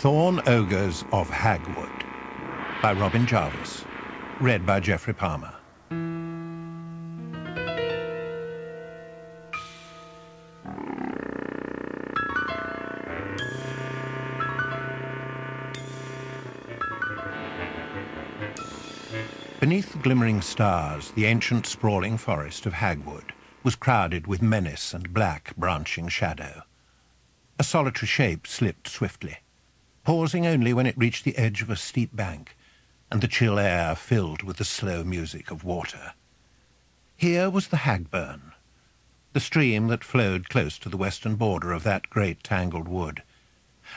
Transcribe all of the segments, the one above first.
Thorn Ogres of Hagwood by Robin Jarvis. Read by Geoffrey Palmer. Beneath the glimmering stars, the ancient sprawling forest of Hagwood was crowded with menace and black branching shadow. A solitary shape slipped swiftly, pausing only when it reached the edge of a steep bank, and the chill air filled with the slow music of water. Here was the Hagburn, the stream that flowed close to the western border of that great tangled wood,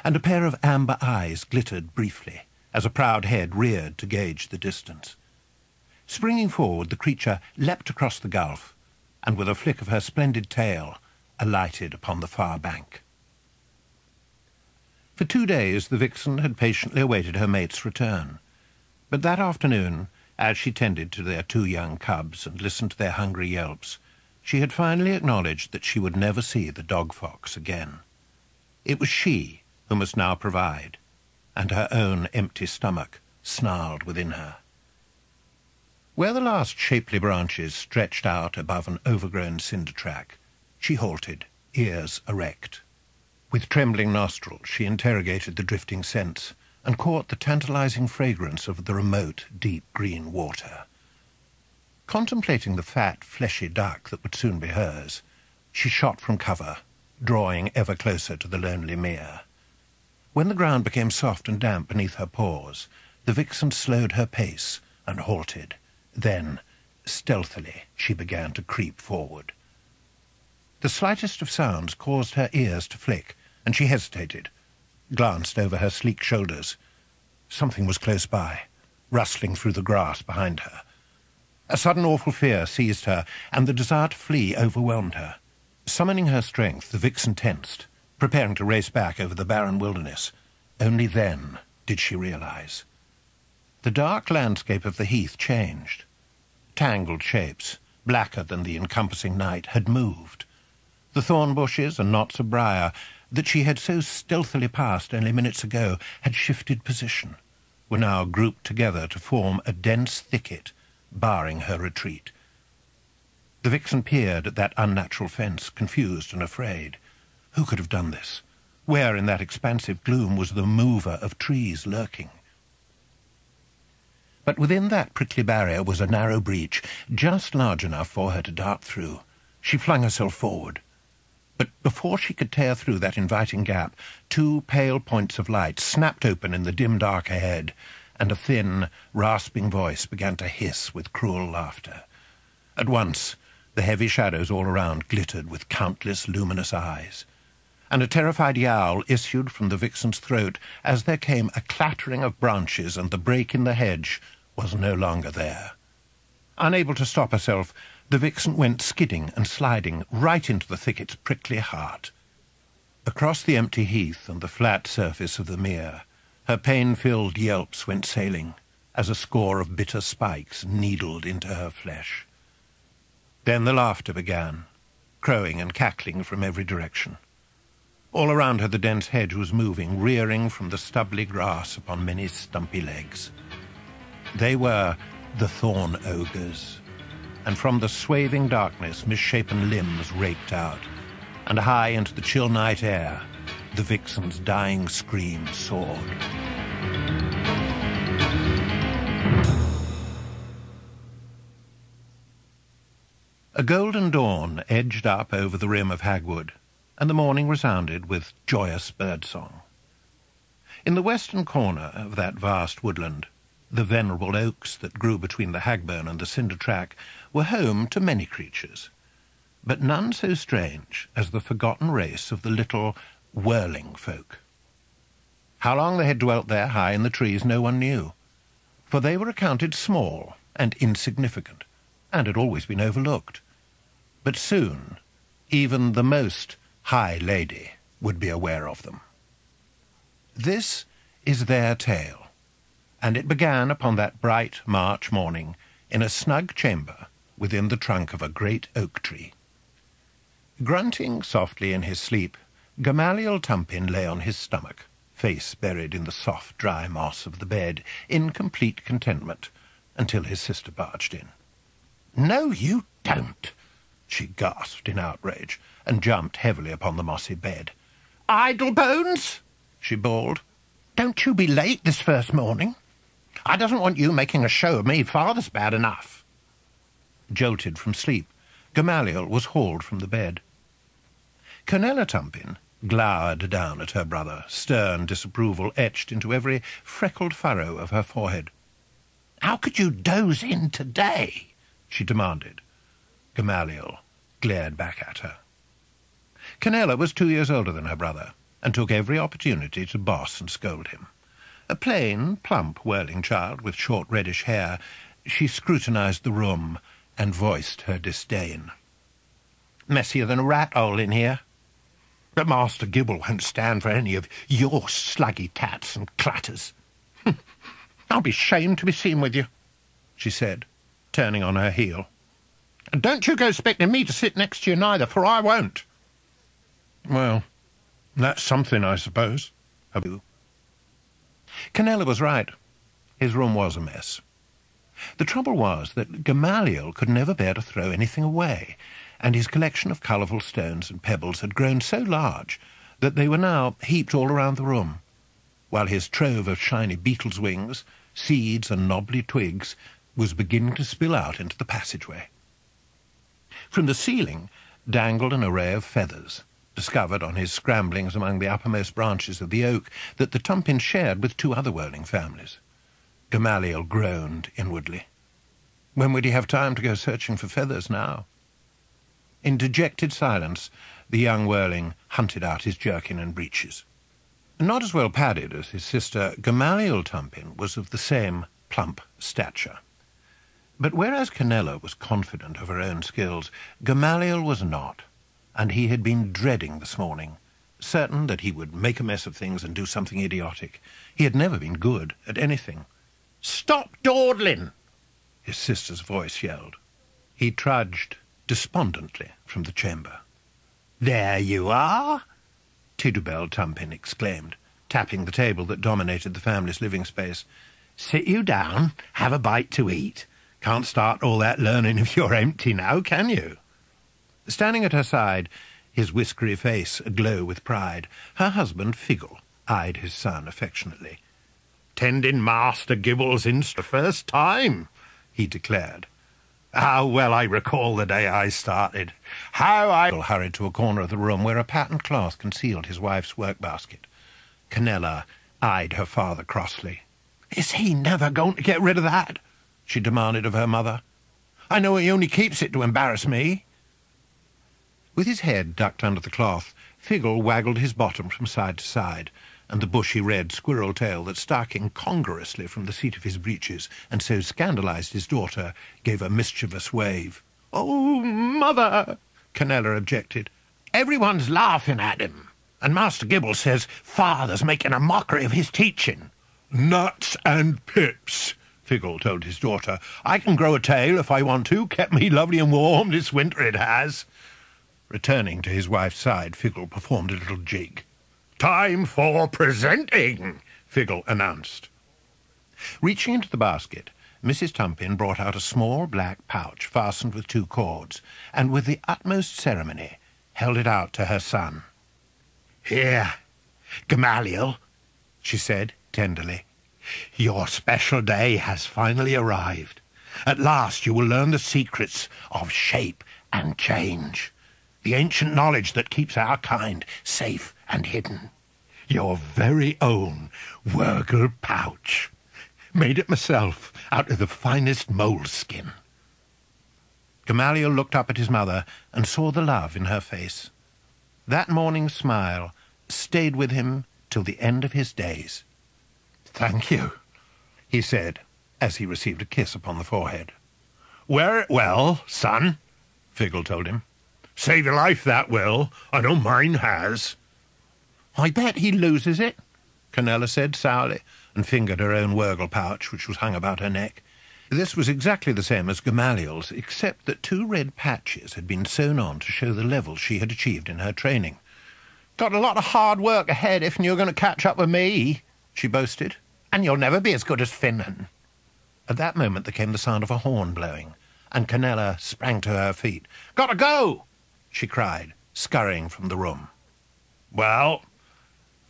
and a pair of amber eyes glittered briefly as a proud head reared to gauge the distance. Springing forward, the creature leapt across the gulf, and with a flick of her splendid tail, alighted upon the far bank. For two days the vixen had patiently awaited her mate's return, but that afternoon, as she tended to their two young cubs and listened to their hungry yelps, she had finally acknowledged that she would never see the dog-fox again. It was she who must now provide, and her own empty stomach snarled within her. Where the last shapely branches stretched out above an overgrown cinder track, she halted, ears erect. With trembling nostrils she interrogated the drifting scents and caught the tantalizing fragrance of the remote, deep green water. Contemplating the fat, fleshy duck that would soon be hers, she shot from cover, drawing ever closer to the lonely mere. When the ground became soft and damp beneath her paws, the vixen slowed her pace and halted. Then, stealthily, she began to creep forward. The slightest of sounds caused her ears to flick, and she hesitated, glanced over her sleek shoulders. Something was close by, rustling through the grass behind her. A sudden awful fear seized her, and the desire to flee overwhelmed her. Summoning her strength, the vixen tensed, preparing to race back over the barren wilderness. Only then did she realize. The dark landscape of the heath changed. Tangled shapes, blacker than the encompassing night, had moved. The thorn bushes and knots of briar that she had so stealthily passed only minutes ago had shifted position, were now grouped together to form a dense thicket, barring her retreat. The vixen peered at that unnatural fence, confused and afraid. Who could have done this? Where in that expansive gloom was the mover of trees lurking? But within that prickly barrier was a narrow breach, just large enough for her to dart through. She flung herself forward. But before she could tear through that inviting gap, two pale points of light snapped open in the dim dark ahead, and a thin, rasping voice began to hiss with cruel laughter. At once, the heavy shadows all around glittered with countless luminous eyes, and a terrified yowl issued from the vixen's throat as there came a clattering of branches, and the break in the hedge was no longer there. Unable to stop herself, the vixen went skidding and sliding right into the thicket's prickly heart. Across the empty heath and the flat surface of the mere, her pain-filled yelps went sailing as a score of bitter spikes needled into her flesh. Then the laughter began, crowing and cackling from every direction. All around her the dense hedge was moving, rearing from the stubbly grass upon many stumpy legs. They were the thorn ogres, and from the swaying darkness misshapen limbs raked out, and high into the chill night air the vixen's dying scream soared. A golden dawn edged up over the rim of Hagwood, and the morning resounded with joyous birdsong. In the western corner of that vast woodland, the venerable oaks that grew between the Hagburn and the cinder track were home to many creatures, but none so strange as the forgotten race of the little werling folk. How long they had dwelt there high in the trees no one knew, for they were accounted small and insignificant, and had always been overlooked. But soon even the most high lady would be aware of them. This is their tale and it began upon that bright March morning in a snug chamber within the trunk of a great oak tree. Grunting softly in his sleep, Gamaliel Tumpin lay on his stomach, face buried in the soft, dry moss of the bed, in complete contentment, until his sister barged in. No, you don't, she gasped in outrage, and jumped heavily upon the mossy bed. Idle bones, she bawled. Don't you be late this first morning. I doesn't want you making a show of me. Father's bad enough. Jolted from sleep, Gamaliel was hauled from the bed. Cornella Tumpin glowered down at her brother, stern disapproval etched into every freckled furrow of her forehead. How could you doze in today? she demanded. Gamaliel glared back at her. Cornella was two years older than her brother, and took every opportunity to boss and scold him. A plain, plump, werling child with short reddish hair, she scrutinized the room and voiced her disdain. Messier than a rat hole in here. But Master Gibble won't stand for any of your sluggy tats and clatters. I'll be shamed to be seen with you, she said, turning on her heel. And don't you go expecting me to sit next to you neither, for I won't. Well, that's something, I suppose. Cornella was right. His room was a mess. The trouble was that Gamaliel could never bear to throw anything away, and his collection of colourful stones and pebbles had grown so large that they were now heaped all around the room, while his trove of shiny beetles' wings, seeds, and knobbly twigs was beginning to spill out into the passageway. From the ceiling dangled an array of feathers, discovered on his scramblings among the uppermost branches of the oak that the Tumpin shared with two other werling families. Gamaliel groaned inwardly. When would he have time to go searching for feathers now? In dejected silence, the young werling hunted out his jerkin and breeches. Not as well padded as his sister, Gamaliel Tumpin was of the same plump stature. But whereas Cornella was confident of her own skills, Gamaliel was not, and he had been dreading this morning, certain that he would make a mess of things and do something idiotic. He had never been good at anything. "Stop dawdling!" his sister's voice yelled. He trudged despondently from the chamber. There you are, Tidubel Tumpin exclaimed, tapping the table that dominated the family's living space. Sit you down, have a bite to eat. Can't start all that learning if you're empty now, can you? Standing at her side, his whiskery face aglow with pride, her husband, Figgle, eyed his son affectionately. Tending Master Gibble's in the first time, he declared. How well I recall the day I started. How I hurried to a corner of the room where a patterned cloth concealed his wife's work-basket. Cornella eyed her father crossly. Is he never going to get rid of that? she demanded of her mother. I know he only keeps it to embarrass me. With his head ducked under the cloth, Figgle waggled his bottom from side to side, and the bushy red squirrel tail that stuck incongruously from the seat of his breeches and so scandalized his daughter gave a mischievous wave. Oh, mother, Cornella objected. Everyone's laughing at him, and Master Gibble says father's making a mockery of his teaching. Nuts and pips, Figgle told his daughter. I can grow a tail if I want to. Kept me lovely and warm this winter, it has. Returning to his wife's side, Figgle performed a little jig. Time for presenting, Figgle announced. Reaching into the basket, Mrs. Tumpin brought out a small black pouch fastened with two cords, and with the utmost ceremony held it out to her son. Here, Gamaliel, she said tenderly, your special day has finally arrived. At last you will learn the secrets of shape and change, the ancient knowledge that keeps our kind safe and hidden. Your very own Wurgle pouch. Made it myself out of the finest moleskin. Gamaliel looked up at his mother and saw the love in her face. That morning smile stayed with him till the end of his days. Thank you, he said, as he received a kiss upon the forehead. Wear it well, son, Figgle told him. Save your life, that will. I know mine has. I bet he loses it, Cornella said sourly, and fingered her own Wurgle pouch, which was hung about her neck. This was exactly the same as Gamaliel's, except that two red patches had been sewn on to show the level she had achieved in her training. Got a lot of hard work ahead if you're going to catch up with me, she boasted, and you'll never be as good as Finnan. At that moment there came the sound of a horn blowing, and Canella sprang to her feet. Gotta go, she cried, scurrying from the room. Well,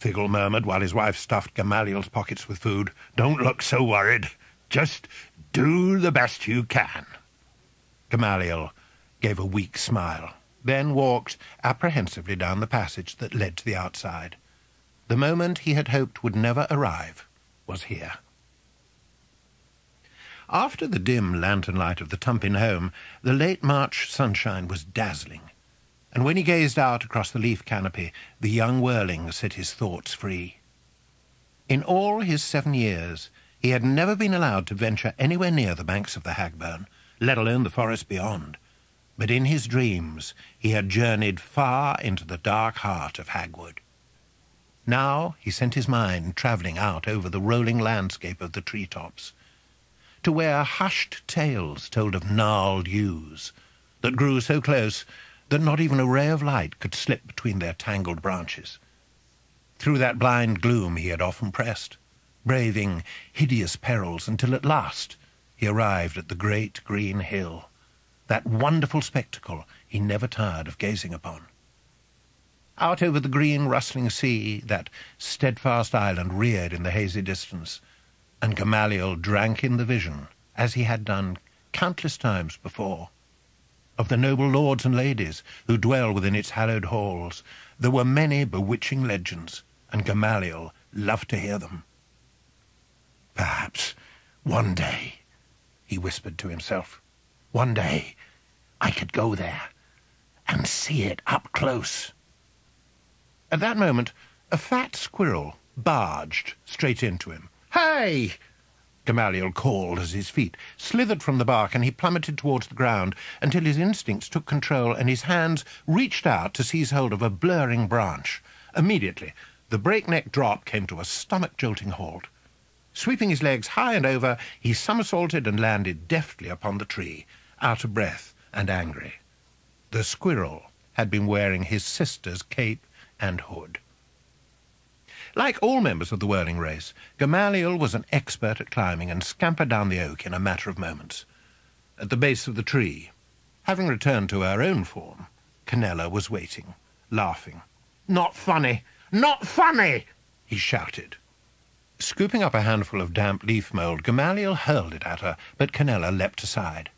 Figgle murmured while his wife stuffed Gamaliel's pockets with food, don't look so worried. Just do the best you can. Gamaliel gave a weak smile, then walked apprehensively down the passage that led to the outside. The moment he had hoped would never arrive was here. After the dim lantern light of the Tumpin home, the late March sunshine was dazzling, and when he gazed out across the leaf canopy, the young werling set his thoughts free. In all his seven years, he had never been allowed to venture anywhere near the banks of the Hagburn, let alone the forest beyond. But in his dreams, he had journeyed far into the dark heart of Hagwood. Now he sent his mind travelling out over the rolling landscape of the tree-tops, to where hushed tales told of gnarled yews that grew so close that not even a ray of light could slip between their tangled branches. Through that blind gloom he had often pressed, braving hideous perils until at last he arrived at the great green hill, that wonderful spectacle he never tired of gazing upon. Out over the green rustling sea, that steadfast island reared in the hazy distance, and Gamaliel drank in the vision, as he had done countless times before. Of the noble lords and ladies who dwell within its hallowed halls, there were many bewitching legends, and Gamaliel loved to hear them. Perhaps one day, he whispered to himself, one day I could go there and see it up close. At that moment, a fat squirrel barged straight into him. Hey! Gamaliel called as his feet slithered from the bark and he plummeted towards the ground until his instincts took control and his hands reached out to seize hold of a blurring branch. Immediately, the breakneck drop came to a stomach-jolting halt. Sweeping his legs high and over, he somersaulted and landed deftly upon the tree, out of breath and angry. The squirrel had been wearing his sister's cape and hood. Like all members of the werling race, Gamaliel was an expert at climbing and scampered down the oak in a matter of moments. At the base of the tree, having returned to her own form, Canella was waiting, laughing. Not funny! Not funny! he shouted. Scooping up a handful of damp leaf mould, Gamaliel hurled it at her, but Canella leapt aside.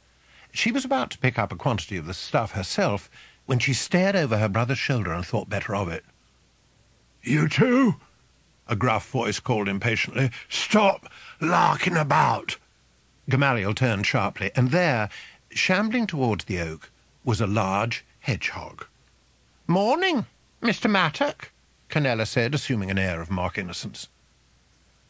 She was about to pick up a quantity of the stuff herself when she stared over her brother's shoulder and thought better of it. You too? A gruff voice called impatiently. Stop larking about! Gamaliel turned sharply, and there, shambling towards the oak, was a large hedgehog. Morning, Mr. Mattock, Canella said, assuming an air of mock innocence.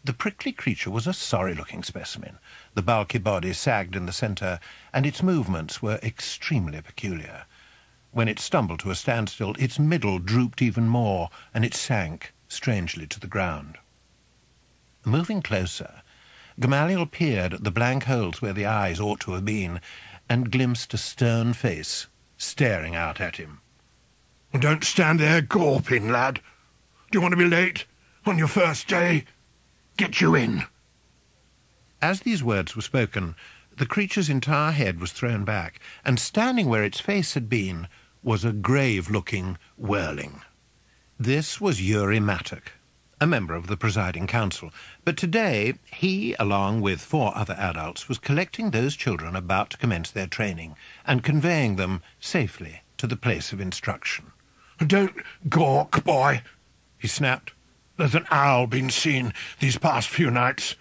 The prickly creature was a sorry-looking specimen. The bulky body sagged in the centre, and its movements were extremely peculiar. When it stumbled to a standstill, its middle drooped even more, and it sank strangely to the ground. Moving closer, Gamaliel peered at the blank holes where the eyes ought to have been, and glimpsed a stern face staring out at him. Don't stand there gawping, lad. Do you want to be late on your first day? Get you in. As these words were spoken, the creature's entire head was thrown back, and standing where its face had been was a grave-looking werling. This was Yuri Mattock, a member of the presiding council, but today he, along with four other adults, was collecting those children about to commence their training and conveying them safely to the place of instruction. Don't gawk, boy, he snapped. There's an owl been seen these past few nights.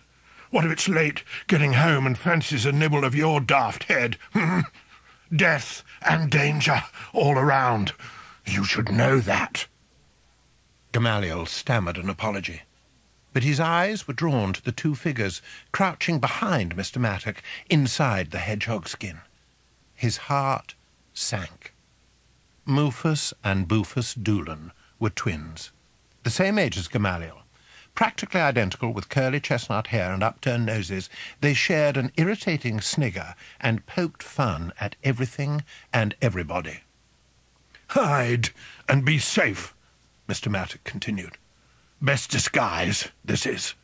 What if it's late getting home and fancies a nibble of your daft head? Hmm? Death and danger all around. You should know that. Gamaliel stammered an apology. But his eyes were drawn to the two figures crouching behind Mr. Mattock inside the hedgehog skin. His heart sank. Mufus and Bufus Doolan were twins, the same age as Gamaliel. Practically identical, with curly chestnut hair and upturned noses, they shared an irritating snigger and poked fun at everything and everybody. Hide and be safe, Mr. Mattock continued. Best disguise, this is.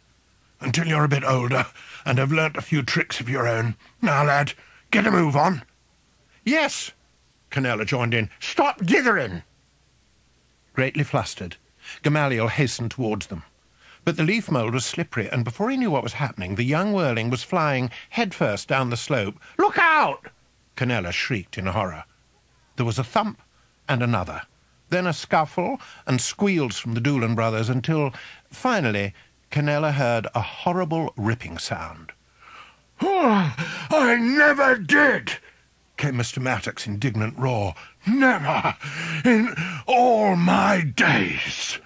Until you're a bit older and have learnt a few tricks of your own. Now, lad, get a move on. Yes, Canella joined in. Stop dithering! Greatly flustered, Gamaliel hastened towards them. But the leaf mould was slippery, and before he knew what was happening, the young werling was flying headfirst down the slope. Look out! Canella shrieked in horror. There was a thump and another, then a scuffle and squeals from the Doolan brothers until, finally, Canella heard a horrible ripping sound. Oh, I never did! came Mr. Mattock's indignant roar. Never in all my days.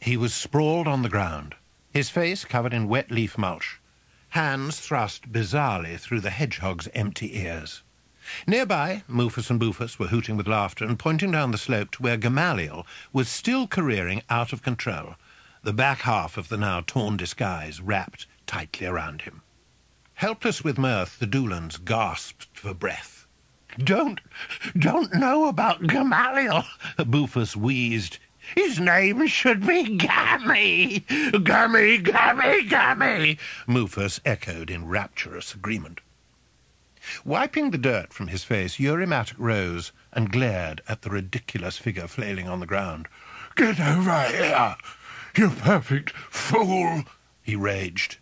He was sprawled on the ground, his face covered in wet leaf mulch, hands thrust bizarrely through the hedgehog's empty ears. Nearby, Mufus and Bufus were hooting with laughter and pointing down the slope to where Gamaliel was still careering out of control, the back half of the now torn disguise wrapped tightly around him. Helpless with mirth, the Doolans gasped for breath. Don't, don't know about Gamaliel, Bufus wheezed. His name should be Gammy! Gammy, Gammy, Gammy! Mufus echoed in rapturous agreement. Wiping the dirt from his face, Mattock rose and glared at the ridiculous figure flailing on the ground. Get over here, you perfect fool! he raged.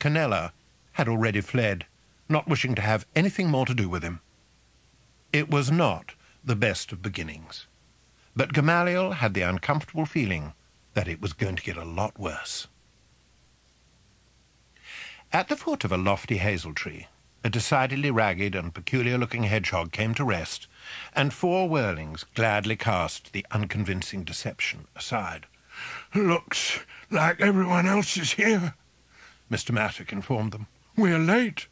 Canella had already fled, not wishing to have anything more to do with him. It was not the best of beginnings. But Gamaliel had the uncomfortable feeling that it was going to get a lot worse. At the foot of a lofty hazel tree, a decidedly ragged and peculiar-looking hedgehog came to rest, and four werlings gladly cast the unconvincing deception aside. Looks like everyone else is here, Mr. Mattock informed them. We're late.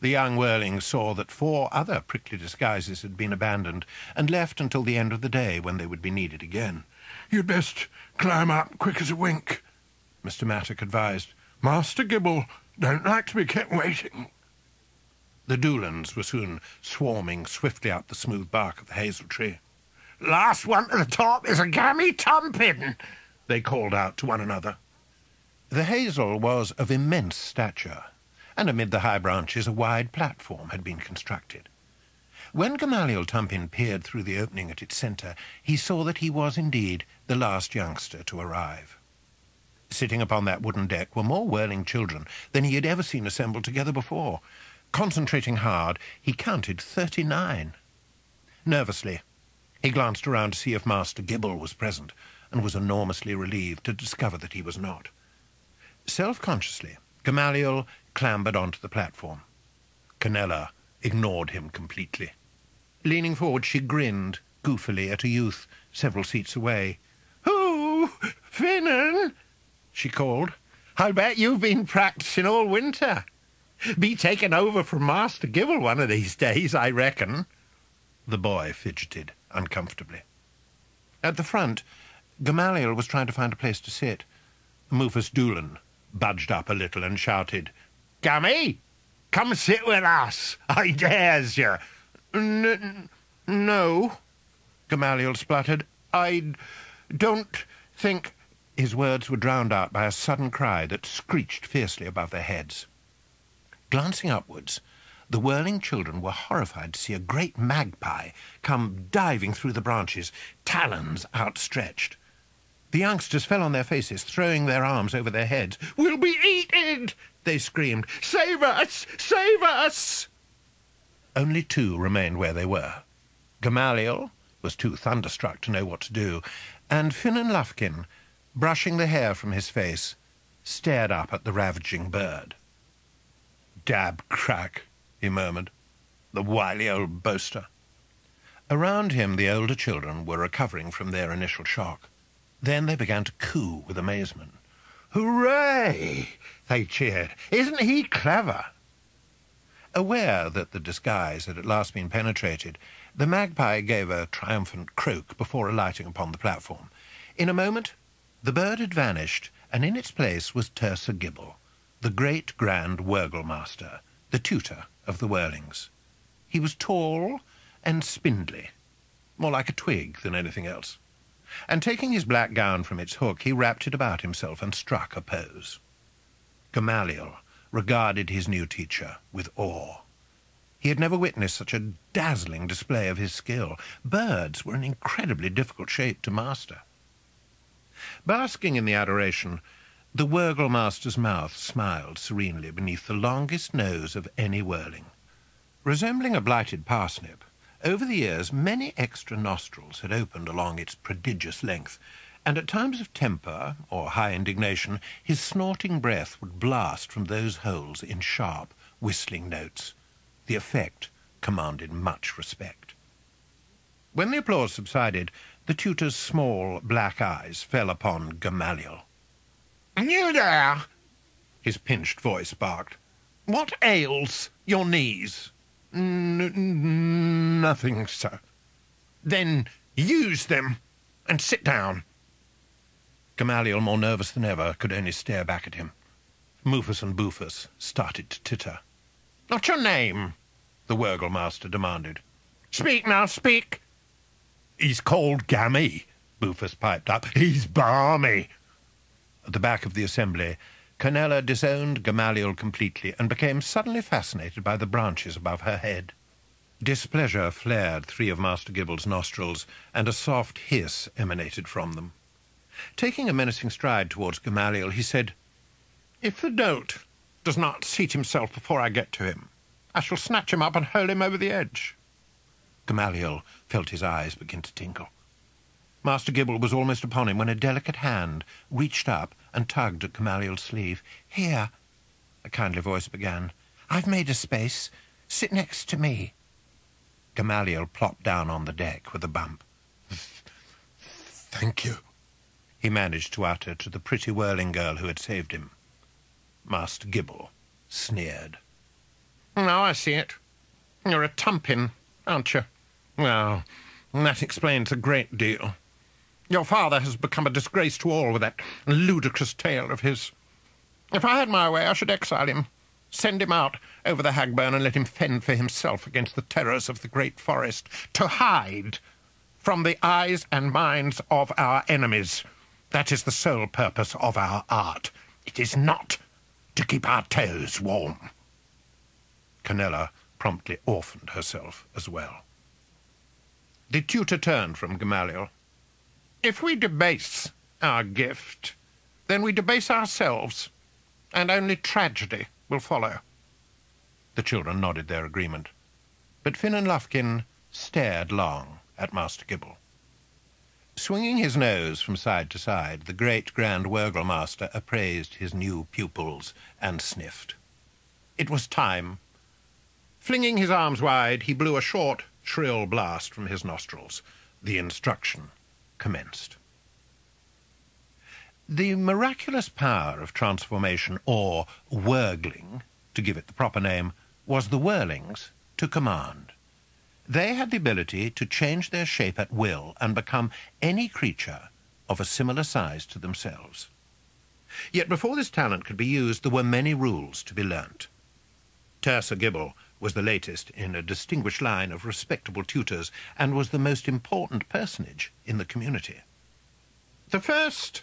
The young Werling saw that four other prickly disguises had been abandoned and left until the end of the day when they would be needed again. You'd best climb up quick as a wink, Mr. Mattock advised. Master Gibble don't like to be kept waiting. The Doolans were soon swarming swiftly up the smooth bark of the hazel tree. Last one to the top is a gammy tumpin, they called out to one another. The hazel was of immense stature, and amid the high branches a wide platform had been constructed. When Gamaliel Tumpin peered through the opening at its centre, he saw that he was indeed the last youngster to arrive. Sitting upon that wooden deck were more werling children than he had ever seen assembled together before. Concentrating hard, he counted thirty-nine. Nervously, he glanced around to see if Master Gibble was present, and was enormously relieved to discover that he was not. Self-consciously, Gamaliel clambered onto the platform. Canella ignored him completely. Leaning forward, she grinned goofily at a youth several seats away. "Who, Finnan?" she called. I'll bet you've been practicing all winter. Be taken over from Master Gibble one of these days, I reckon." The boy fidgeted uncomfortably. At the front, Gamaliel was trying to find a place to sit. Mufus Doolan budged up a little and shouted, Gammy, come sit with us. I dares you. N no, Gamaliel spluttered. I don't think... His words were drowned out by a sudden cry that screeched fiercely above their heads. Glancing upwards, the werling children were horrified to see a great magpie come diving through the branches, talons outstretched. The youngsters fell on their faces, throwing their arms over their heads. We'll be eaten! they screamed. Save us! Save us! Only two remained where they were. Gamaliel was too thunderstruck to know what to do, and Finnan Lufkin, brushing the hair from his face, stared up at the ravaging bird. Dab crack, he murmured. The wily old boaster. Around him the older children were recovering from their initial shock. Then they began to coo with amazement. Hooray! they cheered. Isn't he clever? Aware that the disguise had at last been penetrated, the magpie gave a triumphant croak before alighting upon the platform. In a moment, the bird had vanished, and in its place was Tersa Gibble, the great grand Wurgelmaster, the tutor of the Werlings. He was tall and spindly, more like a twig than anything else. and taking his black gown from its hook, he wrapped it about himself and struck a pose. Gamaliel regarded his new teacher with awe. He had never witnessed such a dazzling display of his skill. Birds were an incredibly difficult shape to master. Basking in the adoration, the Wurgle master's mouth smiled serenely beneath the longest nose of any werling. Resembling a blighted parsnip, over the years many extra nostrils had opened along its prodigious length, and at times of temper or high indignation his snorting breath would blast from those holes in sharp, whistling notes. The effect commanded much respect. When the applause subsided, the tutor's small black eyes fell upon Gamaliel. You there! His pinched voice barked. What ails your knees? N nothing, sir. Then use them and sit down. Gamaliel, more nervous than ever, could only stare back at him. Mufus and Bufus started to titter. Not your name? the Wurgle master demanded. Speak now, speak. He's called Gammy, Bufus piped up. He's balmy. At the back of the assembly, Canella disowned Gamaliel completely and became suddenly fascinated by the branches above her head. Displeasure flared three of Master Gibble's nostrils, and a soft hiss emanated from them. Taking a menacing stride towards Gamaliel, he said, If the dolt does not seat himself before I get to him, I shall snatch him up and hurl him over the edge. Gamaliel felt his eyes begin to tinkle. Master Gibble was almost upon him when a delicate hand reached up and tugged at Gamaliel's sleeve. Here, a kindly voice began. I've made a space. Sit next to me. Gamaliel plopped down on the deck with a bump. Thank you, he managed to utter to the pretty werling girl who had saved him. Master Gibble sneered. Now I see it. You're a tumpin, aren't you? Well, that explains a great deal. Your father has become a disgrace to all with that ludicrous tale of his. If I had my way, I should exile him, send him out over the Hagburn and let him fend for himself against the terrors of the great forest, to hide from the eyes and minds of our enemies. That is the sole purpose of our art. It is not to keep our toes warm. Canella promptly orphaned herself as well. The tutor turned from Gamaliel. If we debase our gift, then we debase ourselves, and only tragedy will follow. The children nodded their agreement, but Finnan Lufkin stared long at Master Gibble. Swinging his nose from side to side, the great Grand Wurgle Master appraised his new pupils and sniffed. It was time. Flinging his arms wide, he blew a short, shrill blast from his nostrils. The instruction commenced. The miraculous power of transformation, or wurgling, to give it the proper name, was the werlings to command. They had the ability to change their shape at will and become any creature of a similar size to themselves. Yet before this talent could be used, there were many rules to be learnt. Tersa Gibble was the latest in a distinguished line of respectable tutors and was the most important personage in the community. The first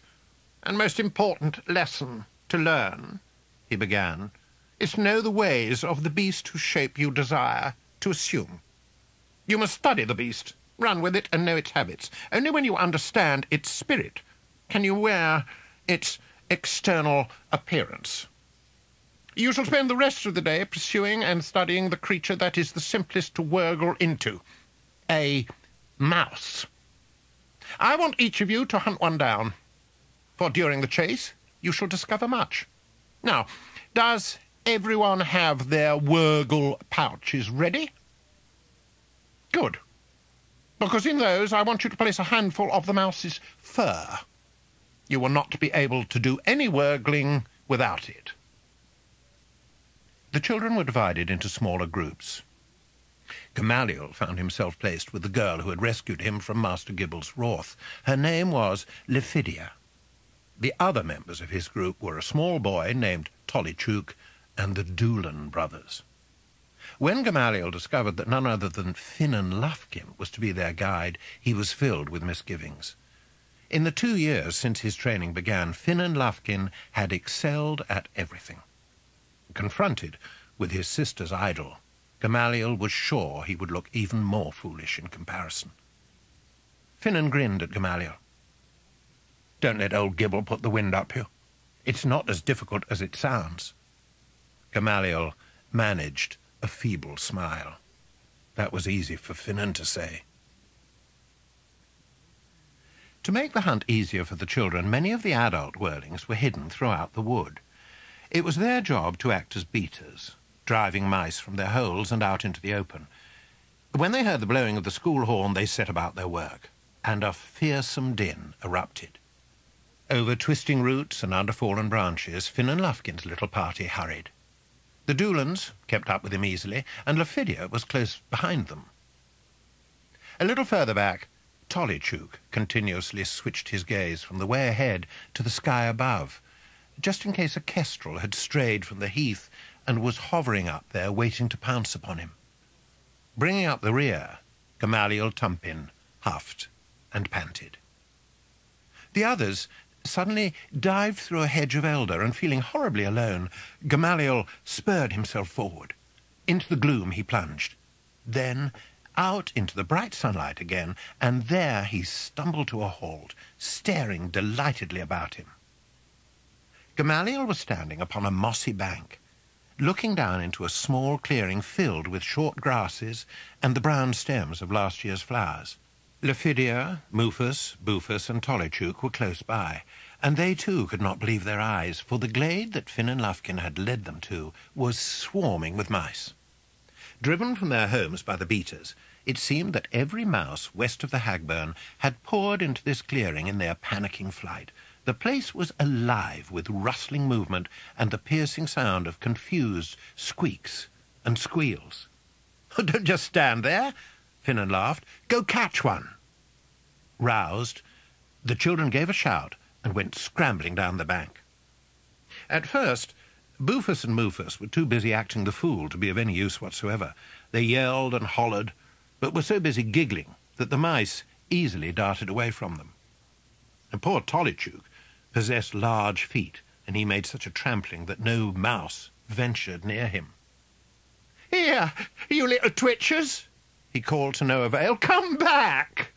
and most important lesson to learn, he began, is to know the ways of the beast whose shape you desire to assume. You must study the beast, run with it, and know its habits. Only when you understand its spirit can you wear its external appearance. You shall spend the rest of the day pursuing and studying the creature that is the simplest to wurgle into. A mouse. I want each of you to hunt one down, for during the chase you shall discover much. Now, does everyone have their wurgle pouches ready? Good. Because in those I want you to place a handful of the mouse's fur. You will not be able to do any wurgling without it. The children were divided into smaller groups. Gamaliel found himself placed with the girl who had rescued him from Master Gibble's wrath. Her name was Lephidia. The other members of his group were a small boy named Tollychook and the Doolan brothers. When Gamaliel discovered that none other than Finnan Lufkin was to be their guide, he was filled with misgivings. In the two years since his training began, Finnan Lufkin had excelled at everything. Confronted with his sister's idol, Gamaliel was sure he would look even more foolish in comparison. Finnan grinned at Gamaliel. Don't let old Gibble put the wind up you. It's not as difficult as it sounds. Gamaliel managed a feeble smile. That was easy for Finnan to say. To make the hunt easier for the children, many of the adult werlings were hidden throughout the wood. It was their job to act as beaters, driving mice from their holes and out into the open. When they heard the blowing of the school horn, they set about their work, and a fearsome din erupted. Over twisting roots and under fallen branches, Finn Finnan Lufkin's little party hurried. The Doolans kept up with him easily, and Lafidia was close behind them. A little further back, Tollychook continuously switched his gaze from the way ahead to the sky above, just in case a kestrel had strayed from the heath and was hovering up there waiting to pounce upon him. Bringing up the rear, Gamaliel Tumpin huffed and panted. The others suddenly dived through a hedge of elder, and feeling horribly alone, Gamaliel spurred himself forward. Into the gloom he plunged. Then out into the bright sunlight again, and there he stumbled to a halt, staring delightedly about him. Gamaliel was standing upon a mossy bank, looking down into a small clearing filled with short grasses and the brown stems of last year's flowers. Lafidia, Mufus, Bufus, and Tollychook were close by, and they too could not believe their eyes, for the glade that Finn Finnan Lufkin had led them to was swarming with mice. Driven from their homes by the beaters, it seemed that every mouse west of the Hagburn had poured into this clearing in their panicking flight. The place was alive with rustling movement and the piercing sound of confused squeaks and squeals. Don't just stand there, Finnan laughed. Go catch one. Roused, the children gave a shout and went scrambling down the bank. At first, Bufus and Mufus were too busy acting the fool to be of any use whatsoever. They yelled and hollered, but were so busy giggling that the mice easily darted away from them. And poor Tollychook possessed large feet, and he made such a trampling that no mouse ventured near him. Here, you little twitchers, he called to no avail. Come back!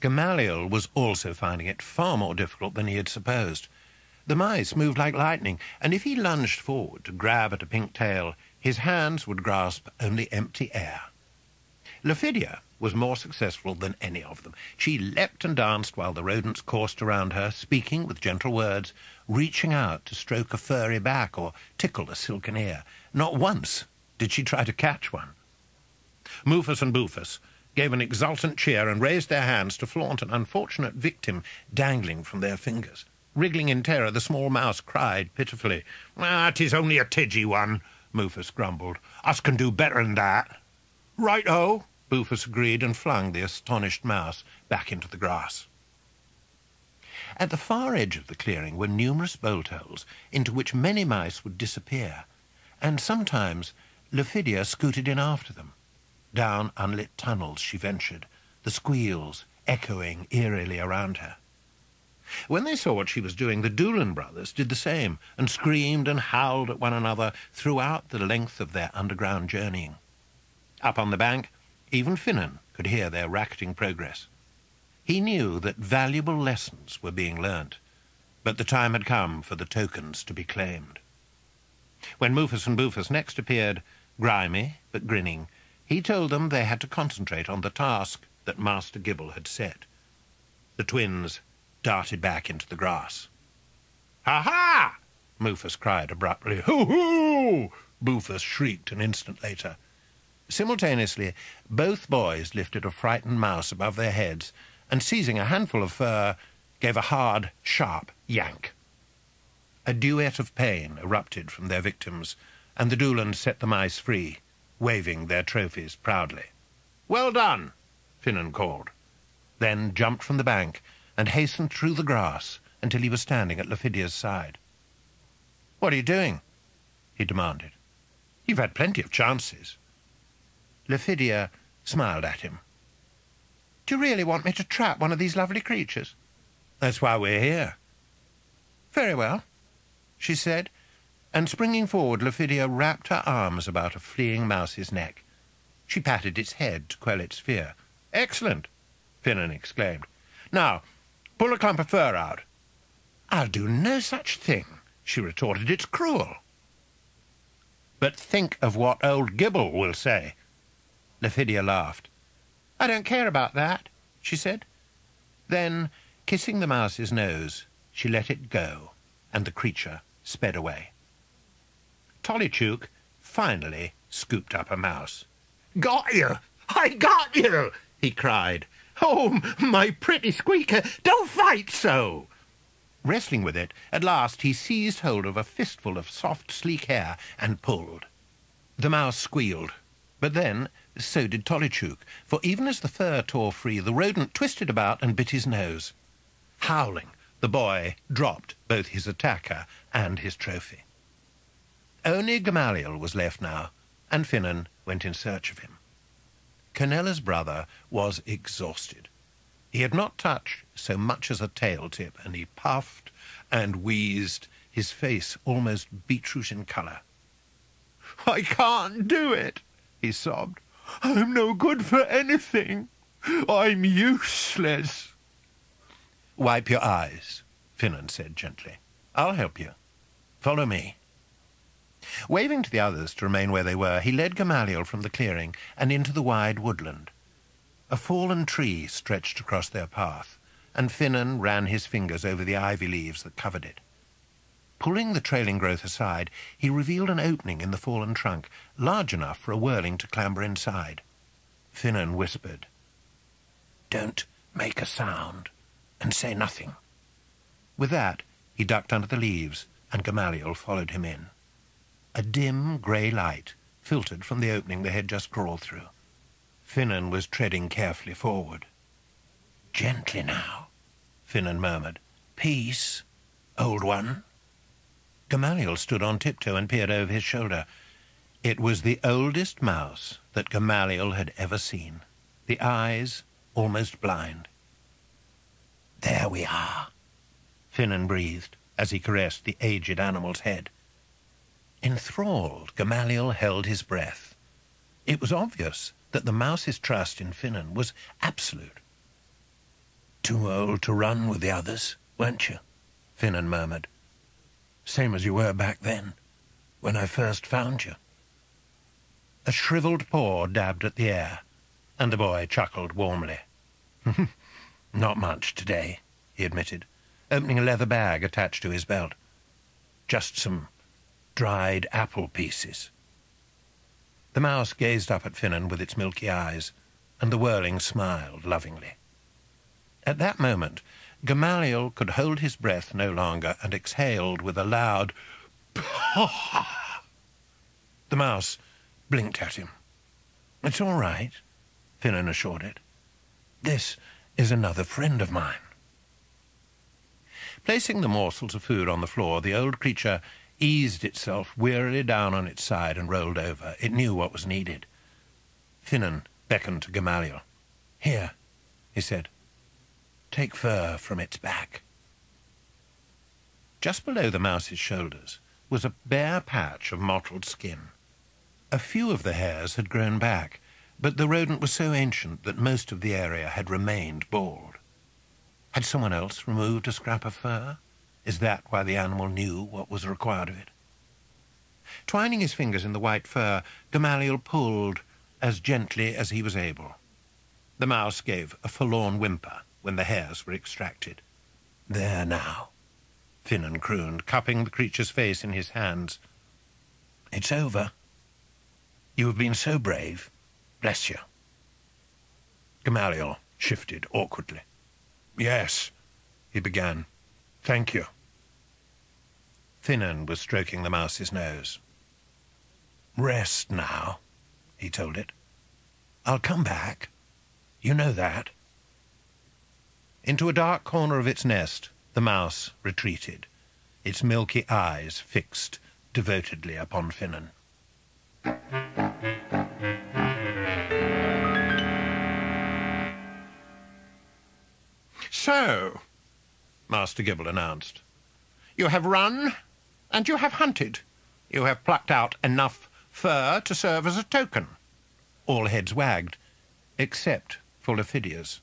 Gamaliel was also finding it far more difficult than he had supposed. The mice moved like lightning, and if he lunged forward to grab at a pink tail, his hands would grasp only empty air. Lafidia was more successful than any of them. She leapt and danced while the rodents coursed around her, speaking with gentle words, reaching out to stroke a furry back or tickle a silken ear. Not once did she try to catch one. Mufus and Bufus gave an exultant cheer and raised their hands to flaunt an unfortunate victim dangling from their fingers. Wriggling in terror, the small mouse cried pitifully. Ah, it is only a tidgy one, Mufus grumbled. Us can do better than that. Right-o, Bufus agreed and flung the astonished mouse back into the grass. At the far edge of the clearing were numerous bolt holes into which many mice would disappear, and sometimes Lafidia scooted in after them. Down unlit tunnels she ventured, the squeals echoing eerily around her. When they saw what she was doing, the Doolan brothers did the same, and screamed and howled at one another throughout the length of their underground journeying. Up on the bank, even Finnan could hear their racketing progress. He knew that valuable lessons were being learnt, but the time had come for the tokens to be claimed. When Mufus and Bufus next appeared, grimy but grinning, he told them they had to concentrate on the task that Master Gibble had set. The twins darted back into the grass. Ha ha! Mufus cried abruptly. Hoo hoo! Bufus shrieked an instant later. Simultaneously, both boys lifted a frightened mouse above their heads and, seizing a handful of fur, gave a hard, sharp yank. A duet of pain erupted from their victims, and the Doolans set the mice free, waving their trophies proudly. Well done, Finnan called, then jumped from the bank and hastened through the grass until he was standing at Lafidia's side. What are you doing? he demanded. You've had plenty of chances. Lephidia smiled at him. Do you really want me to trap one of these lovely creatures? That's why we're here. Very well, she said, and springing forward, Lephidia wrapped her arms about a fleeing mouse's neck. She patted its head to quell its fear. Excellent, Finnan exclaimed. Now, pull a clump of fur out. I'll do no such thing, she retorted. It's cruel. But think of what old Gibble will say. Lephidia laughed. I don't care about that, she said. Then, kissing the mouse's nose, she let it go, and the creature sped away. Tolly Tuke finally scooped up a mouse. Got you! I got you! he cried. Oh, my pretty squeaker, don't fight so! Wrestling with it, at last he seized hold of a fistful of soft, sleek hair and pulled. The mouse squealed, but then so did Tolly Tuke, for even as the fur tore free, the rodent twisted about and bit his nose. Howling, the boy dropped both his attacker and his trophy. Only Gamaliel was left now, and Finnan went in search of him. Canella's brother was exhausted. He had not touched so much as a tail tip, and he puffed and wheezed, his face almost beetroot in colour. I can't do it, he sobbed. I'm no good for anything. I'm useless. Wipe your eyes, Finnan said gently. I'll help you. Follow me. Waving to the others to remain where they were, he led Gamaliel from the clearing and into the wide woodland. A fallen tree stretched across their path, and Finnan ran his fingers over the ivy leaves that covered it. Pulling the trailing growth aside, he revealed an opening in the fallen trunk, large enough for a werling to clamber inside. Finnan whispered, Don't make a sound, and say nothing. With that, he ducked under the leaves, and Gamaliel followed him in. A dim grey light filtered from the opening they had just crawled through. Finnan was treading carefully forward. Gently now, Finnan murmured. Peace, old one. Gamaliel stood on tiptoe and peered over his shoulder. It was the oldest mouse that Gamaliel had ever seen, the eyes almost blind. There we are, Finnan breathed as he caressed the aged animal's head. Enthralled, Gamaliel held his breath. It was obvious that the mouse's trust in Finnan was absolute. Too old to run with the others, weren't you? Finnan murmured. Same as you were back then, when I first found you. A shriveled paw dabbed at the air, and the boy chuckled warmly. Not much today, he admitted, opening a leather bag attached to his belt. Just some dried apple pieces. The mouse gazed up at Finnan with its milky eyes, and the werling smiled lovingly. At that moment, Gamaliel could hold his breath no longer and exhaled with a loud Pah! The mouse blinked at him. It's all right, Finnan assured it. This is another friend of mine. Placing the morsels of food on the floor, the old creature eased itself wearily down on its side and rolled over. It knew what was needed. Finnan beckoned to Gamaliel. Here, he said. Take fur from its back. Just below the mouse's shoulders was a bare patch of mottled skin. A few of the hairs had grown back, but the rodent was so ancient that most of the area had remained bald. Had someone else removed a scrap of fur? Is that why the animal knew what was required of it? Twining his fingers in the white fur, Gamaliel pulled as gently as he was able. The mouse gave a forlorn whimper when the hairs were extracted. There now, Finnan crooned, cupping the creature's face in his hands. It's over. You have been so brave. Bless you. Gamaliel shifted awkwardly. Yes, he began. Thank you. Finnan was stroking the mouse's nose. Rest now, he told it. I'll come back. You know that. Into a dark corner of its nest, the mouse retreated, its milky eyes fixed devotedly upon Finnan. So, Master Gibble announced. You have run, and you have hunted. You have plucked out enough fur to serve as a token. All heads wagged, except for Lephidia's.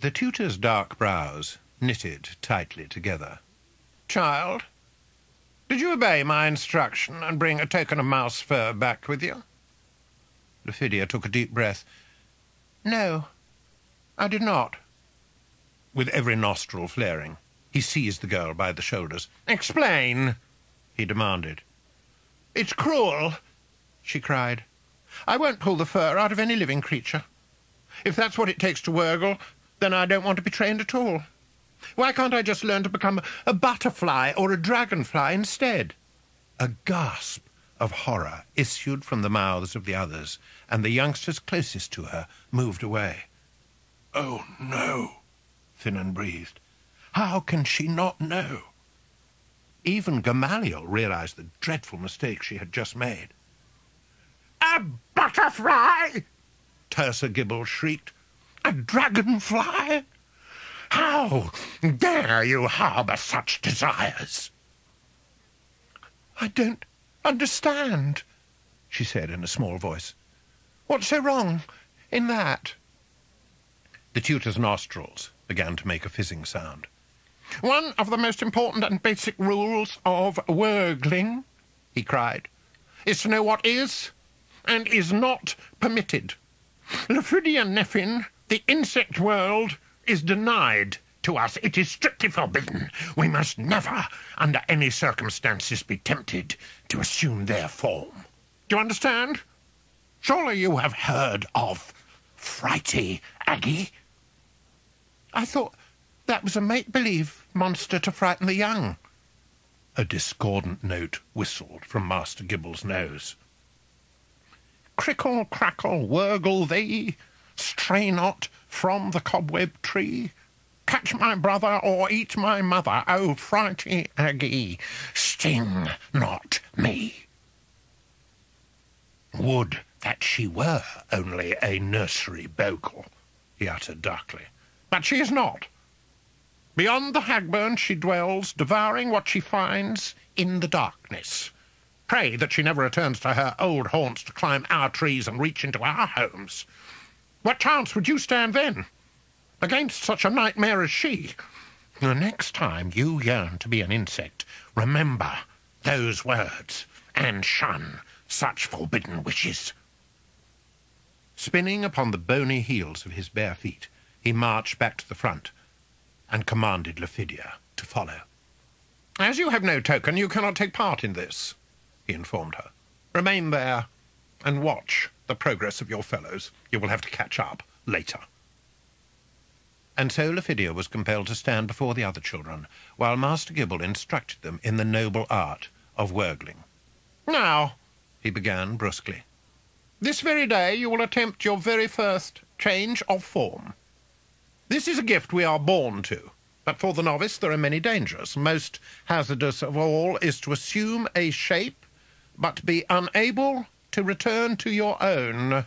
The tutor's dark brows knitted tightly together. Child, did you obey my instruction and bring a token of mouse fur back with you? Lephidia took a deep breath. No, I did not. With every nostril flaring, he seized the girl by the shoulders. Explain, he demanded. It's cruel, she cried. I won't pull the fur out of any living creature. If that's what it takes to wurgle, then I don't want to be trained at all. Why can't I just learn to become a butterfly or a dragonfly instead? A gasp of horror issued from the mouths of the others, and the youngsters closest to her moved away. Oh, no, Finnan breathed. How can she not know? Even Gamaliel realized the dreadful mistake she had just made. A butterfly! Tersa Gibble shrieked. A dragonfly? How dare you harbour such desires? I don't understand, she said in a small voice. What's so wrong in that? The tutor's nostrils began to make a fizzing sound. One of the most important and basic rules of wurgling, he cried, is to know what is and is not permitted. Lephidia Nephin, the insect world, is denied to us. It is strictly forbidden. We must never, under any circumstances, be tempted to assume their form. Do you understand? Surely you have heard of Frighty Aggie? I thought that was a make-believe monster to frighten the young. A discordant note whistled from Master Gibble's nose. Crickle, crackle, wurgle thee, stray not from the cobweb tree. Catch my brother or eat my mother, O frighty Aggie, sting not me. Would that she were only a nursery bogle, he uttered darkly. But she is not. Beyond the Hagburn she dwells, devouring what she finds in the darkness. Pray that she never returns to her old haunts to climb our trees and reach into our homes. What chance would you stand then against such a nightmare as she? The next time you yearn to be an insect, remember those words and shun such forbidden wishes. Spinning upon the bony heels of his bare feet, he marched back to the front and commanded Lephidia to follow. As you have no token, you cannot take part in this, he informed her. Remain there and watch the progress of your fellows. You will have to catch up later. And so Lephidia was compelled to stand before the other children, while Master Gibble instructed them in the noble art of wurgling. Now, he began brusquely, this very day you will attempt your very first change of form. This is a gift we are born to, but for the novice there are many dangers. Most hazardous of all is to assume a shape, but be unable to return to your own.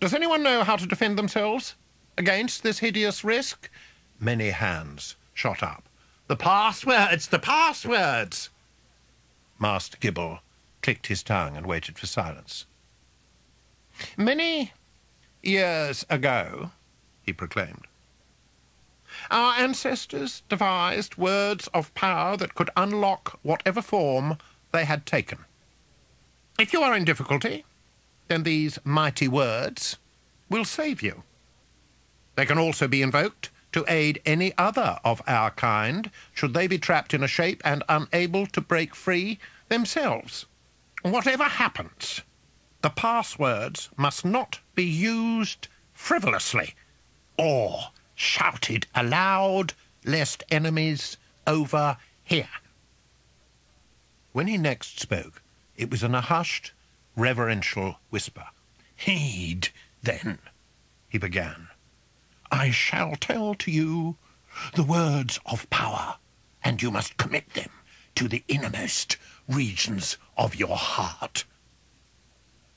Does anyone know how to defend themselves against this hideous risk? Many hands shot up. The passwords! The passwords! Master Gibble clicked his tongue and waited for silence. Many years ago, he proclaimed, our ancestors devised words of power that could unlock whatever form they had taken. If you are in difficulty, then these mighty words will save you. They can also be invoked to aid any other of our kind, should they be trapped in a shape and unable to break free themselves. Whatever happens, the passwords must not be used frivolously or shouted aloud, lest enemies overhear. When he next spoke, it was in a hushed, reverential whisper. Heed, then, he began. I shall tell to you the words of power, and you must commit them to the innermost regions of your heart.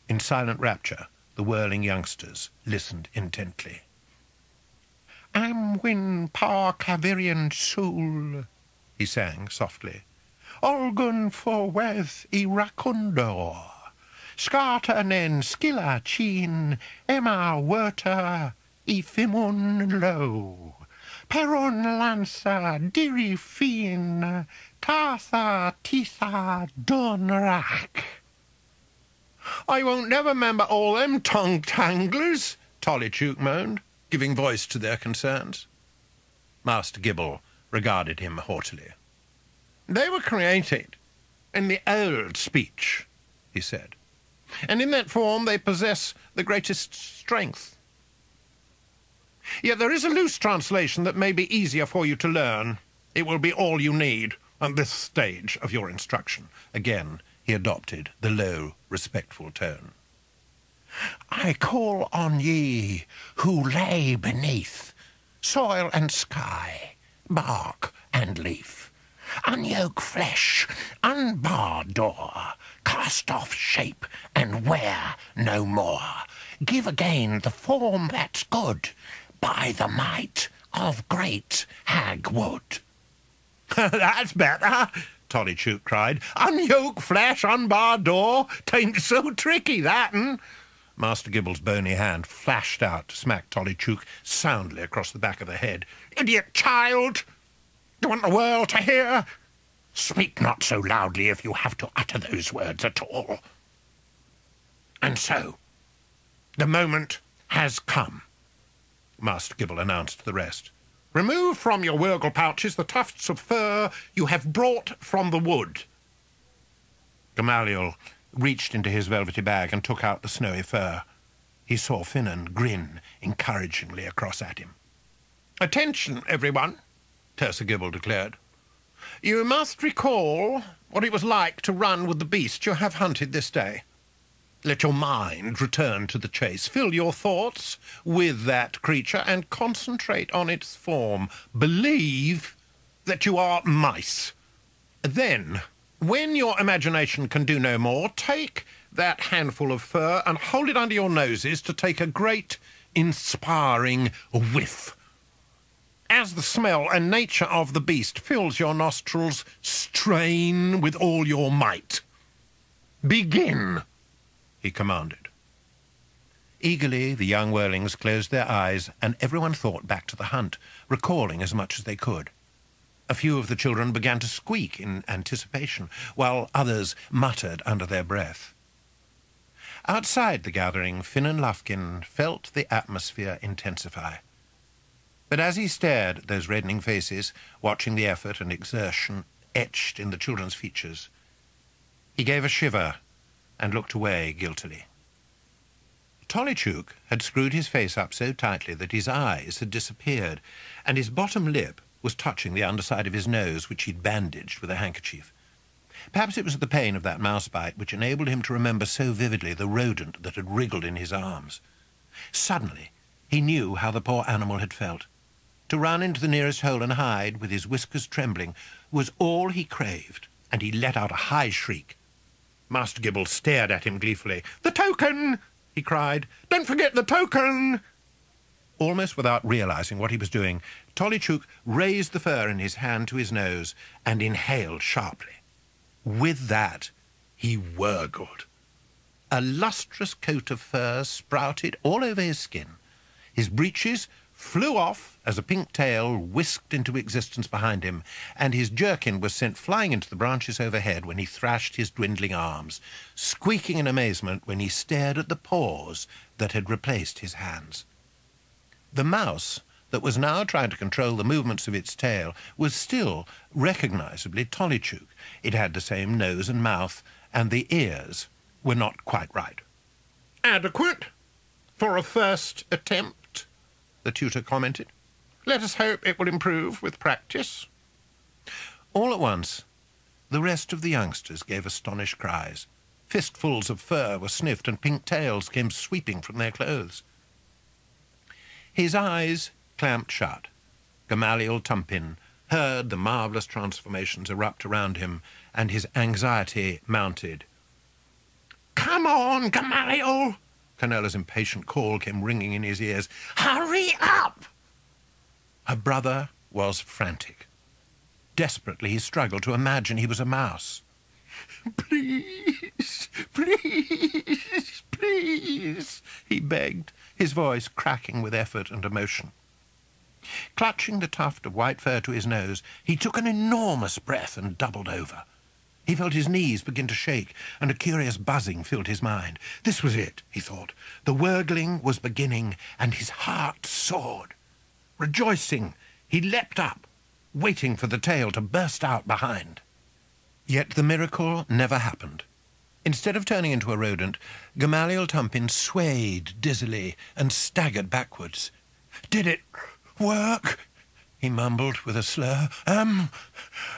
In silent rapture, the werling youngsters listened intently. Amwin par Cavirian soul, he sang softly. Olgun forweth iracundor. Scartanen skilla chin, emma werta, ifimun lo. Peron lanza diri fin, tatha titha donrak. I won't never remember all them tongue tanglers, Tolly Tuke moaned, giving voice to their concerns. Master Gibble regarded him haughtily. They were created in the old speech, he said, and in that form they possess the greatest strength. Yet there is a loose translation that may be easier for you to learn. It will be all you need at this stage of your instruction. Again, he adopted the low, respectful tone. I call on ye who lay beneath soil and sky, bark and leaf. Unyoke flesh, unbar door, cast off shape and wear no more. Give again the form that's good by the might of great Hagwood. that's better, Tuke cried. Unyoke flesh, unbar door. Tain't so tricky, that, hmm? Master Gibble's bony hand flashed out to smack Tolly Tuke soundly across the back of the head. Idiot child! You want the world to hear? Speak not so loudly if you have to utter those words at all. And so, the moment has come, Master Gibble announced the rest. Remove from your wurgle pouches the tufts of fur you have brought from the wood. Gamaliel reached into his velvety bag and took out the snowy fur. He saw Finnan grin encouragingly across at him. Attention, everyone, Tersa Gibble declared. You must recall what it was like to run with the beast you have hunted this day. Let your mind return to the chase. Fill your thoughts with that creature and concentrate on its form. Believe that you are mice. Then, when your imagination can do no more, take that handful of fur and hold it under your noses to take a great, inspiring whiff. As the smell and nature of the beast fills your nostrils, strain with all your might. Begin he commanded. Eagerly, the young werlings closed their eyes, and everyone thought back to the hunt, recalling as much as they could. A few of the children began to squeak in anticipation, while others muttered under their breath. Outside the gathering, Finn Finnan Lufkin felt the atmosphere intensify. But as he stared at those reddening faces, watching the effort and exertion etched in the children's features, he gave a shiver and looked away guiltily. Tolly had screwed his face up so tightly that his eyes had disappeared, and his bottom lip was touching the underside of his nose, which he'd bandaged with a handkerchief. Perhaps it was the pain of that mouse bite which enabled him to remember so vividly the rodent that had wriggled in his arms. Suddenly, he knew how the poor animal had felt. To run into the nearest hole and hide, with his whiskers trembling, was all he craved, and he let out a high shriek. Master Gibble stared at him gleefully. The token! he cried. Don't forget the token! Almost without realizing what he was doing, Tolly Tuke raised the fur in his hand to his nose and inhaled sharply. With that, he wurgled. A lustrous coat of fur sprouted all over his skin. His breeches flew off as a pink tail whisked into existence behind him, and his jerkin was sent flying into the branches overhead when he thrashed his dwindling arms, squeaking in amazement when he stared at the paws that had replaced his hands. The mouse that was now trying to control the movements of its tail was still recognizably Tolly Tuke. It had the same nose and mouth, and the ears were not quite right. Adequate for a first attempt the tutor commented. Let us hope it will improve with practice. All at once, the rest of the youngsters gave astonished cries. Fistfuls of fur were sniffed, and pink tails came sweeping from their clothes. His eyes clamped shut. Gamaliel Tumpin heard the marvellous transformations erupt around him, and his anxiety mounted. Come on, Gamaliel! Canella's impatient call came ringing in his ears. Hurry up! Her brother was frantic. Desperately, he struggled to imagine he was a mouse. Please, please, please, he begged, his voice cracking with effort and emotion. Clutching the tuft of white fur to his nose, he took an enormous breath and doubled over. He felt his knees begin to shake, and a curious buzzing filled his mind. This was it, he thought. The wurgling was beginning, and his heart soared. Rejoicing, he leapt up, waiting for the tail to burst out behind. Yet the miracle never happened. Instead of turning into a rodent, Gamaliel Tumpin swayed dizzily and staggered backwards. Did it work? He mumbled with a slur. Am,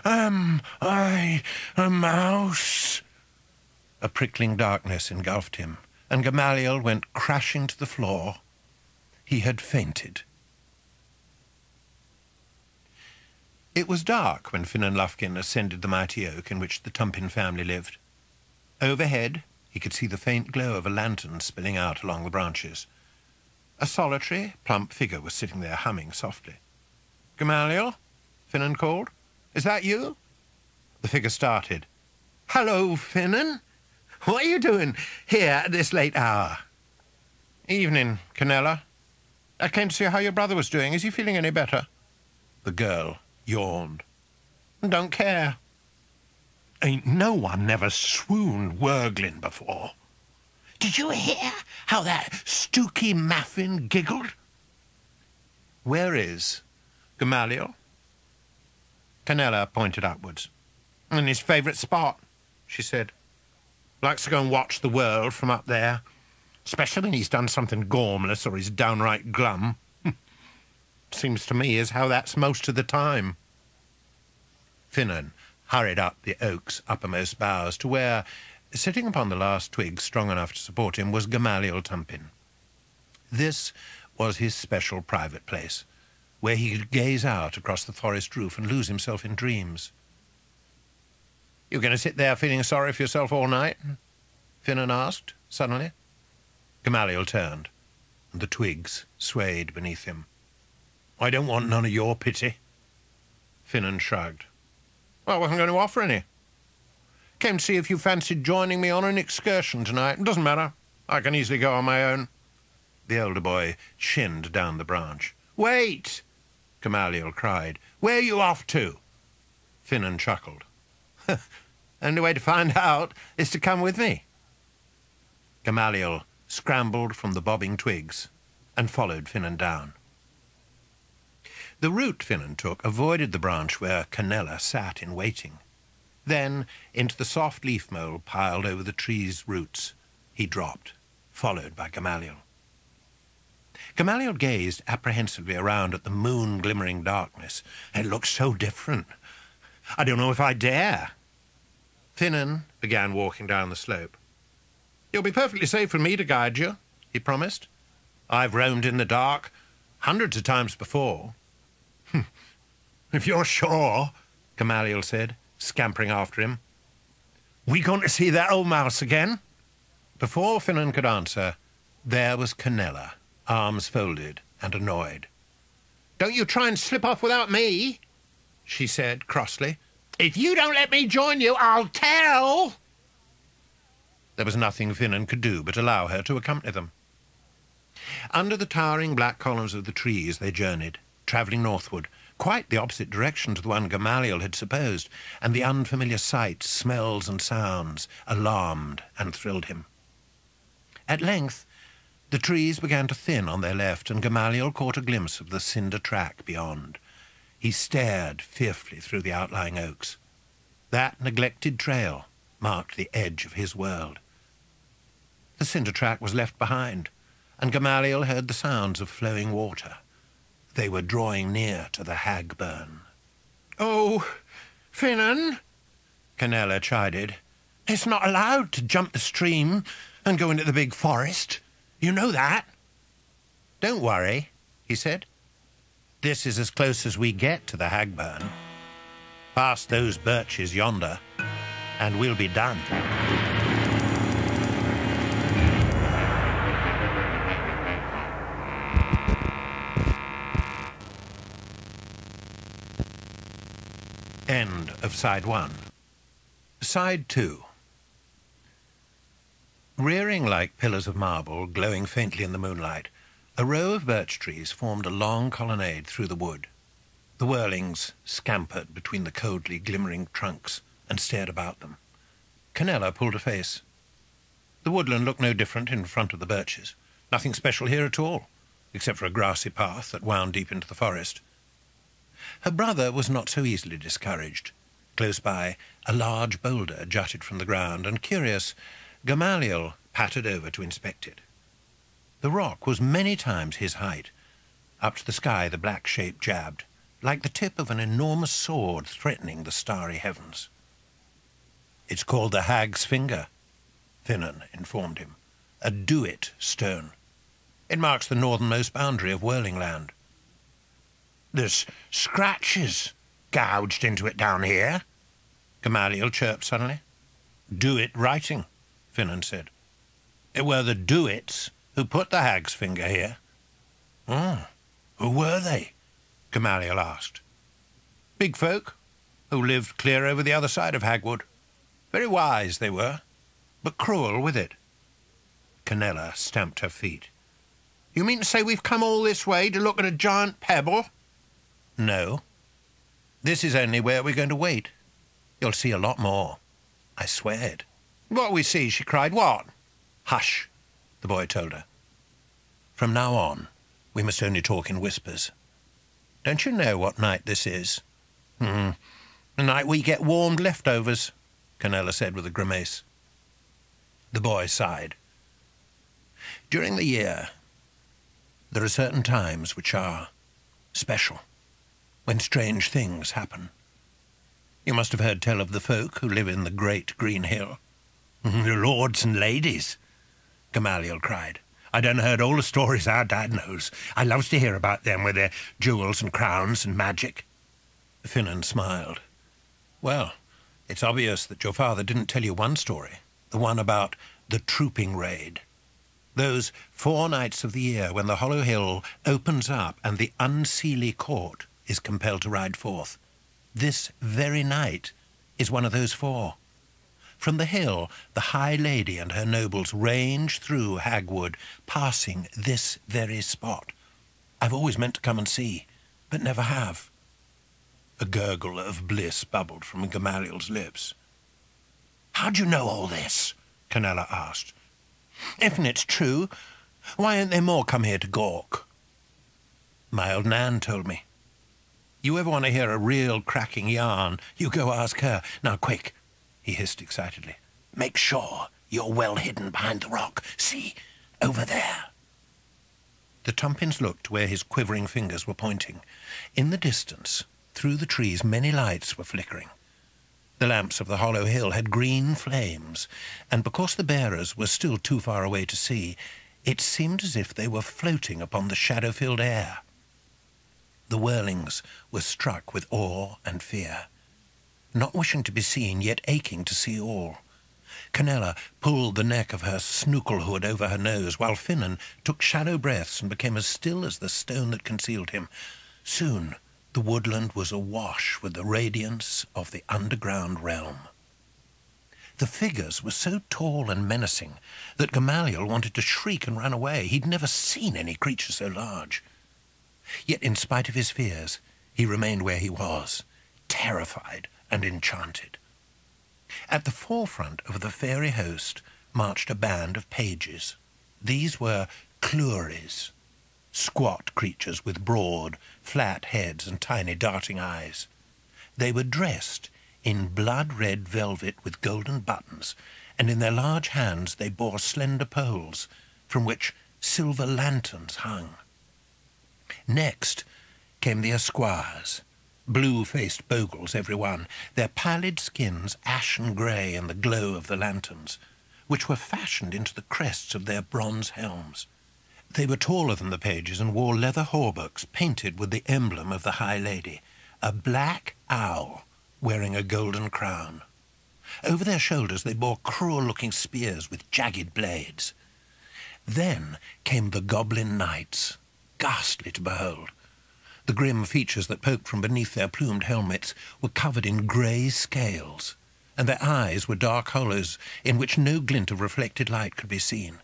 am I a mouse? A prickling darkness engulfed him, and Gamaliel went crashing to the floor. He had fainted. It was dark when Finnan Lufkin ascended the mighty oak in which the Tumpin family lived. Overhead, he could see the faint glow of a lantern spilling out along the branches. A solitary, plump figure was sitting there humming softly. Gamaliel? Finnan called. Is that you? The figure started. Hello, Finnan. What are you doing here at this late hour? Evening, Canella. I came to see how your brother was doing. Is he feeling any better? The girl yawned. Don't care. Ain't no one never swooned wurgling before. Did you hear how that Stooky Maffin giggled? Where is Gamaliel? Canella pointed upwards. In his favourite spot, she said. Likes to go and watch the world from up there, especially when he's done something gormless or he's downright glum. Seems to me as how that's most of the time. Finnan hurried up the oak's uppermost boughs to where, sitting upon the last twig strong enough to support him, was Gamaliel Tumpin. This was his special private place, where he could gaze out across the forest roof and lose himself in dreams. You going to sit there feeling sorry for yourself all night? Finnan asked, suddenly. Gamaliel turned, and the twigs swayed beneath him. I don't want none of your pity. Finnan shrugged. Well, I wasn't going to offer any. Came to see if you fancied joining me on an excursion tonight. It doesn't matter. I can easily go on my own. The elder boy shinned down the branch. Wait! Gamaliel cried. Where are you off to? Finnan chuckled. Only way to find out is to come with me. Gamaliel scrambled from the bobbing twigs and followed Finnan down. The route Finnan took avoided the branch where Canella sat in waiting. Then, into the soft leaf mould piled over the tree's roots, he dropped, followed by Gamaliel. Gamaliel gazed apprehensively around at the moon-glimmering darkness. It looked so different. I don't know if I dare. Finnan began walking down the slope. You'll be perfectly safe for me to guide you, he promised. I've roamed in the dark hundreds of times before. Hmm. if you're sure, Gamaliel said, scampering after him. We going to see that old mouse again? Before Finnan could answer, there was Canella, arms folded and annoyed. Don't you try and slip off without me, she said crossly. If you don't let me join you, I'll tell. There was nothing Finnan could do but allow her to accompany them. Under the towering black columns of the trees they journeyed, travelling northward, quite the opposite direction to the one Gamaliel had supposed, and the unfamiliar sights, smells, and sounds alarmed and thrilled him. At length, the trees began to thin on their left, and Gamaliel caught a glimpse of the cinder track beyond. He stared fearfully through the outlying oaks. That neglected trail marked the edge of his world. The cinder track was left behind, and Gamaliel heard the sounds of flowing water. They were drawing near to the Hagburn. Oh, Finnan, Canella chided. It's not allowed to jump the stream and go into the big forest. You know that? Don't worry, he said. This is as close as we get to the Hagburn. Past those birches yonder, and we'll be done. End of side one. Side two. Rearing like pillars of marble, glowing faintly in the moonlight, a row of birch trees formed a long colonnade through the wood. The werlings scampered between the coldly glimmering trunks and stared about them. Canella pulled a face. The woodland looked no different in front of the birches. Nothing special here at all, except for a grassy path that wound deep into the forest. Her brother was not so easily discouraged. Close by, a large boulder jutted from the ground, and curious, Gamaliel pattered over to inspect it. The rock was many times his height. Up to the sky the black shape jabbed, like the tip of an enormous sword threatening the starry heavens. It's called the Hag's Finger, Finnan informed him. A Duit stone. It marks the northernmost boundary of Werling Land. There's scratches gouged into it down here, Gamaliel chirped suddenly. Duit writing, Finnan said. It were the Duits who put the Hag's Finger here. Oh, who were they? Gamaliel asked. Big folk, who lived clear over the other side of Hagwood. Very wise they were, but cruel with it. Canella stamped her feet. You mean to say we've come all this way to look at a giant pebble? No. This is only where we're going to wait. You'll see a lot more. I swear it. What we see, she cried. What? Hush, the boy told her. From now on, we must only talk in whispers. Don't you know what night this is? Hmm. The night we get warmed leftovers. Canella said with a grimace. The boy sighed. During the year, there are certain times which are special, when strange things happen. You must have heard tell of the folk who live in the great green hill. The lords and ladies, Gamaliel cried. I done heard all the stories our dad knows. I loves to hear about them with their jewels and crowns and magic. Finnan smiled. Well, it's obvious that your father didn't tell you one story, the one about the trooping raid. Those four nights of the year when the hollow hill opens up and the unseelie court is compelled to ride forth. This very night is one of those four. From the hill, the High Lady and her nobles range through Hagwood, passing this very spot. I've always meant to come and see, but never have. A gurgle of bliss bubbled from Gamaliel's lips. How'd you know all this? Canella asked. If it's true, why aren't there more come here to gawk? My old Nan told me. You ever want to hear a real cracking yarn, you go ask her. Now, quick, he hissed excitedly. Make sure you're well hidden behind the rock. See, over there. The Tumpins looked where his quivering fingers were pointing. In the distance, through the trees, many lights were flickering. The lamps of the hollow hill had green flames, and because the bearers were still too far away to see, it seemed as if they were floating upon the shadow-filled air. The Werlings were struck with awe and fear, not wishing to be seen, yet aching to see all. Canella pulled the neck of her snookle hood over her nose, while Finnan took shallow breaths and became as still as the stone that concealed him. Soon the woodland was awash with the radiance of the underground realm. The figures were so tall and menacing that Gamaliel wanted to shriek and run away. He'd never seen any creature so large. Yet, in spite of his fears, he remained where he was, terrified and enchanted. At the forefront of the fairy host marched a band of pages. These were Cluries, squat creatures with broad, flat heads and tiny darting eyes. They were dressed in blood-red velvet with golden buttons, and in their large hands they bore slender poles, from which silver lanterns hung. Next came the esquires, blue-faced bogles every one, their pallid skins ashen grey in the glow of the lanterns, which were fashioned into the crests of their bronze helms. They were taller than the pages and wore leather hauberks painted with the emblem of the High Lady, a black owl wearing a golden crown. Over their shoulders they bore cruel-looking spears with jagged blades. Then came the goblin knights, ghastly to behold. The grim features that poked from beneath their plumed helmets were covered in grey scales, and their eyes were dark hollows in which no glint of reflected light could be seen.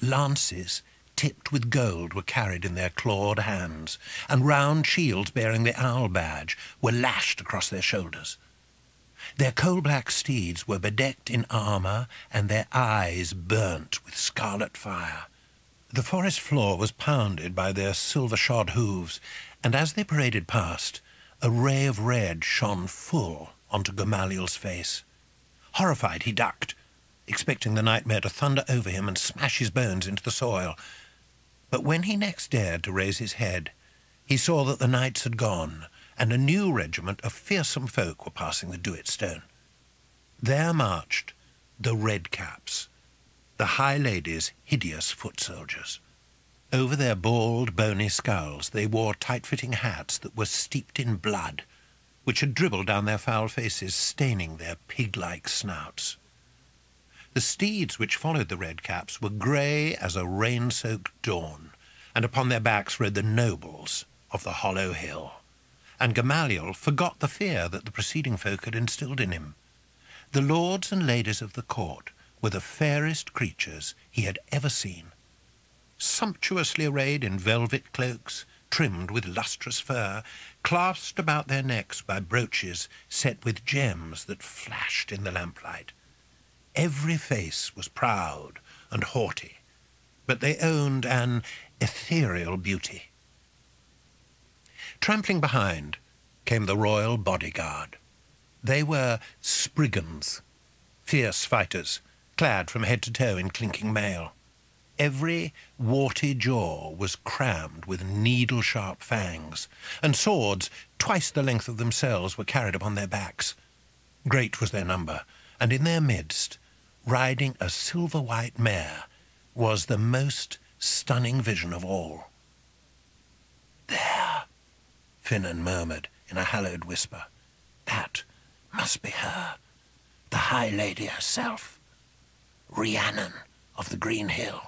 Lances tipped with gold were carried in their clawed hands, and round shields bearing the owl badge were lashed across their shoulders. Their coal-black steeds were bedecked in armour, and their eyes burnt with scarlet fire. The forest floor was pounded by their silver-shod hooves, and as they paraded past, a ray of red shone full onto Gamaliel's face. Horrified, he ducked, expecting the nightmare to thunder over him and smash his bones into the soil. But when he next dared to raise his head, he saw that the knights had gone, and a new regiment of fearsome folk were passing the Duet Stone. There marched the Redcaps, the High Lady's hideous foot soldiers. Over their bald, bony skulls they wore tight-fitting hats that were steeped in blood, which had dribbled down their foul faces, staining their pig-like snouts. The steeds which followed the Redcaps were grey as a rain-soaked dawn, and upon their backs rode the nobles of the Hollow Hill and Gamaliel forgot the fear that the preceding folk had instilled in him. The lords and ladies of the court were the fairest creatures he had ever seen. Sumptuously arrayed in velvet cloaks, trimmed with lustrous fur, clasped about their necks by brooches set with gems that flashed in the lamplight. Every face was proud and haughty, but they owned an ethereal beauty. Trampling behind came the royal bodyguard. They were Spriggans, fierce fighters, clad from head to toe in clinking mail. Every warty jaw was crammed with needle-sharp fangs, and swords twice the length of themselves were carried upon their backs. Great was their number, and in their midst, riding a silver-white mare, was the most stunning vision of all. There, Finnan murmured in a hallowed whisper. That must be her, the High Lady herself, Rhiannon of the Green Hill.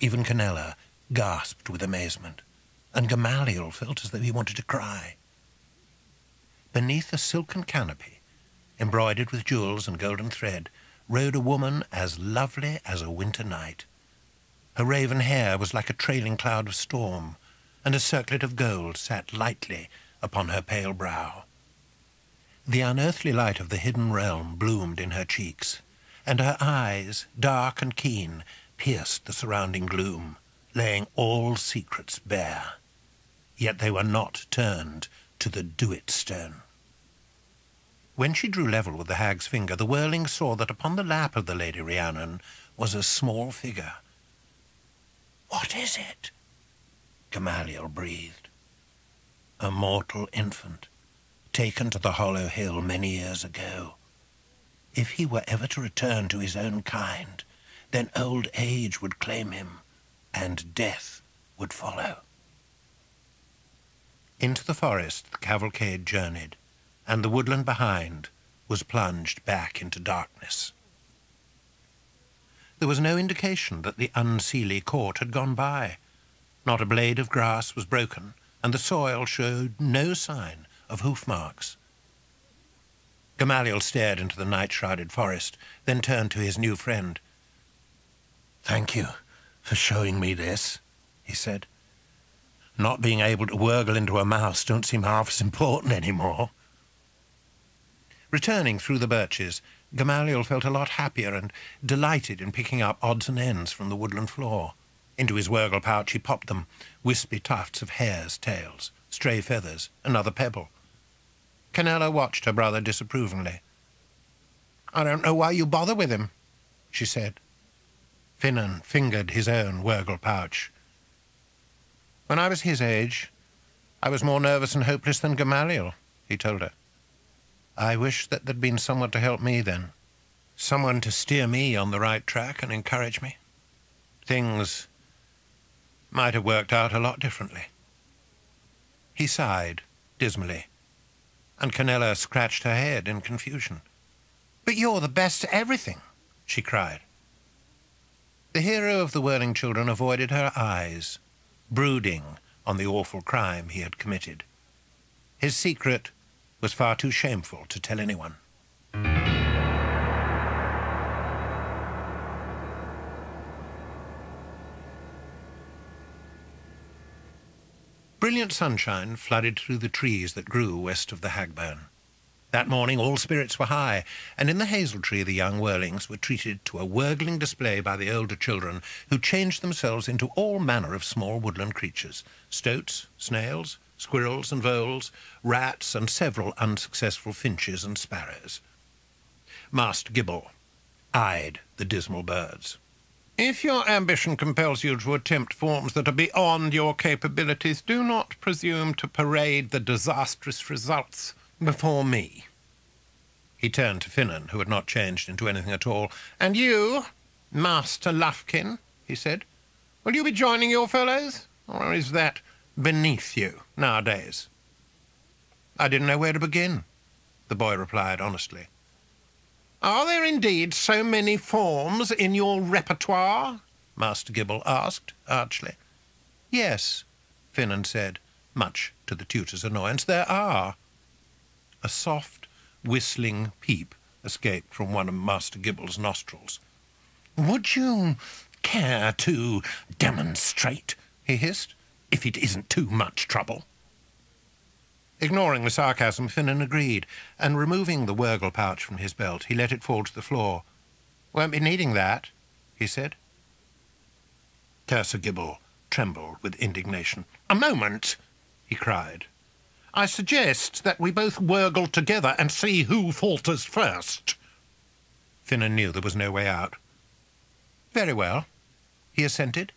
Even Canella gasped with amazement, and Gamaliel felt as though he wanted to cry. Beneath a silken canopy, embroidered with jewels and golden thread, rode a woman as lovely as a winter night. Her raven hair was like a trailing cloud of storm, and a circlet of gold sat lightly upon her pale brow. The unearthly light of the hidden realm bloomed in her cheeks, and her eyes, dark and keen, pierced the surrounding gloom, laying all secrets bare. Yet they were not turned to the Duet Stone. When she drew level with the hag's finger, the werling saw that upon the lap of the Lady Rhiannon was a small figure. What is it? Gamaliel breathed. A mortal infant, taken to the hollow hill many years ago. If he were ever to return to his own kind, then old age would claim him, and death would follow. Into the forest the cavalcade journeyed, and the woodland behind was plunged back into darkness. There was no indication that the unseelie court had gone by, not a blade of grass was broken, and the soil showed no sign of hoof marks. Gamaliel stared into the night-shrouded forest, then turned to his new friend. Thank you for showing me this, he said. Not being able to wurgle into a mouse don't seem half as important anymore. Returning through the birches, Gamaliel felt a lot happier and delighted in picking up odds and ends from the woodland floor. Into his wurgle pouch he popped them, wispy tufts of hares' tails, stray feathers, another pebble. Canella watched her brother disapprovingly. I don't know why you bother with him, she said. Finnan fingered his own wurgle pouch. When I was his age, I was more nervous and hopeless than Gamaliel, he told her. I wish that there'd been someone to help me then. Someone to steer me on the right track and encourage me. Things might have worked out a lot differently. He sighed dismally, and Canella scratched her head in confusion. But you're the best at everything, she cried. The hero of the werling children avoided her eyes, brooding on the awful crime he had committed. His secret was far too shameful to tell anyone. Brilliant sunshine flooded through the trees that grew west of the Hagburn. That morning all spirits were high, and in the hazel tree the young Werlings were treated to a wurgling display by the older children, who changed themselves into all manner of small woodland creatures stoats, snails, squirrels and voles, rats, and several unsuccessful finches and sparrows. Master Gibble eyed the dismal birds. If your ambition compels you to attempt forms that are beyond your capabilities, do not presume to parade the disastrous results before me. He turned to Finnan, who had not changed into anything at all. And you, Master Lufkin, he said, will you be joining your fellows, or is that beneath you nowadays? I didn't know where to begin, the boy replied honestly. Are there indeed so many forms in your repertoire? Master Gibble asked archly. Yes, Finnan said, much to the tutor's annoyance, there are. A soft, whistling peep escaped from one of Master Gibble's nostrils. Would you care to demonstrate, he hissed, if it isn't too much trouble? Ignoring the sarcasm, Finnan agreed, and removing the Wurgle pouch from his belt, he let it fall to the floor. Won't be needing that, he said. Cursor Gibble trembled with indignation. A moment, he cried. I suggest that we both wurgle together and see who falters first. Finnan knew there was no way out. Very well, he assented.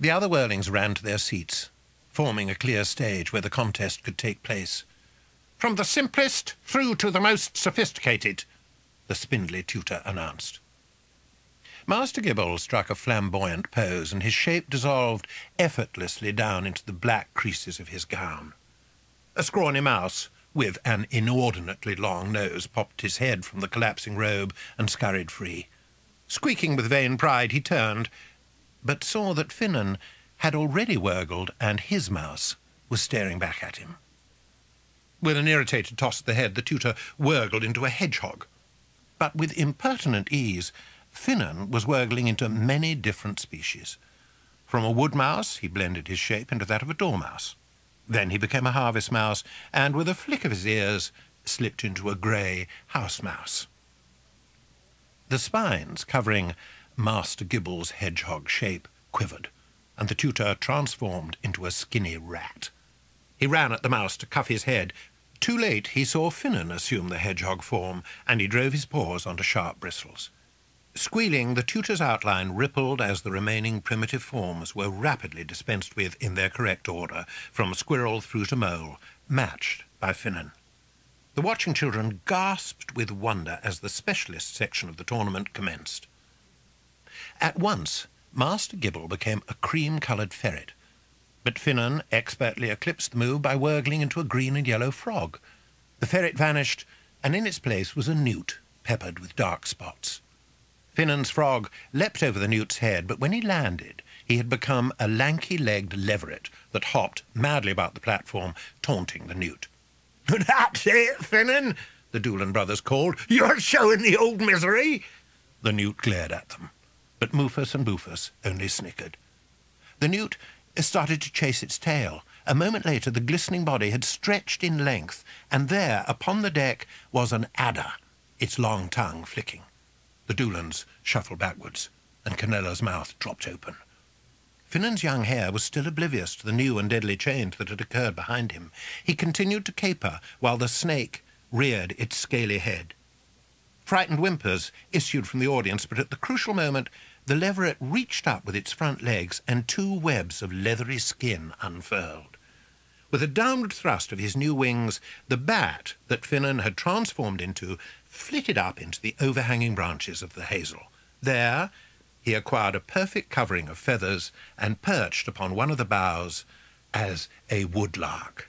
The other Werlings ran to their seats, forming a clear stage where the contest could take place. From the simplest through to the most sophisticated, the spindly tutor announced. Master Gibble struck a flamboyant pose, and his shape dissolved effortlessly down into the black creases of his gown. A scrawny mouse, with an inordinately long nose, popped his head from the collapsing robe and scurried free. Squeaking with vain pride, he turned, but saw that Finnan had already wurgled, and his mouse was staring back at him. With an irritated toss of the head, the tutor wurgled into a hedgehog. But with impertinent ease, Finnan was wurgling into many different species. From a wood mouse, he blended his shape into that of a dormouse. Then he became a harvest mouse, and with a flick of his ears, slipped into a grey house mouse. The spines covering Master Gibble's hedgehog shape quivered and the tutor transformed into a skinny rat. He ran at the mouse to cuff his head. Too late, he saw Finnan assume the hedgehog form, and he drove his paws onto sharp bristles. Squealing, the tutor's outline rippled as the remaining primitive forms were rapidly dispensed with in their correct order, from squirrel through to mole, matched by Finnan. The watching children gasped with wonder as the specialist section of the tournament commenced. At once, Master Gibble became a cream-coloured ferret, but Finnan expertly eclipsed the move by wurgling into a green and yellow frog. The ferret vanished, and in its place was a newt, peppered with dark spots. Finnan's frog leapt over the newt's head, but when he landed, he had become a lanky-legged leveret that hopped madly about the platform, taunting the newt. That's it, Finnan, the Doolan brothers called. You're showing the old misery. The newt glared at them but Mufus and Bufus only snickered. The newt started to chase its tail. A moment later, the glistening body had stretched in length, and there, upon the deck, was an adder, its long tongue flicking. The Doolans shuffled backwards, and Canella's mouth dropped open. Finnan's young hare was still oblivious to the new and deadly change that had occurred behind him. He continued to caper while the snake reared its scaly head. Frightened whimpers issued from the audience, but at the crucial moment the leveret reached up with its front legs, and two webs of leathery skin unfurled. With a downward thrust of his new wings, the bat that Finnan had transformed into flitted up into the overhanging branches of the hazel. There he acquired a perfect covering of feathers and perched upon one of the boughs as a woodlark.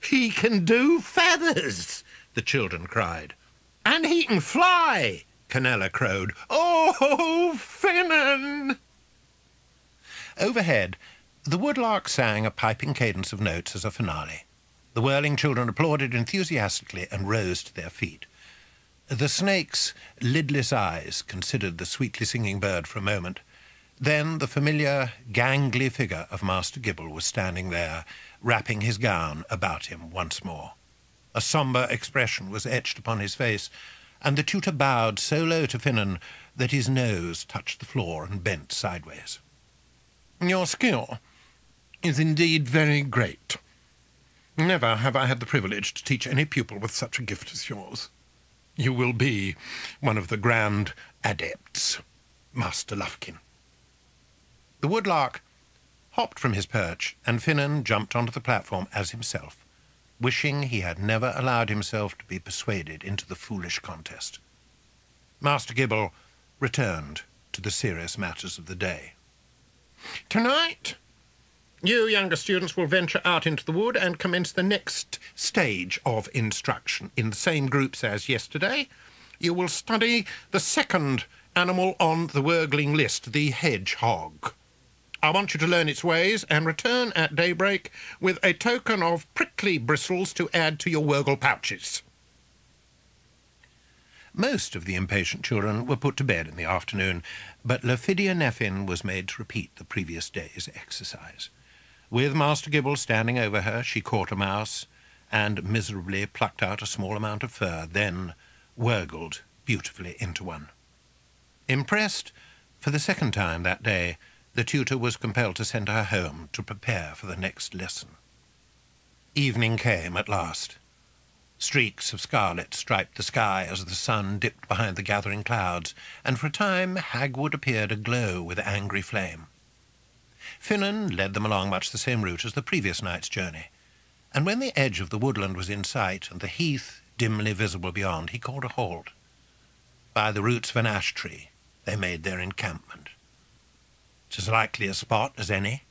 He can do feathers, the children cried. And he can fly, Canella crowed. Oh, Finnan! Overhead, The woodlark sang a piping cadence of notes as a finale. The werling children applauded enthusiastically and rose to their feet. The snake's lidless eyes considered the sweetly singing bird for a moment. Then the familiar, gangly figure of Master Gibble was standing there, wrapping his gown about him once more. A sombre expression was etched upon his face, and the tutor bowed so low to Finnan that his nose touched the floor and bent sideways. Your skill is indeed very great. Never have I had the privilege to teach any pupil with such a gift as yours. You will be one of the grand adepts, Master Lufkin. The woodlark hopped from his perch, and Finnan jumped onto the platform as himself, wishing he had never allowed himself to be persuaded into the foolish contest. Master Gibble returned to the serious matters of the day. Tonight, you younger students will venture out into the wood and commence the next stage of instruction. In the same groups as yesterday, you will study the second animal on the Wurgling list, the hedgehog. I want you to learn its ways and return at daybreak with a token of prickly bristles to add to your Wurgle pouches. Most of the impatient children were put to bed in the afternoon, but Lephidia Neffin was made to repeat the previous day's exercise. With Master Gibble standing over her, she caught a mouse and miserably plucked out a small amount of fur, then wurgled beautifully into one. Impressed for the second time that day, the tutor was compelled to send her home to prepare for the next lesson. Evening came at last. Streaks of scarlet striped the sky as the sun dipped behind the gathering clouds, and for a time Hagwood appeared aglow with angry flame. Finnan led them along much the same route as the previous night's journey, and when the edge of the woodland was in sight and the heath dimly visible beyond, he called a halt. By the roots of an ash tree they made their encampment. "'It's as likely a spot as any,'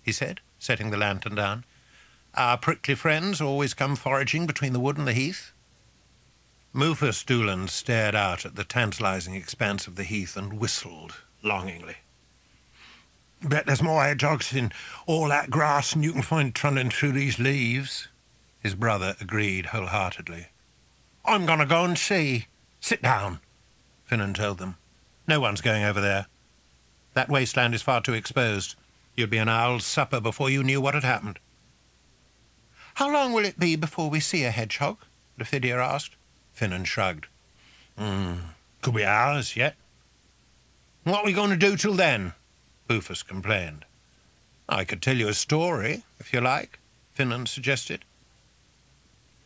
he said, setting the lantern down. Our prickly friends always come foraging between the wood and the heath. Mufus Doolan stared out at the tantalizing expanse of the heath and whistled longingly. Bet there's more hedgehogs in all that grass than you can find trundling through these leaves, his brother agreed wholeheartedly. I'm going to go and see. Sit down, Finnan told them. No one's going over there. That wasteland is far too exposed. You'd be an owl's supper before you knew what had happened. How long will it be before we see a hedgehog? Lephidia asked. Finnan shrugged. Mm, could be hours yet. What are we going to do till then? Bufus complained. I could tell you a story, if you like, Finnan suggested.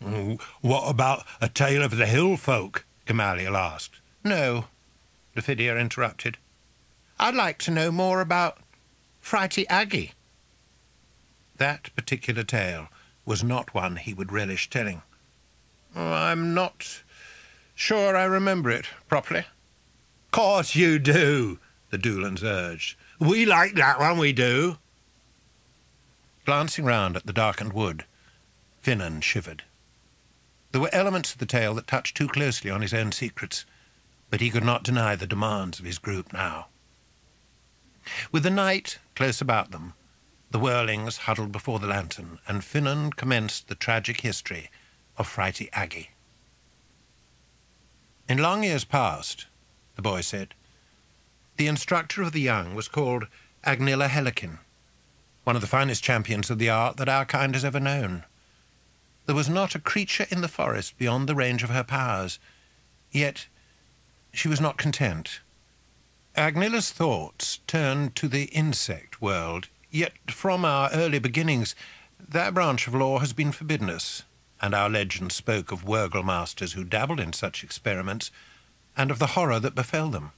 Mm, what about a tale of the hill folk? Gamaliel asked. No, Lephidia interrupted. I'd like to know more about Frighty Aggie. That particular tale was not one he would relish telling. Oh, I'm not sure I remember it properly. Course you do, the Doolans urged. We like that one, we do. Glancing round at the darkened wood, Finnan shivered. There were elements of the tale that touched too closely on his own secrets, but he could not deny the demands of his group now. With the night close about them, the werlings huddled before the lantern, and Finnan commenced the tragic history of Frighty Aggie. In long years past, the boy said, the instructor of the young was called Agnilla Hellikin, one of the finest champions of the art that our kind has ever known. There was not a creature in the forest beyond the range of her powers, yet she was not content. Agnilla's thoughts turned to the insect world Yet from our early beginnings, that branch of lore has been forbidden us, and our legends spoke of Wurgle masters who dabbled in such experiments, and of the horror that befell them.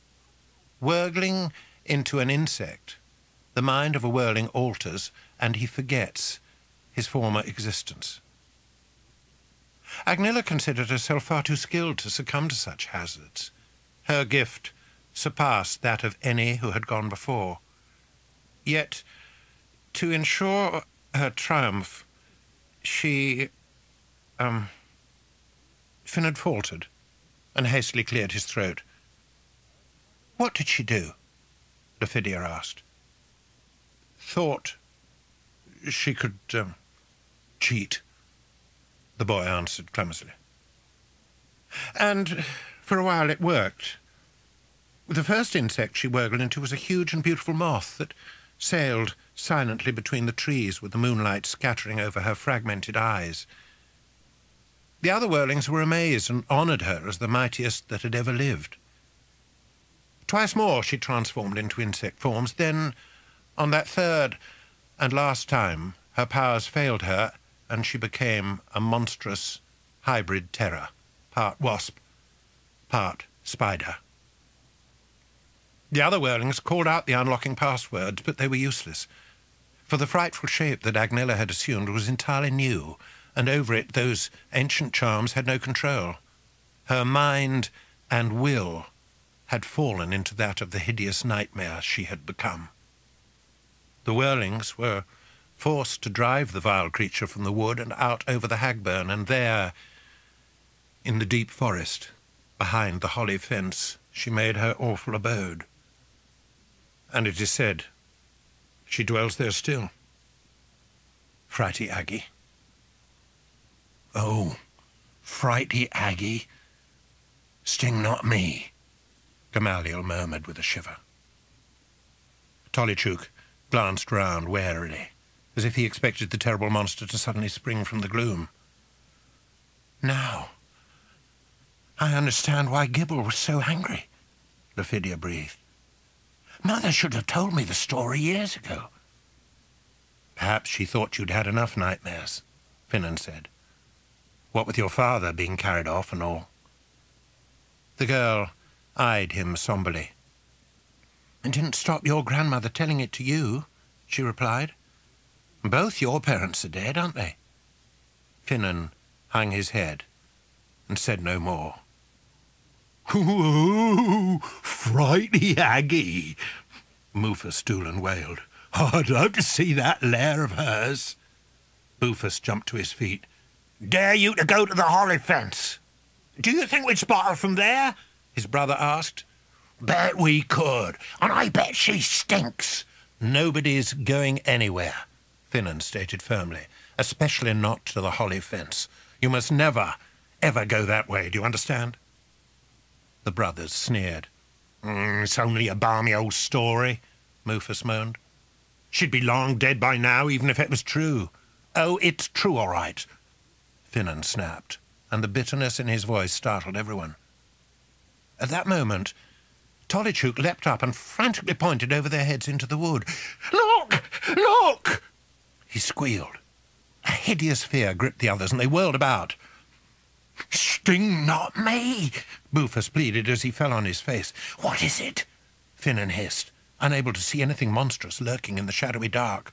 Wurgling into an insect, the mind of a werling alters, and he forgets his former existence. Agnilla considered herself far too skilled to succumb to such hazards. Her gift surpassed that of any who had gone before. Yet to ensure her triumph, she, um, Finnan faltered and hastily cleared his throat. What did she do? Lephidia asked. Thought she could um, cheat, the boy answered clumsily. And for a while it worked. The first insect she wurgled into was a huge and beautiful moth that sailed silently between the trees with the moonlight scattering over her fragmented eyes. The other werlings were amazed and honoured her as the mightiest that had ever lived. Twice more she transformed into insect forms. Then, on that third and last time, her powers failed her, and she became a monstrous hybrid terror, part wasp, part spider. The other werlings called out the unlocking passwords, but they were useless, for the frightful shape that Agnella had assumed was entirely new, and over it those ancient charms had no control. Her mind and will had fallen into that of the hideous nightmare she had become. The werlings were forced to drive the vile creature from the wood and out over the hagburn, and there, in the deep forest, behind the holly fence, she made her awful abode. And it is said she dwells there still. Frighty Aggie. Oh, Frighty Aggie. Sting not me. Gamaliel murmured with a shiver. Tolly Tuke glanced round warily, as if he expected the terrible monster to suddenly spring from the gloom. Now, I understand why Gibble was so angry, Lephidia breathed. Mother should have told me the story years ago. Perhaps she thought you'd had enough nightmares, Finnan said. What with your father being carried off and all. The girl eyed him somberly. And didn't stop your grandmother telling it to you, she replied. Both your parents are dead, aren't they? Finnan hung his head and said no more. Ooh, frighty Aggie, Mufus Doolan wailed. Oh, I'd love to see that lair of hers. Bufus jumped to his feet. Dare you to go to the holly fence? Do you think we'd spot her from there? his brother asked. Bet we could, and I bet she stinks. Nobody's going anywhere, Finnan stated firmly, especially not to the holly fence. You must never, ever go that way, do you understand? The brothers sneered. Mm, it's only a balmy old story, Mufus moaned. She'd be long dead by now, even if it was true. Oh, it's true, all right, Finnan snapped, and the bitterness in his voice startled everyone. At that moment, Tolly Tuke leapt up and frantically pointed over their heads into the wood. Look! Look! He squealed. A hideous fear gripped the others, and they whirled about. Sting not me, Bufus pleaded as he fell on his face. What is it? Finnan hissed, unable to see anything monstrous lurking in the shadowy dark.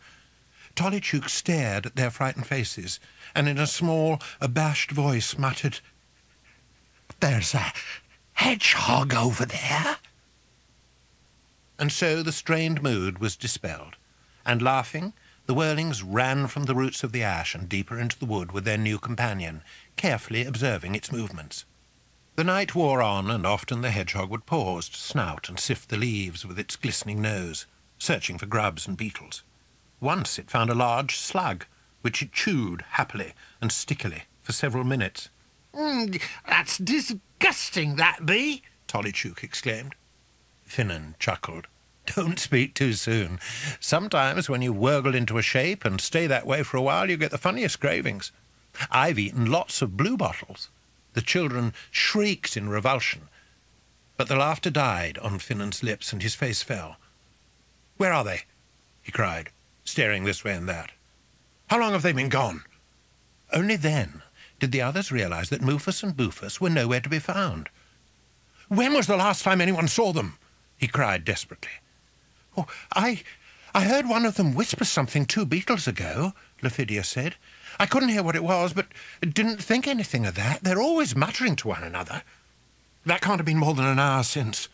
Tolly Tuke stared at their frightened faces, and in a small, abashed voice muttered, There's a hedgehog over there. And so the strained mood was dispelled, and laughing, the werlings ran from the roots of the ash and deeper into the wood with their new companion, carefully observing its movements. The night wore on, and often the hedgehog would pause to snout and sift the leaves with its glistening nose, searching for grubs and beetles. Once it found a large slug, which it chewed happily and stickily for several minutes. Mm, that's disgusting, that be, Tolly Tuke exclaimed. Finnan chuckled. Don't speak too soon. Sometimes when you wurgle into a shape and stay that way for a while, you get the funniest cravings. I've eaten lots of bluebottles. The children shrieked in revulsion, but the laughter died on Finnan's lips and his face fell. Where are they? he cried, staring this way and that. How long have they been gone? Only then did the others realize that Mufus and Bufus were nowhere to be found. When was the last time anyone saw them? he cried desperately. Oh, I, I heard one of them whisper something two beetles ago, Lephidia said. I couldn't hear what it was, but didn't think anything of that. They're always muttering to one another. That can't have been more than an hour since.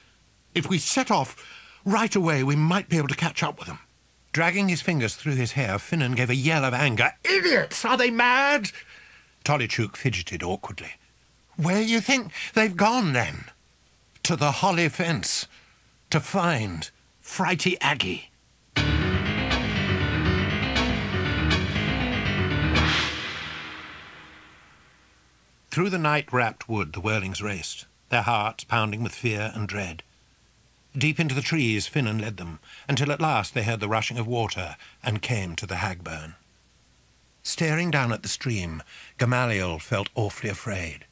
If we set off right away, we might be able to catch up with them. Dragging his fingers through his hair, Finnan gave a yell of anger. Idiots! Are they mad? Tolly Tuke fidgeted awkwardly. Where do you think they've gone, then? To the holly fence. To find Frighty Aggie. Through the night-wrapped wood the werlings raced, their hearts pounding with fear and dread. Deep into the trees Finnan led them, until at last they heard the rushing of water and came to the hagburn. Staring down at the stream, Gamaliel felt awfully afraid.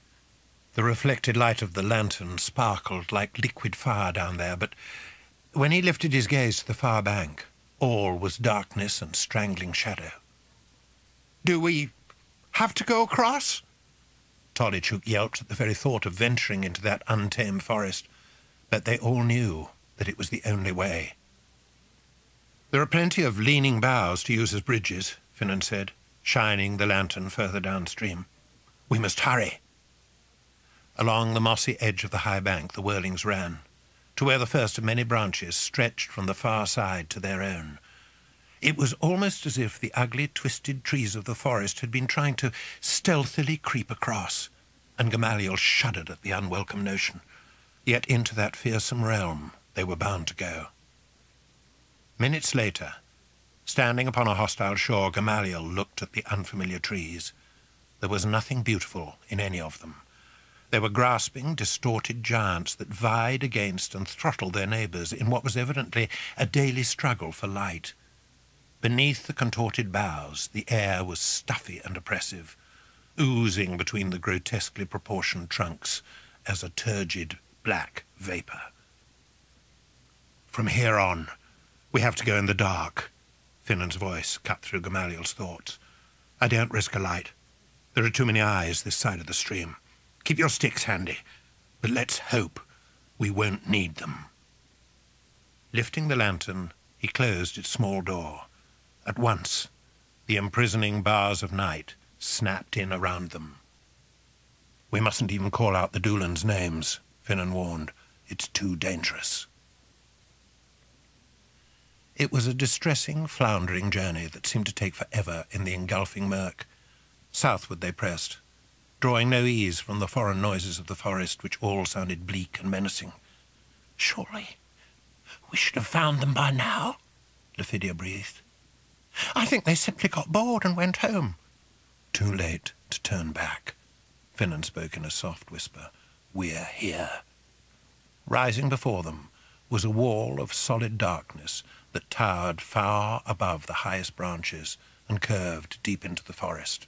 The reflected light of the lantern sparkled like liquid fire down there, but when he lifted his gaze to the far bank, all was darkness and strangling shadow. Do we have to go across? Tolly Tuke yelped at the very thought of venturing into that untamed forest, but they all knew that it was the only way. There are plenty of leaning boughs to use as bridges, Finnan said, shining the lantern further downstream. We must hurry. Along the mossy edge of the high bank the werlings ran, to where the first of many branches stretched from the far side to their own. It was almost as if the ugly, twisted trees of the forest had been trying to stealthily creep across, and Gamaliel shuddered at the unwelcome notion. Yet into that fearsome realm they were bound to go. Minutes later, standing upon a hostile shore, Gamaliel looked at the unfamiliar trees. There was nothing beautiful in any of them. They were grasping, distorted giants that vied against and throttled their neighbours in what was evidently a daily struggle for light. Beneath the contorted boughs, the air was stuffy and oppressive, oozing between the grotesquely proportioned trunks as a turgid black vapour. From here on, we have to go in the dark, Finnan's voice cut through Gamaliel's thoughts. I don't risk a light. There are too many eyes this side of the stream. Keep your sticks handy, but let's hope we won't need them. Lifting the lantern, he closed its small door. At once, the imprisoning bars of night snapped in around them. We mustn't even call out the Doolans' names, Finnan warned. It's too dangerous. It was a distressing, floundering journey that seemed to take forever in the engulfing murk. Southward they pressed, drawing no ease from the foreign noises of the forest, which all sounded bleak and menacing. Surely we should have found them by now, Lephidia breathed. I think they simply got bored and went home. Too late to turn back. Finnan spoke in a soft whisper. We're here. Rising before them was a wall of solid darkness that towered far above the highest branches and curved deep into the forest.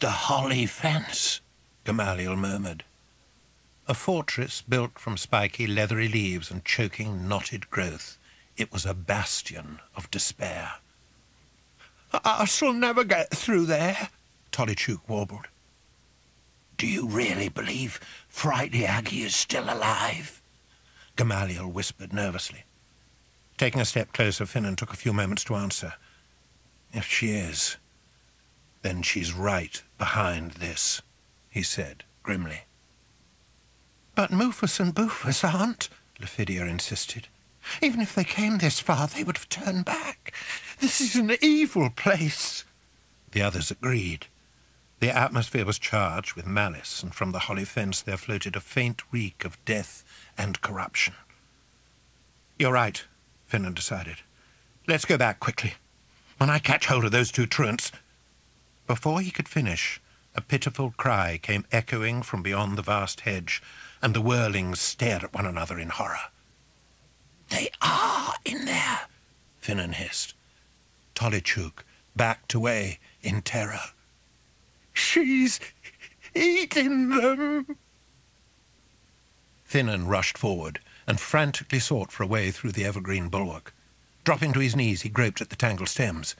The holly fence, Gamaliel murmured. A fortress built from spiky, leathery leaves and choking, knotted growth. It was a bastion of despair. I shall never get through there, Tolly Tuke warbled. Do you really believe Frighty Aggie is still alive? Gamaliel whispered nervously. Taking a step closer, Finnan took a few moments to answer. If she is, then she's right behind this, he said grimly. But Mufus and Bufus aren't, Lephidia insisted. Even if they came this far, they would have turned back. This is an evil place. The others agreed. The atmosphere was charged with malice, and from the holly fence there floated a faint reek of death and corruption. You're right, Finnan decided. Let's go back quickly. When I catch hold of those two truants, before he could finish, a pitiful cry came echoing from beyond the vast hedge, and the werlings stared at one another in horror. They are in there, Finnan hissed. Tolly Tuke backed away in terror. She's eating them. Finnan rushed forward and frantically sought for a way through the evergreen bulwark. Dropping to his knees, he groped at the tangled stems.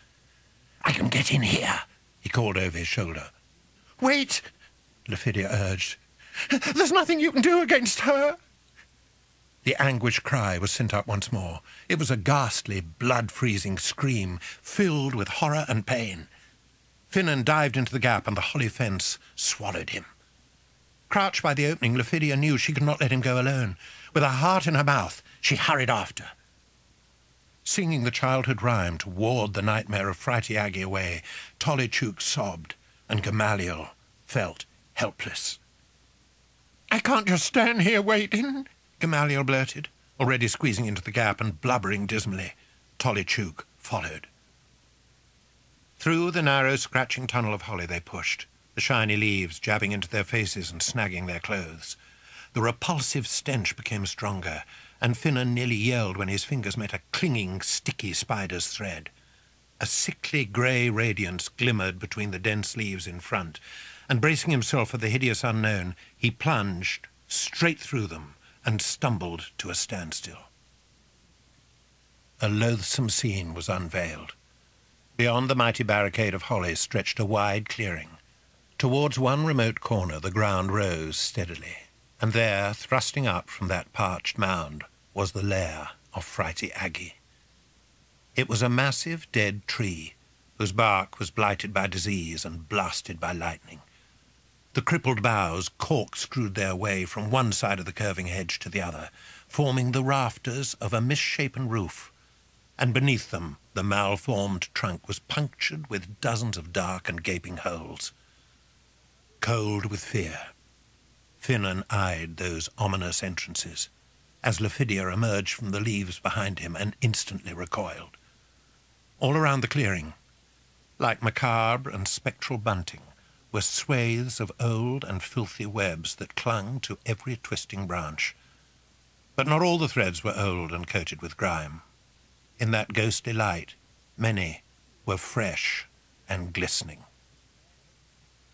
I can get in here, he called over his shoulder. Wait, Lephidia urged. There's nothing you can do against her. The anguished cry was sent up once more. It was a ghastly, blood-freezing scream, filled with horror and pain. Finnan dived into the gap, and the holly fence swallowed him. Crouched by the opening, Lephidia knew she could not let him go alone. With her heart in her mouth, she hurried after. Singing the childhood rhyme to ward the nightmare of Frighty Aggie away, Tolly Tuke sobbed, and Gamaliel felt helpless. I can't just stand here waiting, Gamaliel blurted, already squeezing into the gap and blubbering dismally. Tolly Tuke followed. Through the narrow, scratching tunnel of holly they pushed, the shiny leaves jabbing into their faces and snagging their clothes. The repulsive stench became stronger, and Finnan nearly yelled when his fingers met a clinging, sticky spider's thread. A sickly grey radiance glimmered between the dense leaves in front, and bracing himself for the hideous unknown, he plunged straight through them and stumbled to a standstill. A loathsome scene was unveiled. Beyond the mighty barricade of holly stretched a wide clearing. Towards one remote corner the ground rose steadily, and there, thrusting up from that parched mound, was the lair of Frighty Aggie. It was a massive dead tree, whose bark was blighted by disease and blasted by lightning. The crippled boughs corkscrewed their way from one side of the curving hedge to the other, forming the rafters of a misshapen roof, and beneath them the malformed trunk was punctured with dozens of dark and gaping holes. Cold with fear, Finnan eyed those ominous entrances as Lephidia emerged from the leaves behind him and instantly recoiled. All around the clearing, like macabre and spectral bunting, were swathes of old and filthy webs that clung to every twisting branch. But not all the threads were old and coated with grime. In that ghostly light, many were fresh and glistening.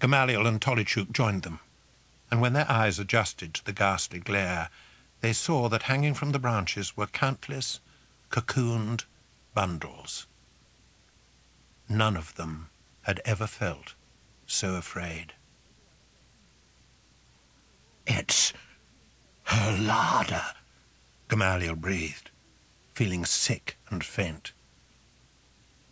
Gamaliel and Tolly Tuke joined them, and when their eyes adjusted to the ghastly glare, they saw that hanging from the branches were countless cocooned bundles. None of them had ever felt so afraid. It's her larder, Gamaliel breathed, feeling sick and faint.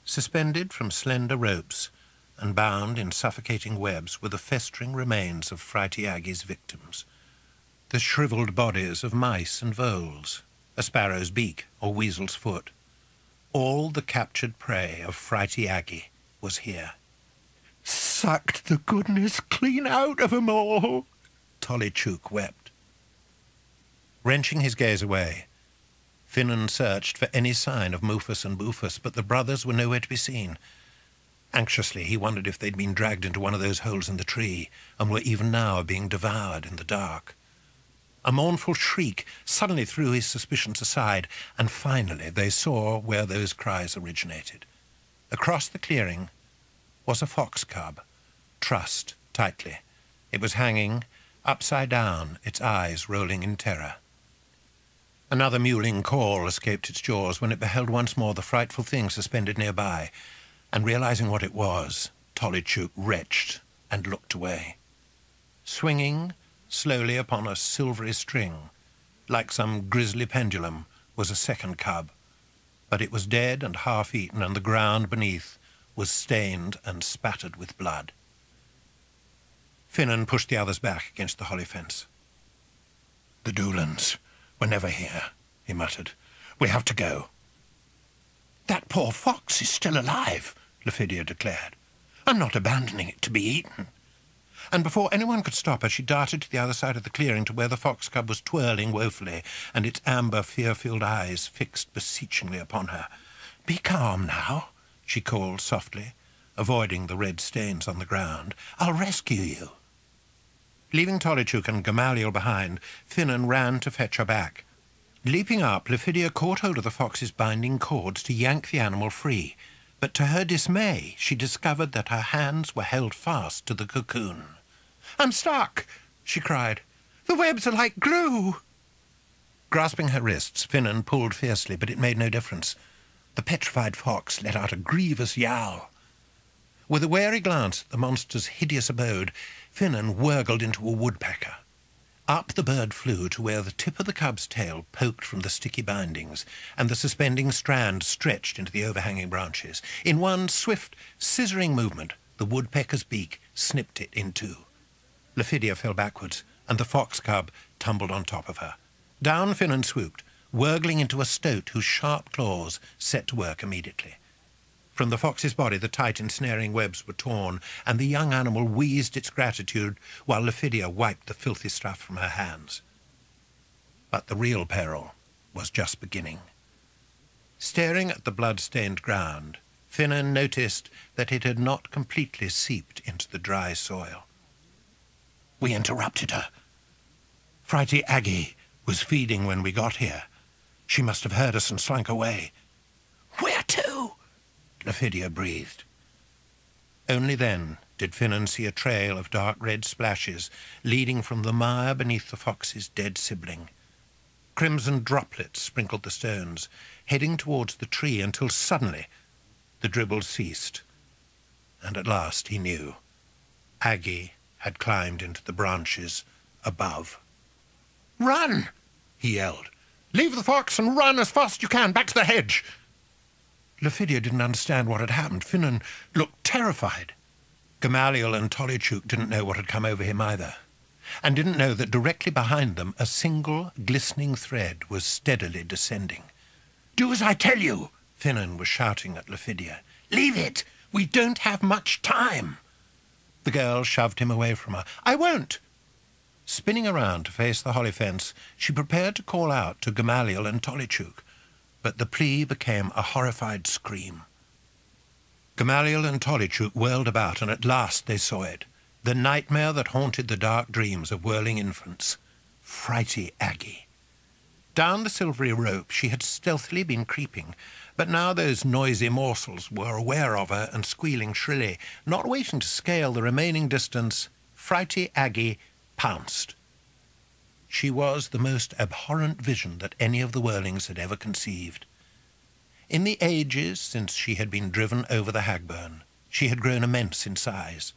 Suspended from slender ropes and bound in suffocating webs were the festering remains of Frighty Aggie's victims, the shriveled bodies of mice and voles, a sparrow's beak or weasel's foot. All the captured prey of Frighty Aggie was here sucked the goodness clean out of 'em all. Tolly Tuke wept. Wrenching his gaze away, Finnan searched for any sign of Mufus and Bufus, but the brothers were nowhere to be seen. Anxiously, he wondered if they'd been dragged into one of those holes in the tree, and were even now being devoured in the dark. A mournful shriek suddenly threw his suspicions aside, and finally they saw where those cries originated. Across the clearing was a fox cub, trussed tightly. It was hanging upside down, its eyes rolling in terror. Another mewling call escaped its jaws when it beheld once more the frightful thing suspended nearby, and realizing what it was, Tolly Tuke retched and looked away. Swinging slowly upon a silvery string, like some grisly pendulum, was a second cub, but it was dead and half-eaten, and the ground beneath was stained and spattered with blood. Finnan pushed the others back against the holly fence. The Doolans were never here, he muttered. We have to go. That poor fox is still alive, Lephidia declared. I'm not abandoning it to be eaten. And before anyone could stop her, she darted to the other side of the clearing to where the fox cub was twirling woefully, and its amber, fear-filled eyes fixed beseechingly upon her. Be calm now, she called softly, avoiding the red stains on the ground. I'll rescue you. Leaving Tolly Tuke and Gamaliel behind, Finnan ran to fetch her back. Leaping up, Lephidia caught hold of the fox's binding cords to yank the animal free, but to her dismay she discovered that her hands were held fast to the cocoon. I'm stuck, she cried. The webs are like glue. Grasping her wrists, Finnan pulled fiercely, but it made no difference. The petrified fox let out a grievous yowl. With a wary glance at the monster's hideous abode, Finnan whirled into a woodpecker. Up the bird flew to where the tip of the cub's tail poked from the sticky bindings, and the suspending strand stretched into the overhanging branches. In one swift, scissoring movement, the woodpecker's beak snipped it in two. Lephidia fell backwards, and the fox cub tumbled on top of her. Down Finnan swooped, wurgling into a stoat whose sharp claws set to work immediately. From the fox's body the tight ensnaring webs were torn, and the young animal wheezed its gratitude while Lephidia wiped the filthy stuff from her hands. But the real peril was just beginning. Staring at the blood-stained ground, Finnan noticed that it had not completely seeped into the dry soil. We interrupted her. Frighty Aggie was feeding when we got here. She must have heard us and slunk away. Where to? Lephidia breathed. Only then did Finnan see a trail of dark red splashes leading from the mire beneath the fox's dead sibling. Crimson droplets sprinkled the stones, heading towards the tree until suddenly the dribble ceased, and at last he knew. Aggie had climbed into the branches above. Run! he yelled. Leave the fox and run as fast as you can back to the hedge. Lephidia didn't understand what had happened. Finnan looked terrified. Gamaliel and Tolly Tuke didn't know what had come over him either, and didn't know that directly behind them a single glistening thread was steadily descending. Do as I tell you! Finnan was shouting at Lephidia. Leave it! We don't have much time! The girl shoved him away from her. I won't! Spinning around to face the holly fence, she prepared to call out to Gamaliel and Tolly Tuke, but the plea became a horrified scream. Gamaliel and Tolly Tuke whirled about, and at last they saw it. The nightmare that haunted the dark dreams of werling infants. Frighty Aggie. Down the silvery rope she had stealthily been creeping, but now those noisy morsels were aware of her and squealing shrilly. Not waiting to scale the remaining distance, Frighty Aggie pounced. She was the most abhorrent vision that any of the werlings had ever conceived. In the ages since she had been driven over the Hagburn, she had grown immense in size,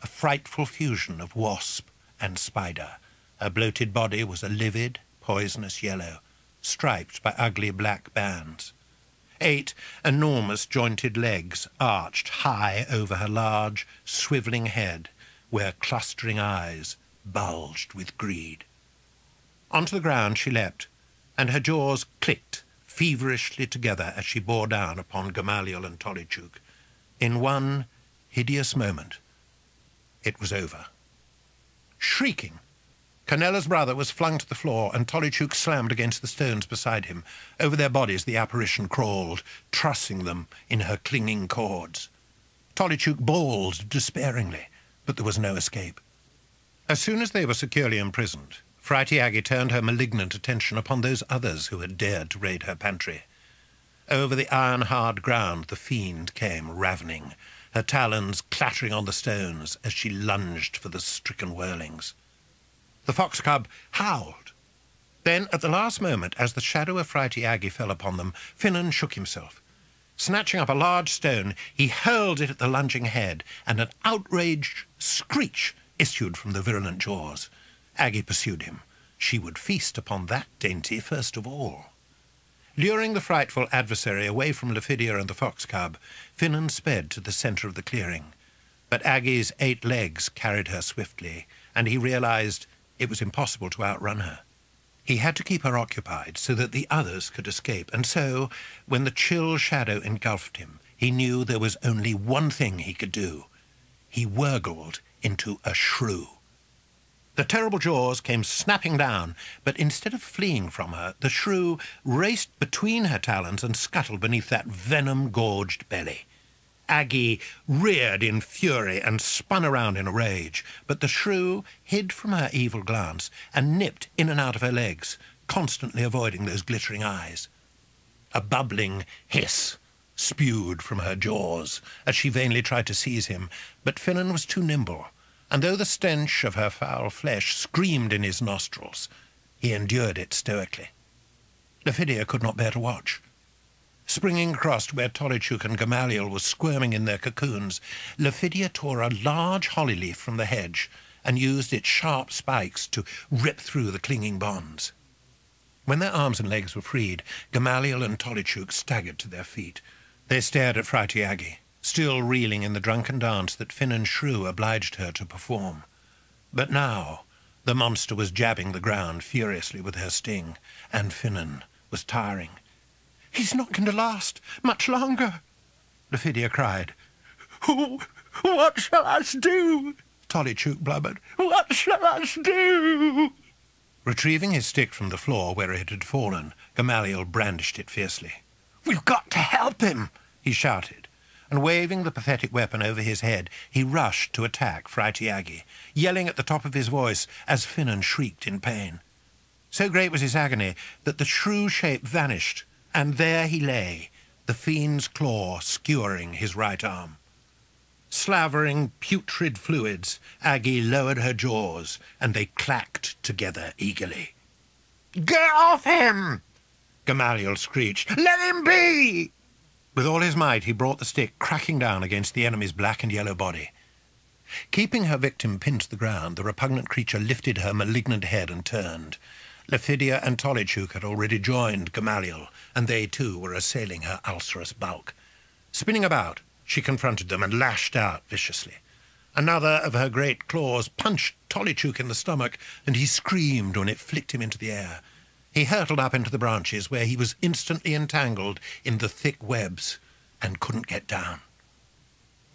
a frightful fusion of wasp and spider. Her bloated body was a livid, poisonous yellow, striped by ugly black bands. Eight enormous jointed legs arched high over her large, swivelling head, where clustering eyes bulged with greed. Onto the ground she leapt, and her jaws clicked feverishly together as she bore down upon Gamaliel and Tolly Tuke. In one hideous moment, it was over. Shrieking, Canella's brother was flung to the floor, and Tolly Tuke slammed against the stones beside him. Over their bodies the apparition crawled, trussing them in her clinging cords. Tolly Tuke bawled despairingly, but there was no escape. As soon as they were securely imprisoned, Frighty Aggie turned her malignant attention upon those others who had dared to raid her pantry. Over the iron-hard ground the fiend came ravening, her talons clattering on the stones as she lunged for the stricken werlings. The fox cub howled. Then, at the last moment, as the shadow of Frighty Aggie fell upon them, Finnan shook himself. Snatching up a large stone, he hurled it at the lunging head, and an outraged screech issued from the virulent jaws. Aggie pursued him. She would feast upon that dainty first of all. Luring the frightful adversary away from Lephidia and the fox cub, Finnan sped to the centre of the clearing. But Aggie's eight legs carried her swiftly, and he realized it was impossible to outrun her. He had to keep her occupied so that the others could escape, and so, when the chill shadow engulfed him, he knew there was only one thing he could do. He wurgled into a shrew. The terrible jaws came snapping down, but instead of fleeing from her, the shrew raced between her talons and scuttled beneath that venom-gorged belly. Aggie reared in fury and spun around in a rage, but the shrew hid from her evil glance and nipped in and out of her legs, constantly avoiding those glittering eyes. A bubbling hiss spewed from her jaws as she vainly tried to seize him, but Finnan was too nimble, and though the stench of her foul flesh screamed in his nostrils, he endured it stoically. Lephidia could not bear to watch. Springing across to where Tolly Tuke and Gamaliel were squirming in their cocoons, Lephidia tore a large holly leaf from the hedge and used its sharp spikes to rip through the clinging bonds. When their arms and legs were freed, Gamaliel and Tolly Tuke staggered to their feet. They stared at Frighty Aggie, still reeling in the drunken dance that Finnan Shrew obliged her to perform. But now the monster was jabbing the ground furiously with her sting, and Finnan was tiring. He's not going to last much longer, Lephidia cried. Who? What shall us do? Tolly Tuke blubbered. What shall us do? Retrieving his stick from the floor where it had fallen, Gamaliel brandished it fiercely. We've got to help him, he shouted. And waving the pathetic weapon over his head, he rushed to attack Freytiagi, yelling at the top of his voice as Finnan shrieked in pain. So great was his agony that the shrew shape vanished, and there he lay, the fiend's claw skewering his right arm. Slavering putrid fluids, Aggie lowered her jaws, and they clacked together eagerly. Get off him! Gamaliel screeched. Let him be! With all his might, he brought the stick cracking down against the enemy's black and yellow body. Keeping her victim pinned to the ground, the repugnant creature lifted her malignant head and turned. Lephidia and Tolly Tuke had already joined Gamaliel, and they too were assailing her ulcerous bulk. Spinning about, she confronted them and lashed out viciously. Another of her great claws punched Tolly Tuke in the stomach, and he screamed when it flicked him into the air. He hurtled up into the branches, where he was instantly entangled in the thick webs and couldn't get down.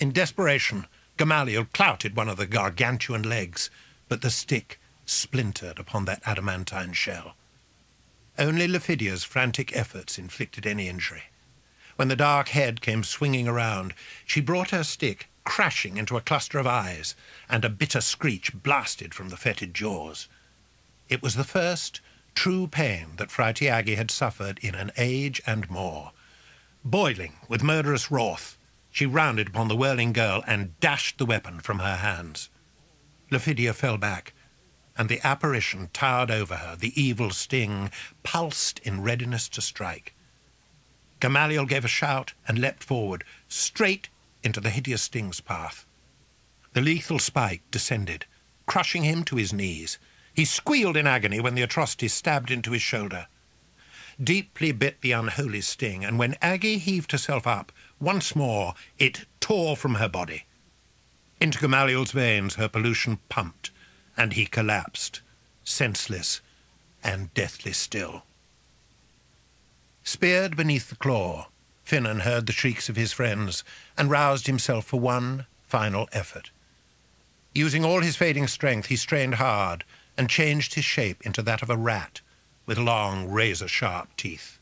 In desperation, Gamaliel clouted one of the gargantuan legs, but the stick splintered upon that adamantine shell. Only Lephidia's frantic efforts inflicted any injury. When the dark head came swinging around, she brought her stick crashing into a cluster of eyes, and a bitter screech blasted from the fetid jaws. It was the first true pain that Freytiagi had suffered in an age and more. Boiling with murderous wrath, she rounded upon the werling girl and dashed the weapon from her hands. Lephidia fell back, and the apparition towered over her, the evil sting pulsed in readiness to strike. Gamaliel gave a shout and leapt forward, straight into the hideous sting's path. The lethal spike descended, crushing him to his knees. He squealed in agony when the atrocity stabbed into his shoulder. Deeply bit the unholy sting, and when Aggie heaved herself up, once more it tore from her body. Into Gamaliel's veins her pollution pumped, and he collapsed, senseless and deathly still. Speared beneath the claw, Finnan heard the shrieks of his friends and roused himself for one final effort. Using all his fading strength, he strained hard and changed his shape into that of a rat with long, razor-sharp teeth.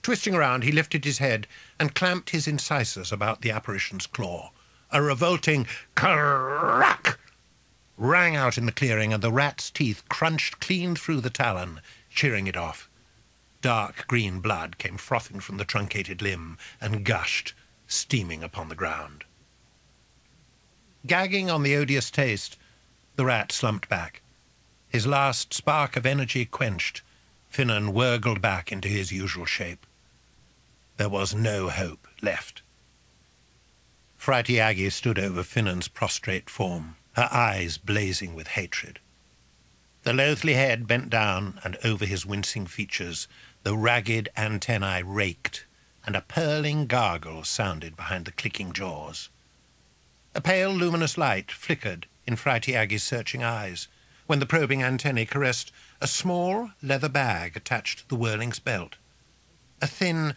Twisting around, he lifted his head and clamped his incisors about the apparition's claw. A revolting crack rang out in the clearing, and the rat's teeth crunched clean through the talon, shearing it off. Dark green blood came frothing from the truncated limb and gushed, steaming upon the ground. Gagging on the odious taste, the rat slumped back. His last spark of energy quenched, Finnan wurgled back into his usual shape. There was no hope left. Freytiagi stood over Finnan's prostrate form, her eyes blazing with hatred. The loathly head bent down, and over his wincing features the ragged antennae raked, and a purling gargle sounded behind the clicking jaws. A pale luminous light flickered in Freytiagi's searching eyes, when the probing antennae caressed a small leather bag attached to the werling's belt. A thin,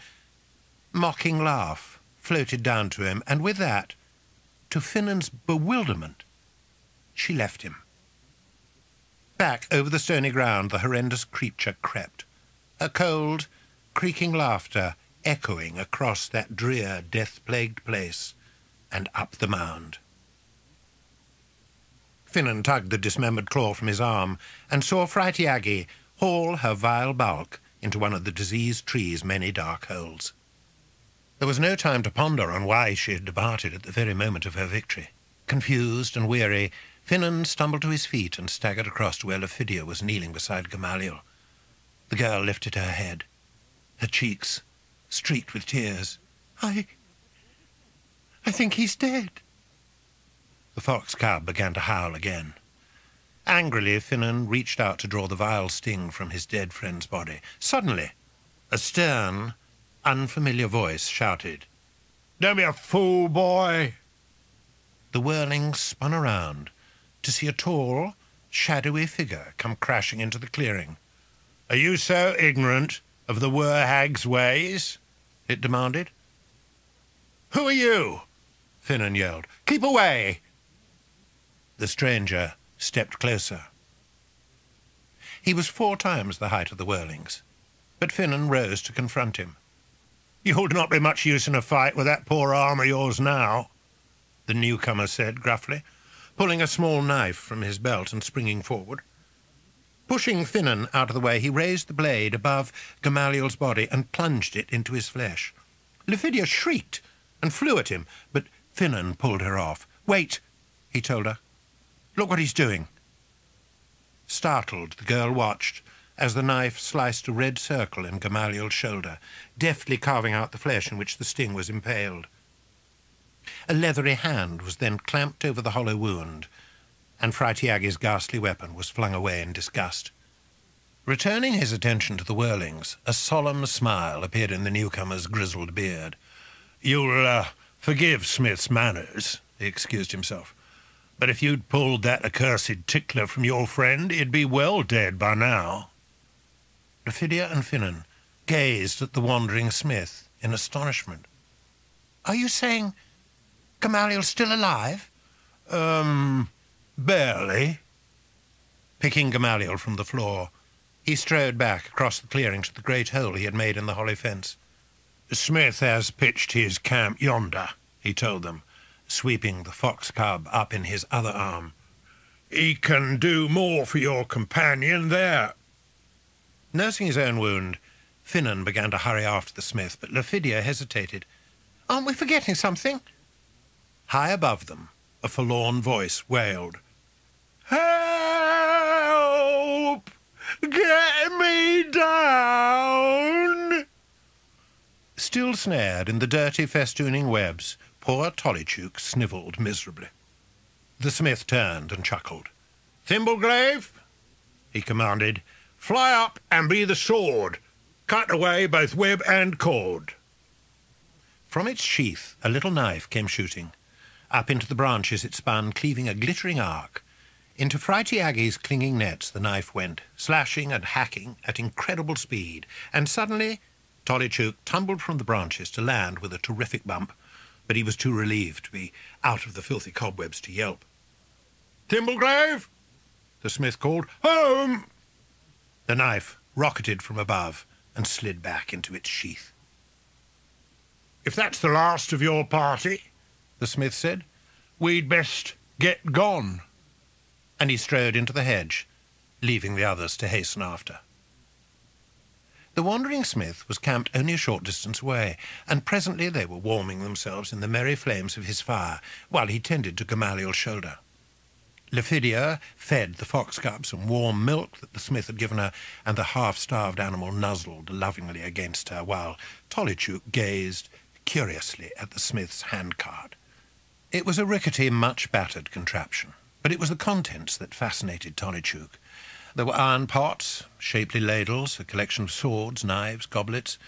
mocking laugh floated down to him, and with that, to Finnan's bewilderment, she left him. Back over the stony ground the horrendous creature crept, her cold, creaking laughter echoing across that drear, death-plagued place and up the mound. Finnan tugged the dismembered claw from his arm and saw Freytiagi haul her vile bulk into one of the diseased tree's many dark holes. There was no time to ponder on why she had departed at the very moment of her victory. Confused and weary, Finnan stumbled to his feet and staggered across to where Lephidia was kneeling beside Gamaliel. The girl lifted her head, her cheeks streaked with tears. I... I think he's dead. The fox cub began to howl again. Angrily, Finnan reached out to draw the vile sting from his dead friend's body. Suddenly, a stern, unfamiliar voice shouted, Don't be a fool, boy! The werling spun around to see a tall, shadowy figure come crashing into the clearing. Are you so ignorant of the Wurhag's ways? it demanded. Who are you? Finnan yelled. Keep away! The stranger stepped closer. He was four times the height of the Werlings, but Finnan rose to confront him. You'll not be much use in a fight with that poor arm of yours now, the newcomer said gruffly, pulling a small knife from his belt and springing forward. Pushing Finnan out of the way, he raised the blade above Gamaliel's body and plunged it into his flesh. Lephidia shrieked and flew at him, but Finnan pulled her off. Wait, he told her. Look what he's doing. Startled, the girl watched as the knife sliced a red circle in Gamaliel's shoulder, deftly carving out the flesh in which the sting was impaled. A leathery hand was then clamped over the hollow wound, and Fratiagi's ghastly weapon was flung away in disgust. Returning his attention to the werlings, a solemn smile appeared in the newcomer's grizzled beard. You'll uh, forgive Smith's manners, he excused himself. But if you'd pulled that accursed tickler from your friend, he'd be well dead by now. Lephidia and Finnan gazed at the wandering Smith in astonishment. Are you saying Gamaliel's still alive? Um, barely. Picking Gamaliel from the floor, he strode back across the clearing to the great hole he had made in the holly fence. Smith has pitched his camp yonder, he told them, sweeping the fox cub up in his other arm. He can do more for your companion there. Nursing his own wound, Finnan began to hurry after the smith, but Lephidia hesitated. Aren't we forgetting something? High above them, a forlorn voice wailed. Help! Get me down! Still snared in the dirty festooning webs, poor Tolly Tuke snivelled miserably. The smith turned and chuckled. Thimblegrave, he commanded, fly up and be the sword. Cut away both web and cord. From its sheath a little knife came shooting. Up into the branches it spun, cleaving a glittering arc. Into Fratiagi's clinging nets the knife went, slashing and hacking at incredible speed, and suddenly Tolly Tuke tumbled from the branches to land with a terrific bump, but he was too relieved to be out of the filthy cobwebs to yelp. Thimblegrave! the smith called. Home! The knife rocketed from above and slid back into its sheath. If that's the last of your party, the smith said, we'd best get gone. And he strode into the hedge, leaving the others to hasten after. The wandering smith was camped only a short distance away, and presently they were warming themselves in the merry flames of his fire, while he tended to Gamaliel's shoulder. Lephidia fed the fox cub some warm milk that the smith had given her, and the half-starved animal nuzzled lovingly against her, while Tolly Tuke gazed curiously at the smith's handcart. It was a rickety, much battered contraption, but it was the contents that fascinated Tolly Tuke. There were iron pots, shapely ladles, a collection of swords, knives, goblets,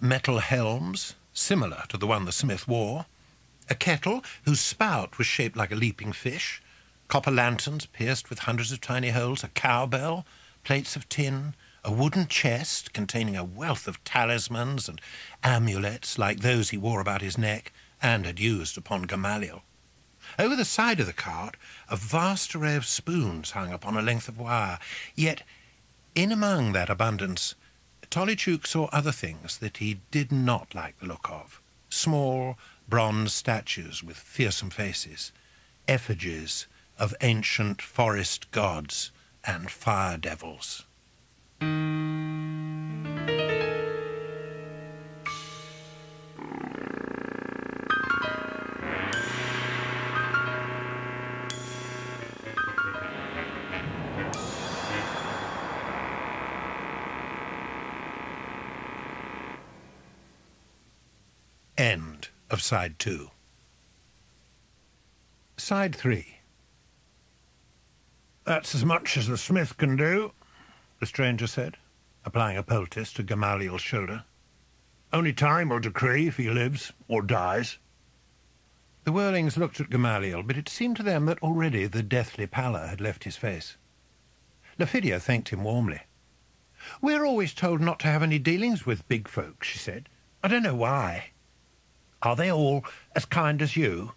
metal helms, similar to the one the smith wore, a kettle whose spout was shaped like a leaping fish, copper lanterns pierced with hundreds of tiny holes, a cowbell, plates of tin, a wooden chest containing a wealth of talismans and amulets like those he wore about his neck and had used upon Gamaliel. Over the side of the cart, a vast array of spoons hung upon a length of wire. Yet, in among that abundance, Tolly Tuke saw other things that he did not like the look of. Small bronze statues with fearsome faces, effigies of ancient forest gods and fire devils. Of side two. Side three. That's as much as the smith can do, the stranger said, applying a poultice to Gamaliel's shoulder. Only time will decree if he lives or dies. The werlings looked at Gamaliel, but it seemed to them that already the deathly pallor had left his face. Lephidia thanked him warmly. We're always told not to have any dealings with big folk, she said. I don't know why. Are they all as kind as you?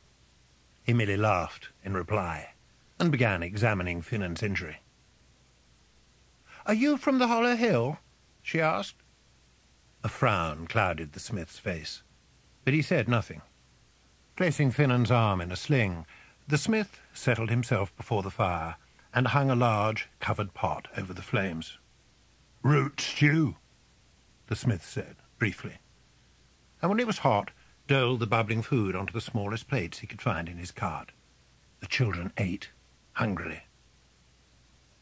He merely laughed in reply and began examining Finnan's injury. Are you from the Hollow Hill? she asked. A frown clouded the smith's face, but he said nothing. Placing Finnan's arm in a sling, the smith settled himself before the fire and hung a large covered pot over the flames. Root stew, the smith said, briefly. And when it was hot, doled the bubbling food onto the smallest plates he could find in his cart. The children ate, hungrily.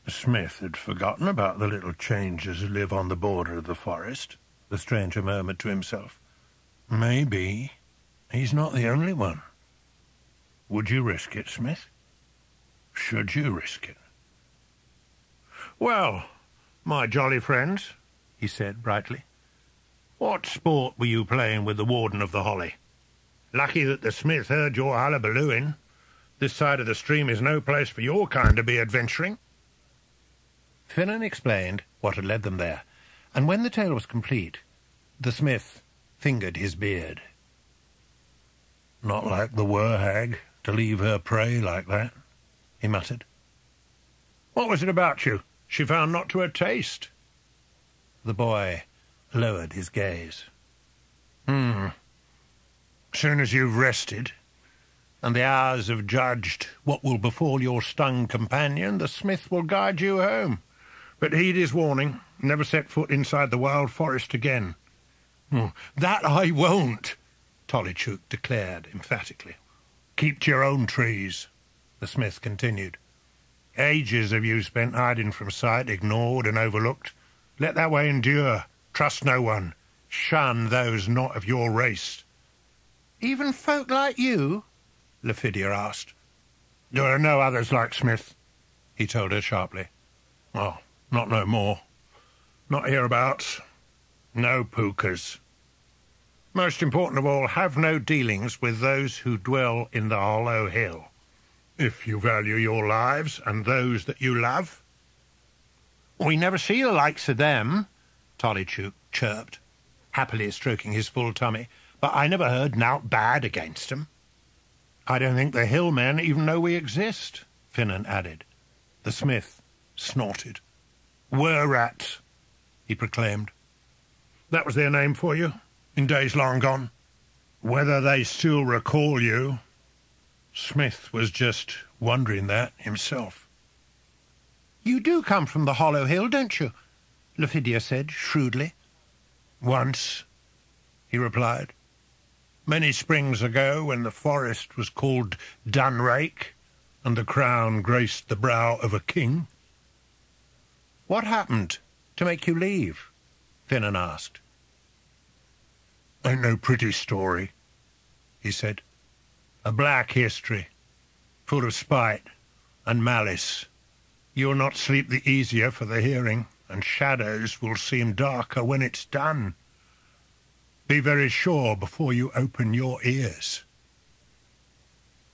Smith had forgotten about the little changers who live on the border of the forest, the stranger murmured to himself. Maybe he's not the only one. Would you risk it, Smith? Should you risk it? Well, my jolly friends, he said brightly, what sport were you playing with the Warden of the Holly? Lucky that the smith heard your hullabalooing. This side of the stream is no place for your kind to be adventuring. Finnan explained what had led them there, and when the tale was complete, the smith fingered his beard. Not like the were-hag to leave her prey like that, he muttered. What was it about you she found not to her taste? The boy lowered his gaze. Hmm. Soon as you've rested, and the hours have judged what will befall your stung companion, the smith will guide you home. But heed his warning. Never set foot inside the wild forest again. Oh, that I won't, Tolly Tuke declared emphatically. Keep to your own trees, the smith continued. Ages have you spent hiding from sight, ignored and overlooked. Let that way endure. Trust no one. Shun those not of your race. Even folk like you? Lephidia asked. There are no others like Smith, he told her sharply. Oh, not no more. Not hereabouts. No pookas. Most important of all, have no dealings with those who dwell in the hollow hill. If you value your lives and those that you love. We never see the likes of them, Tolly Tuke chirped, happily stroking his full tummy, but I never heard nowt bad against 'em. I don't think the hill men even know we exist, Finnan added. The smith snorted. Were rats, he proclaimed. That was their name for you, in days long gone. Whether they still recall you, Smith was just wondering that himself. You do come from the Hollow Hill, don't you? Lephidia said shrewdly. Once, he replied. Many springs ago, when the forest was called Dunrake, and the crown graced the brow of a king. What happened to make you leave? Finnan asked. Ain't no pretty story, he said. A black history, full of spite and malice. You'll not sleep the easier for the hearing, and shadows will seem darker when it's done. Be very sure before you open your ears.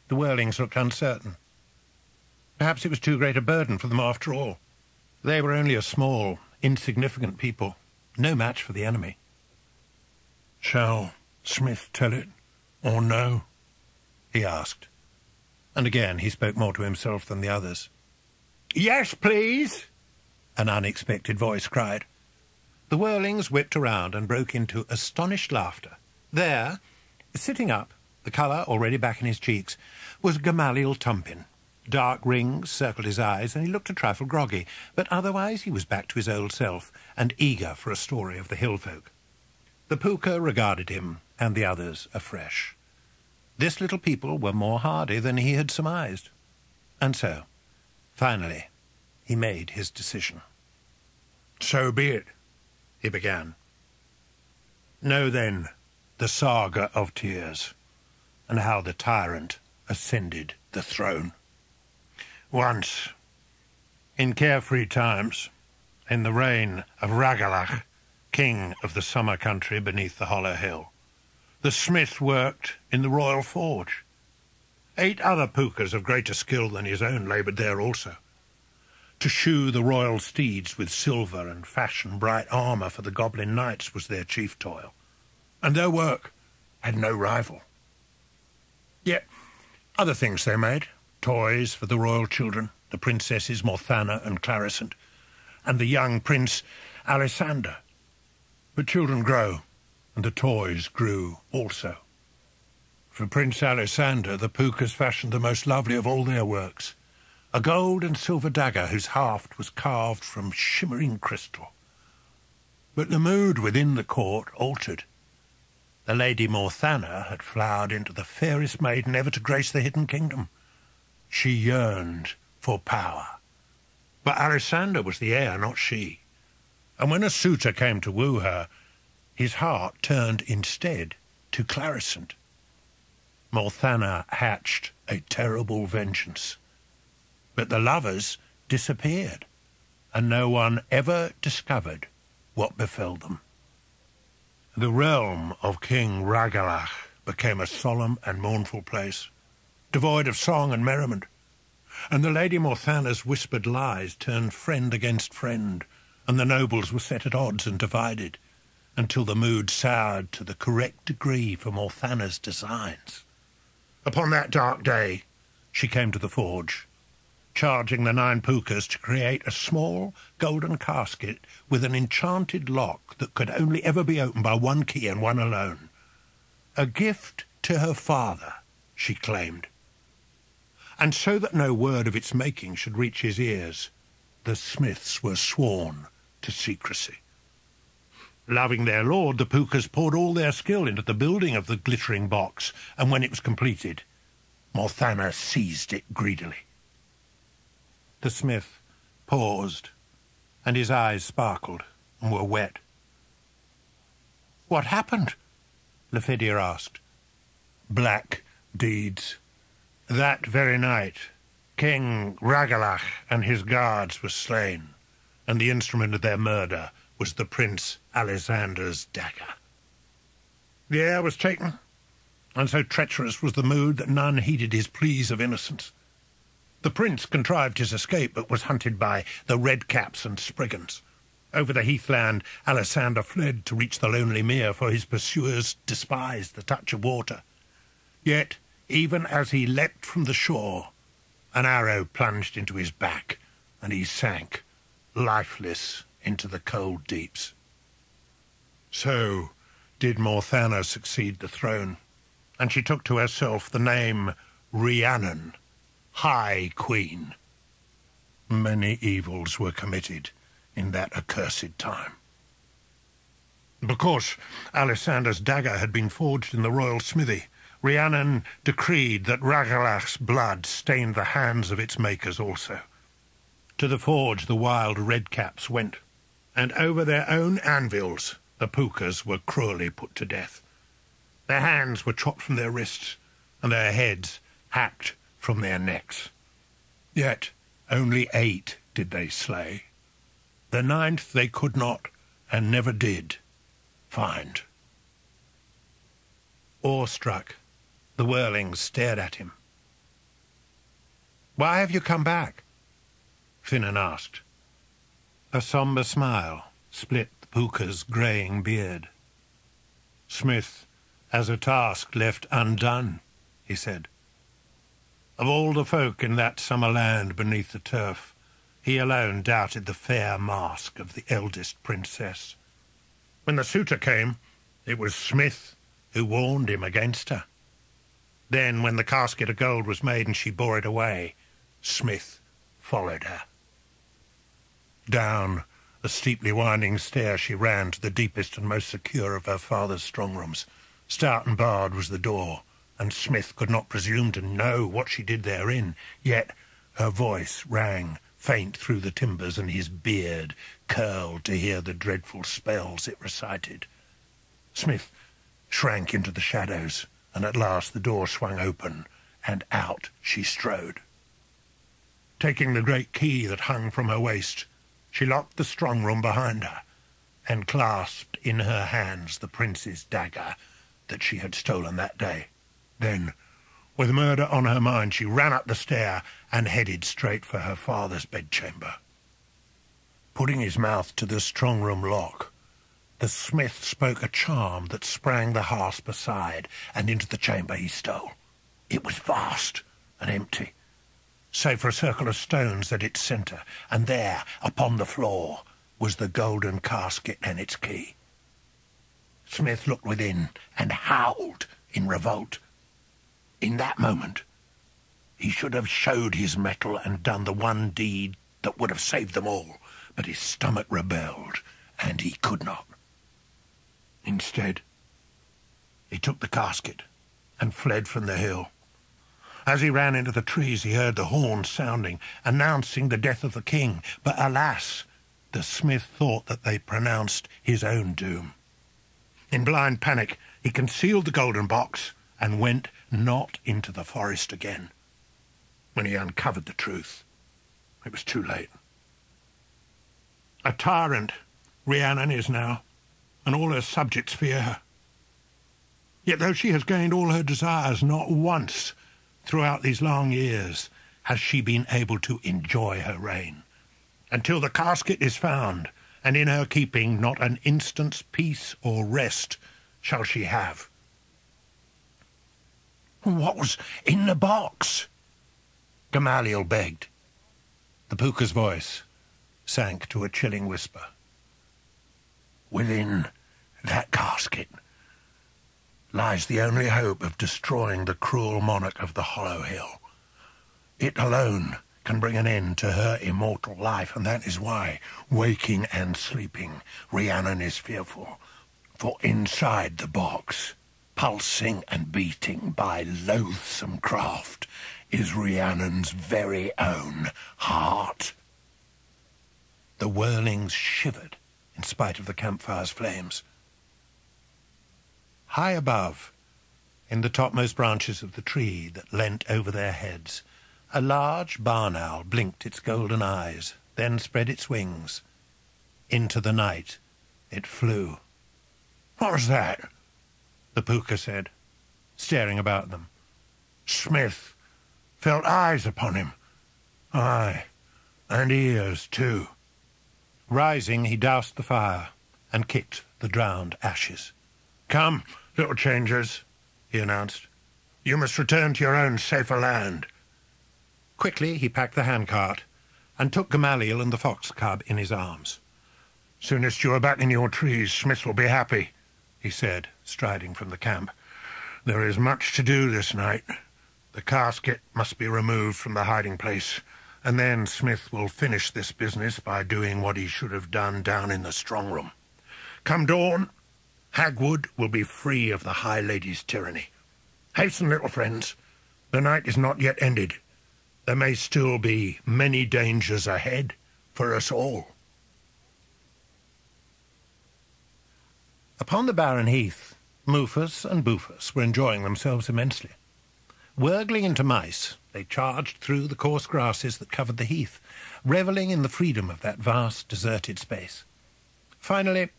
The Werlings looked uncertain. Perhaps it was too great a burden for them after all. They were only a small, insignificant people, no match for the enemy. Shall Smith tell it, or no? he asked. And again he spoke more to himself than the others. Yes, please, an unexpected voice cried. The Werlings whipped around and broke into astonished laughter. There, sitting up, the colour already back in his cheeks, was Gamaliel Tumpin. Dark rings circled his eyes, and he looked a trifle groggy, but otherwise he was back to his old self, and eager for a story of the hill folk. The Pooka regarded him, and the others, afresh. This little people were more hardy than he had surmised. And so, finally, he made his decision. So be it, he began. Know then the saga of tears, and how the tyrant ascended the throne. Once, in carefree times, in the reign of Ragalach, king of the summer country beneath the hollow hill, the smith worked in the royal forge. Eight other pookas of greater skill than his own laboured there also. To shoe the royal steeds with silver and fashion bright armour for the goblin knights was their chief toil, and their work had no rival. Yet other things they made, toys for the royal children, the princesses Morthana and Clarissant, and the young prince Alessander. But children grow, and the toys grew also. For Prince Alessander, the Pookas fashioned the most lovely of all their works, a gold and silver dagger whose haft was carved from shimmering crystal. But the mood within the court altered. The Lady Morthana had flowered into the fairest maiden ever to grace the hidden kingdom. She yearned for power. But Alessander was the heir, not she. And when a suitor came to woo her, his heart turned instead to Clarissant. Morthana hatched a terrible vengeance. But the lovers disappeared, and no one ever discovered what befell them. The realm of King Ragalach became a solemn and mournful place, devoid of song and merriment, and the Lady Morthana's whispered lies turned friend against friend, and the nobles were set at odds and divided, until the mood soured to the correct degree for Morthana's designs. Upon that dark day, she came to the forge, charging the nine Pookas to create a small golden casket with an enchanted lock that could only ever be opened by one key and one alone. A gift to her father, she claimed. And so that no word of its making should reach his ears, the smiths were sworn to secrecy. Loving their lord, the Pookas poured all their skill into the building of the glittering box, and when it was completed, Morthana seized it greedily. The smith paused, and his eyes sparkled and were wet. What happened? Lephidia asked. Black deeds. That very night, King Ragalach and his guards were slain, and the instrument of their murder was the Prince Alessander's dagger. The heir was taken, and so treacherous was the mood that none heeded his pleas of innocence. The prince contrived his escape, but was hunted by the Redcaps and Spriggans. Over the heathland, Alessander fled to reach the lonely mere, for his pursuers despised the touch of water. Yet, even as he leapt from the shore, an arrow plunged into his back, and he sank, lifeless, into the cold deeps. So did Morthana succeed the throne, and she took to herself the name Rhiannon, High Queen. Many evils were committed in that accursed time. Because Alessander's dagger had been forged in the royal smithy, Rhiannon decreed that Ragalach's blood stained the hands of its makers also. To the forge the wild redcaps went, and over their own anvils the Pookas were cruelly put to death. Their hands were chopped from their wrists, and their heads hacked from their necks. Yet only eight did they slay. The ninth they could not, and never did, find. Awestruck, the Werlings stared at him. "'Why have you come back?' Finnan asked. A sombre smile split the Pooka's greying beard. Smith has a task left undone, he said. Of all the folk in that summer land beneath the turf, he alone doubted the fair mask of the eldest princess. When the suitor came, it was Smith who warned him against her. Then, when the casket of gold was made and she bore it away, Smith followed her. Down the steeply winding stair she ran to the deepest and most secure of her father's strong rooms. Stout and barred was the door, and Smith could not presume to know what she did therein. Yet her voice rang faint through the timbers, and his beard curled to hear the dreadful spells it recited. Smith shrank into the shadows, and at last the door swung open, and out she strode. Taking the great key that hung from her waist, she locked the strong room behind her, and clasped in her hands the prince's dagger that she had stolen that day. Then, with murder on her mind, she ran up the stair and headed straight for her father's bedchamber. Putting his mouth to the strong room lock, the smith spoke a charm that sprang the hasp aside, and into the chamber he stole. It was vast and empty, save for a circle of stones at its centre, and there, upon the floor, was the golden casket and its key. Smith looked within and howled in revolt. In that moment, he should have showed his mettle and done the one deed that would have saved them all, but his stomach rebelled, and he could not. Instead, he took the casket and fled from the hill. As he ran into the trees, he heard the horn sounding, announcing the death of the king. But alas, the smith thought that they pronounced his own doom. In blind panic, he concealed the golden box and went not into the forest again. When he uncovered the truth, it was too late. A tyrant, Rhiannon is now, and all her subjects fear her. Yet though she has gained all her desires, not once throughout these long years has she been able to enjoy her reign. Until the casket is found, and in her keeping not an instant's peace or rest shall she have. What was in the box? Gamaliel begged. The Pooka's voice sank to a chilling whisper. Within that casket lies the only hope of destroying the cruel monarch of the Hollow Hill. It alone can bring an end to her immortal life, and that is why, waking and sleeping, Rhiannon is fearful. For inside the box, pulsing and beating by loathsome craft, is Rhiannon's very own heart. The werlings shivered in spite of the campfire's flames. High above, in the topmost branches of the tree that leant over their heads, a large barn owl blinked its golden eyes, then spread its wings. Into the night it flew. What was that? The Pooka said, staring about them. Smith felt eyes upon him. Aye, and ears too. Rising, he doused the fire and kicked the drowned ashes. Come, little changers, he announced. You must return to your own safer land. Quickly he packed the handcart and took Gamaliel and the fox cub in his arms. Soonest you are back in your trees, Smith will be happy, he said, striding from the camp. There is much to do this night. The casket must be removed from the hiding place, and then Smith will finish this business by doing what he should have done down in the strong room. Come dawn, Hagwood will be free of the High Lady's tyranny. Hasten, little friends. The night is not yet ended. There may still be many dangers ahead for us all. Upon the barren heath, Mufus and Bufus were enjoying themselves immensely. Wurgling into mice, they charged through the coarse grasses that covered the heath, revelling in the freedom of that vast, deserted space. Finally,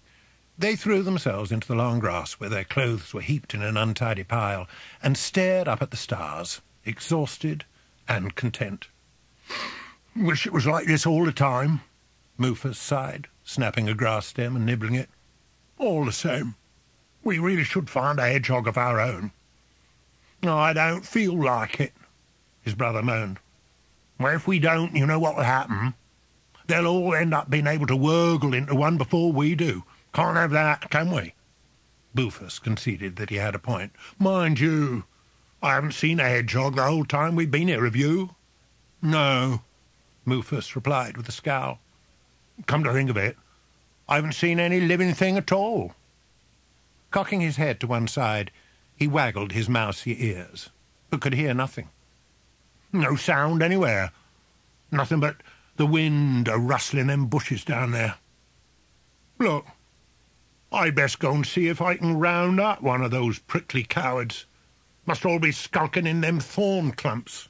they threw themselves into the long grass where their clothes were heaped in an untidy pile, and stared up at the stars, exhausted and content. Wish it was like this all the time, Mufus sighed, snapping a grass stem and nibbling it. All the same, we really should find a hedgehog of our own. I don't feel like it, his brother moaned. Well, if we don't, you know what will happen. They'll all end up being able to wurgle into one before we do. Can't have that, can we? Bufus conceded that he had a point. Mind you, I haven't seen a hedgehog the whole time we've been here, have you? No, Mufus replied with a scowl. Come to think of it, I haven't seen any living thing at all. Cocking his head to one side, he waggled his mousy ears, but could hear nothing. No sound anywhere. Nothing but the wind a rustling them bushes down there. Look, I'd best go and see if I can round up one of those prickly cowards. Must all be skulking in them thorn clumps.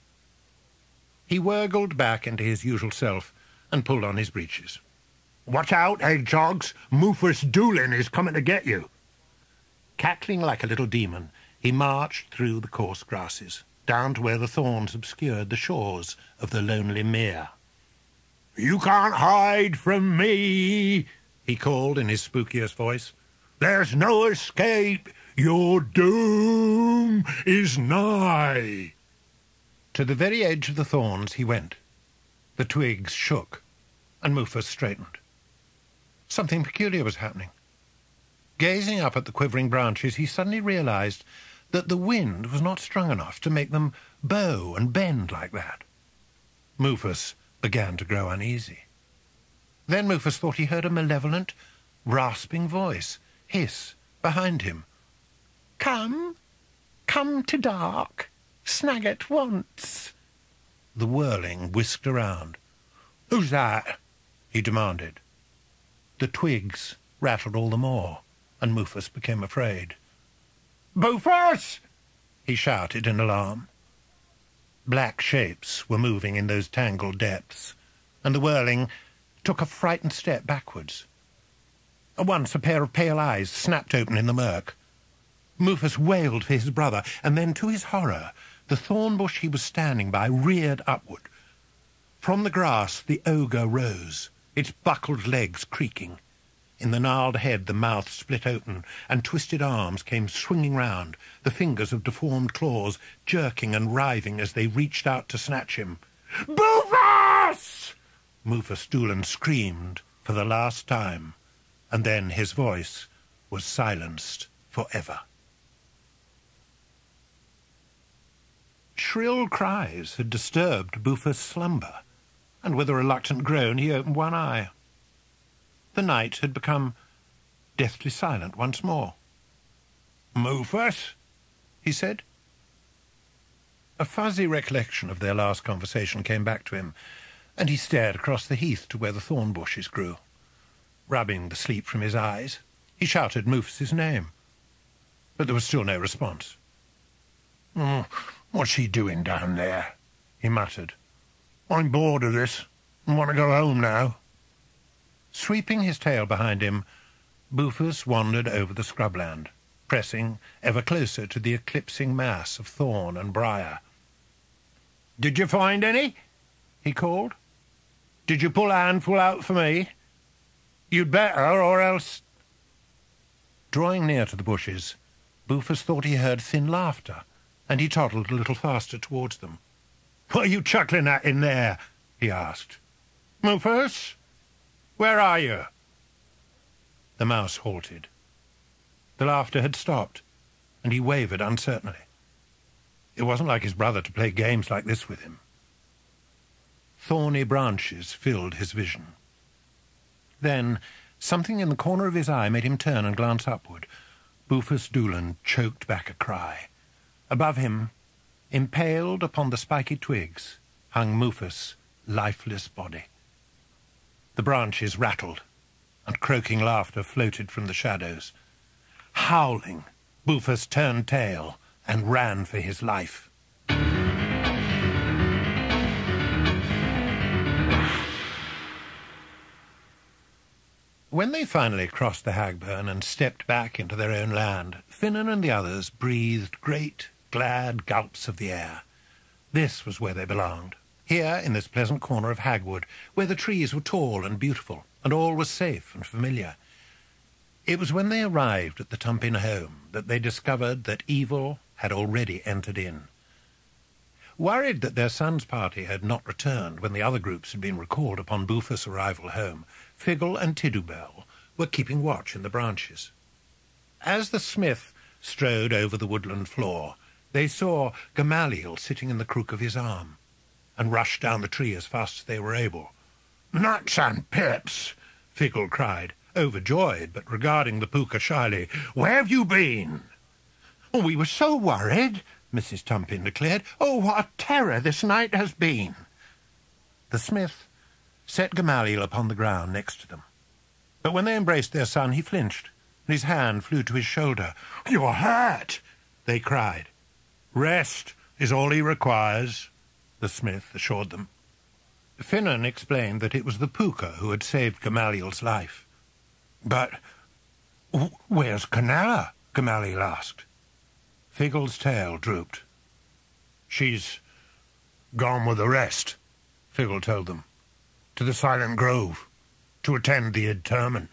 He wurgled back into his usual self and pulled on his breeches. Watch out, hedgehogs! Mufus Doolan is coming to get you. Cackling like a little demon, he marched through the coarse grasses, down to where the thorns obscured the shores of the lonely mere. You can't hide from me, he called in his spookiest voice. There's no escape. Your doom is nigh. To the very edge of the thorns he went. The twigs shook, and Mufus straightened. Something peculiar was happening. Gazing up at the quivering branches, he suddenly realized that the wind was not strong enough to make them bow and bend like that. Mufus began to grow uneasy. Then Mufus thought he heard a malevolent, rasping voice hiss behind him. Come, come to dark, snag at once. The werling whisked around. Who's that? he demanded. The twigs rattled all the more, and Mufus became afraid. Bufus! he shouted in alarm. Black shapes were moving in those tangled depths, and the werling took a frightened step backwards. At once a pair of pale eyes snapped open in the murk. Mufus wailed for his brother, and then, to his horror, the thorn bush he was standing by reared upward. From the grass the ogre rose, its buckled legs creaking. In the gnarled head the mouth split open, and twisted arms came swinging round, the fingers of deformed claws jerking and writhing as they reached out to snatch him. Bufus! Mufus Doolan screamed for the last time, and then his voice was silenced forever. Shrill cries had disturbed Bufus' slumber, and with a reluctant groan he opened one eye. The night had become deathly silent once more. Mufus, he said. A fuzzy recollection of their last conversation came back to him, and he stared across the heath to where the thorn bushes grew. Rubbing the sleep from his eyes, he shouted Mufus's name. But there was still no response. Oh, what's she doing down there? he muttered. I'm bored of this and want to go home now. Sweeping his tail behind him, Bufus wandered over the scrubland, pressing ever closer to the eclipsing mass of thorn and briar. Did you find any? he called. Did you pull a handful out for me? You'd better, or else... Drawing near to the bushes, Bufus thought he heard thin laughter, and he toddled a little faster towards them. What are you chuckling at in there? he asked. Mufus? Where are you? The mouse halted. The laughter had stopped, and he wavered uncertainly. It wasn't like his brother to play games like this with him. Thorny branches filled his vision. Then something in the corner of his eye made him turn and glance upward. Bufus Doolan choked back a cry. Above him, impaled upon the spiky twigs, hung Mufus' lifeless body. The branches rattled, and croaking laughter floated from the shadows. Howling, Bufus turned tail and ran for his life. When they finally crossed the Hagburn and stepped back into their own land, Finnan and the others breathed great, glad gulps of the air. This was where they belonged. Here, in this pleasant corner of Hagwood, where the trees were tall and beautiful, and all was safe and familiar. It was when they arrived at the Tumpin home that they discovered that evil had already entered in. Worried that their son's party had not returned when the other groups had been recalled upon Bufus' arrival home, Figgle and Tidubel were keeping watch in the branches. As the smith strode over the woodland floor, they saw Gamaliel sitting in the crook of his arm and rushed down the tree as fast as they were able. Nuts and pips! Figgle cried, overjoyed, but regarding the pooka shyly. Where have you been? Oh, we were so worried, Mrs. Tumpin declared. Oh, what a terror this night has been. The smith set Gamaliel upon the ground next to them. But when they embraced their son, he flinched, and his hand flew to his shoulder. You're hurt, they cried. Rest is all he requires, the smith assured them. Finnan explained that it was the pooka who had saved Gamaliel's life. But where's Canella? Gamaliel asked. Figgle's tail drooped. She's gone with the rest, Figgle told them. To the Silent Grove, to attend the interment.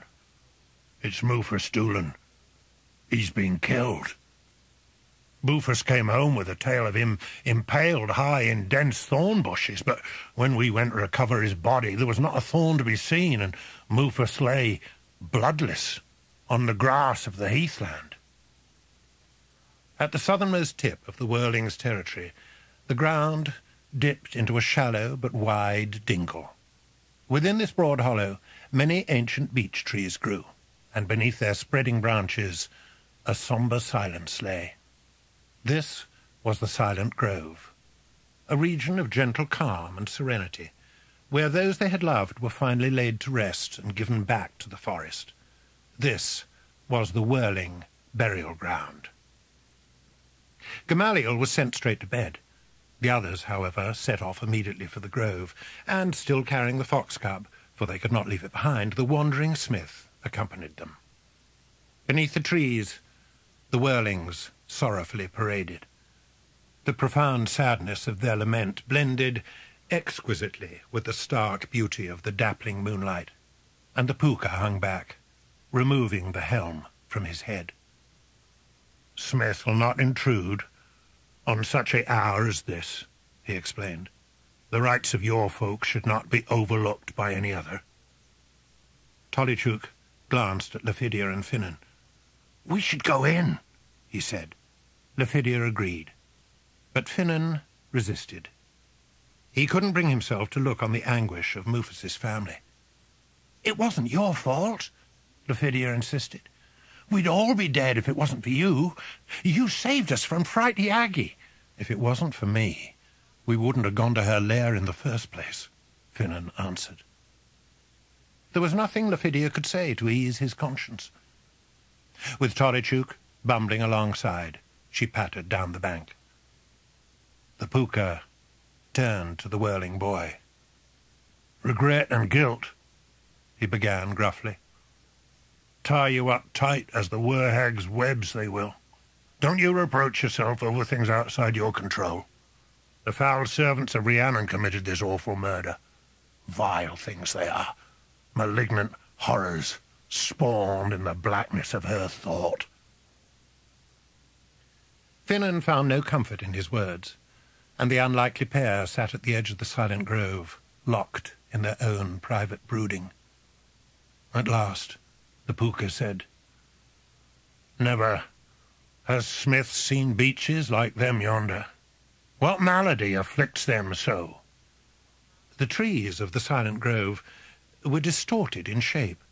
It's Mufus Doolan. He's been killed. Bufus came home with a tale of him impaled high in dense thorn bushes, but when we went to recover his body, there was not a thorn to be seen, and Mufus lay bloodless on the grass of the heathland. At the southernmost tip of the Werling's territory, the ground dipped into a shallow but wide dingle. Within this broad hollow, many ancient beech trees grew, and beneath their spreading branches, a sombre silence lay. This was the Silent Grove, a region of gentle calm and serenity, where those they had loved were finally laid to rest and given back to the forest. This was the Werling burial ground. Gamaliel was sent straight to bed. The others, however, set off immediately for the grove, and, still carrying the fox cub, for they could not leave it behind, the wandering smith accompanied them. Beneath the trees, the Werlings sorrowfully paraded. The profound sadness of their lament blended exquisitely with the stark beauty of the dappling moonlight, and the pooka hung back, removing the helm from his head. Smith will not intrude on such a hour as this, he explained. The rights of your folk should not be overlooked by any other. Tolly Tuke glanced at Lephidia and Finnan. We should go in, he said. Lephidia agreed, but Finnan resisted. He couldn't bring himself to look on the anguish of Mufus's family. It wasn't your fault, Lephidia insisted. We'd all be dead if it wasn't for you. You saved us from Frighty Aggie. If it wasn't for me, we wouldn't have gone to her lair in the first place, Finnan answered. There was nothing Lephidia could say to ease his conscience. With Tolly Tuke bumbling alongside, she pattered down the bank. The pooka turned to the werling boy. Regret and guilt, he began gruffly. Tie you up tight as the werhag's webs they will. Don't you reproach yourself over things outside your control. The foul servants of Rhiannon committed this awful murder. Vile things they are. Malignant horrors spawned in the blackness of her thought. Finnan found no comfort in his words, and the unlikely pair sat at the edge of the silent grove, locked in their own private brooding. At last, the pooka said, Never has Smith seen beeches like them yonder. What malady afflicts them so? The trees of the silent grove were distorted in shape.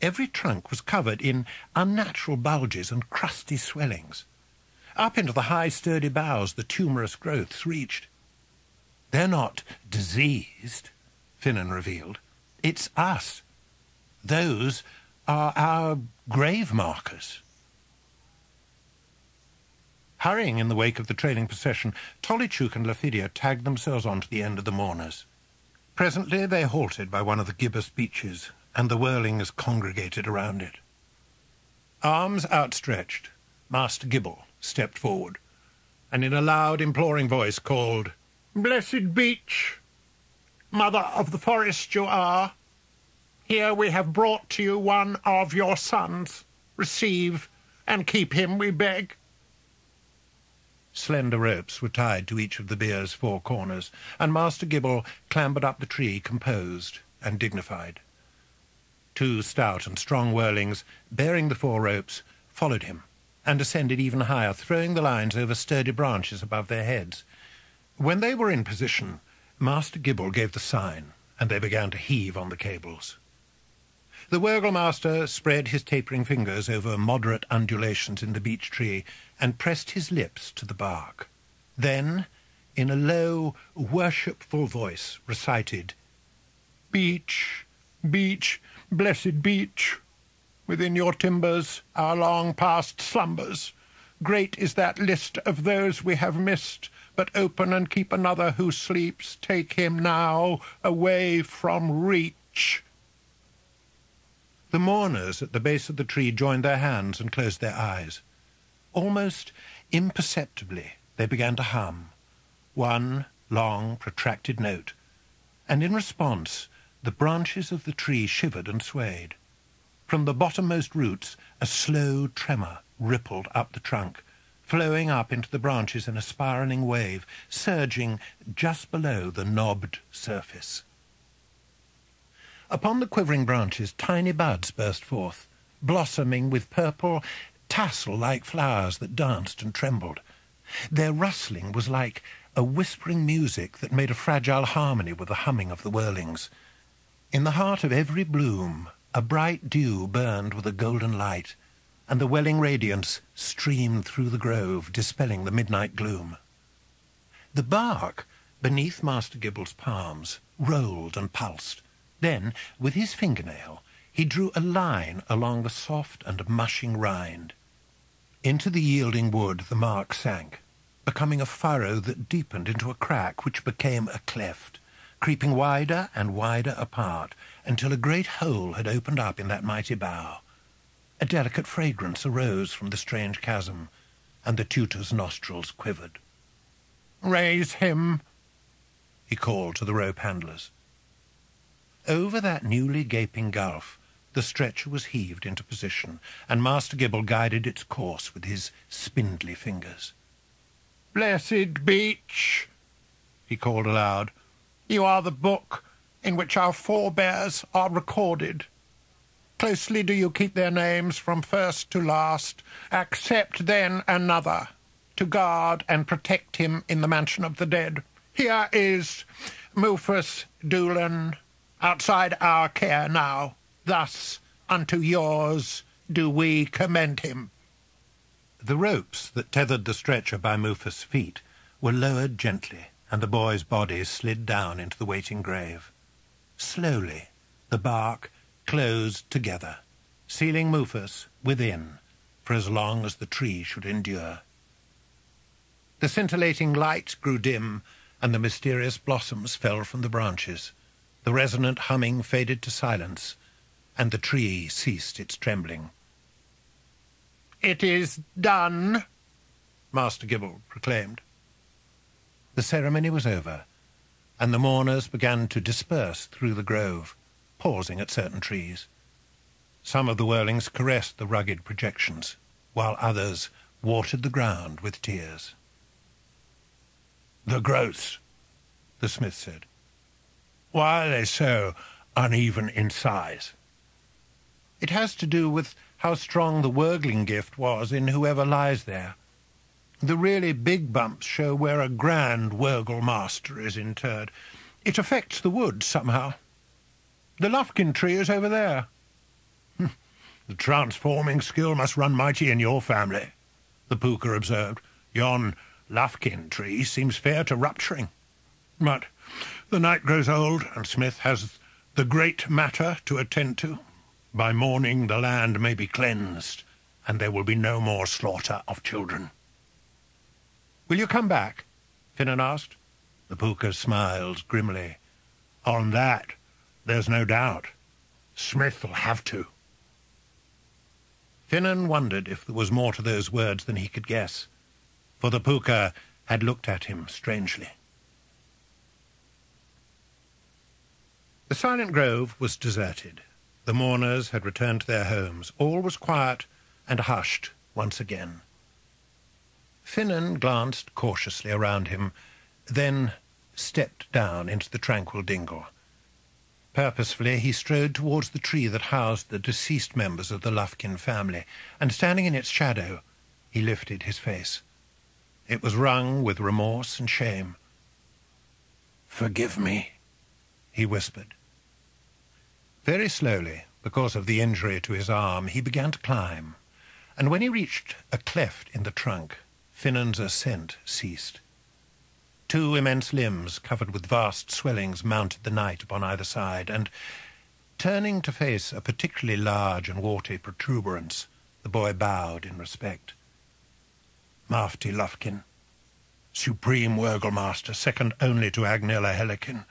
Every trunk was covered in unnatural bulges and crusty swellings. Up into the high, sturdy boughs the tumorous growths reached. They're not diseased, Finnan revealed. It's us. Those are our grave markers. Hurrying in the wake of the trailing procession, Tolly Tuke and Lephidia tagged themselves on to the end of the mourners. Presently they halted by one of the gibbous beeches, and the werlings congregated around it. Arms outstretched, Master Gibble stepped forward, and in a loud, imploring voice called, Blessed Beech, Mother of the forest you are, here we have brought to you one of your sons. Receive and keep him, we beg. Slender ropes were tied to each of the bier's four corners, and Master Gibble clambered up the tree composed and dignified. Two stout and strong werlings, bearing the four ropes, followed him, and ascended even higher, throwing the lines over sturdy branches above their heads. When they were in position, Master Gibble gave the sign, and they began to heave on the cables. The Wurgelmaster spread his tapering fingers over moderate undulations in the beech tree and pressed his lips to the bark. Then, in a low, worshipful voice, recited, Beech, beech, blessed beech, within your timbers our long past slumbers. Great is that list of those we have missed, but open and keep another who sleeps. Take him now away from reach. The mourners at the base of the tree joined their hands and closed their eyes. Almost imperceptibly they began to hum, one long, protracted note, and in response the branches of the tree shivered and swayed. From the bottommost roots a slow tremor rippled up the trunk, flowing up into the branches in a spiralling wave, surging just below the knobbed surface. Upon the quivering branches tiny buds burst forth, blossoming with purple tassel-like flowers that danced and trembled. Their rustling was like a whispering music that made a fragile harmony with the humming of the werlings. In the heart of every bloom, a bright dew burned with a golden light, and the welling radiance streamed through the grove, dispelling the midnight gloom. The bark, beneath Master Gibble's palms, rolled and pulsed. Then, with his fingernail, he drew a line along the soft and mushing rind. Into the yielding wood the mark sank, becoming a furrow that deepened into a crack which became a cleft, creeping wider and wider apart until a great hole had opened up in that mighty bough. A delicate fragrance arose from the strange chasm, and the tutor's nostrils quivered. Raise him, he called to the rope handlers. Over that newly gaping gulf, the stretcher was heaved into position, and Master Gibble guided its course with his spindly fingers. Blessed Beech, he called aloud, you are the book in which our forebears are recorded. Closely do you keep their names from first to last, accept then another, to guard and protect him in the mansion of the dead. Here is Mufus Doolan, outside our care now. Thus unto yours do we commend him. The ropes that tethered the stretcher by Mufus' feet were lowered gently, and the boy's body slid down into the waiting grave. Slowly, the bark closed together, sealing Mufus within for as long as the tree should endure. The scintillating light grew dim, and the mysterious blossoms fell from the branches. The resonant humming faded to silence, and the tree ceased its trembling. It is done, Master Gibble proclaimed. The ceremony was over, and the mourners began to disperse through the grove, pausing at certain trees. Some of the werlings caressed the rugged projections, while others watered the ground with tears. The growths, the smith said. Why are they so uneven in size? It has to do with how strong the wurgling gift was in whoever lies there. The really big bumps show where a grand wurgle master is interred. It affects the wood somehow. The Lufkin tree is over there. Hmm. the transforming skill must run mighty in your family, the Pooka observed. Yon Lufkin tree seems fair to rupturing. But the night grows old, and Smith has the great matter to attend to. By morning the land may be cleansed, and there will be no more slaughter of children. Will you come back? Finnan asked. The Pooka smiled grimly. On that, there's no doubt. Smith will have to. Finnan wondered if there was more to those words than he could guess, for the Pooka had looked at him strangely. The silent grove was deserted. The mourners had returned to their homes. All was quiet and hushed once again. Finnan glanced cautiously around him, then stepped down into the tranquil dingle. Purposefully he strode towards the tree that housed the deceased members of the Lufkin family, and standing in its shadow, he lifted his face. It was wrung with remorse and shame. "'Forgive me,' he whispered. Very slowly, because of the injury to his arm, he began to climb, and when he reached a cleft in the trunk, Finnan's ascent ceased. Two immense limbs, covered with vast swellings, mounted the knight upon either side, and, turning to face a particularly large and warty protuberance, the boy bowed in respect. Mafti Lufkin, Supreme Wurgelmaster, second only to Agnella Hellikin,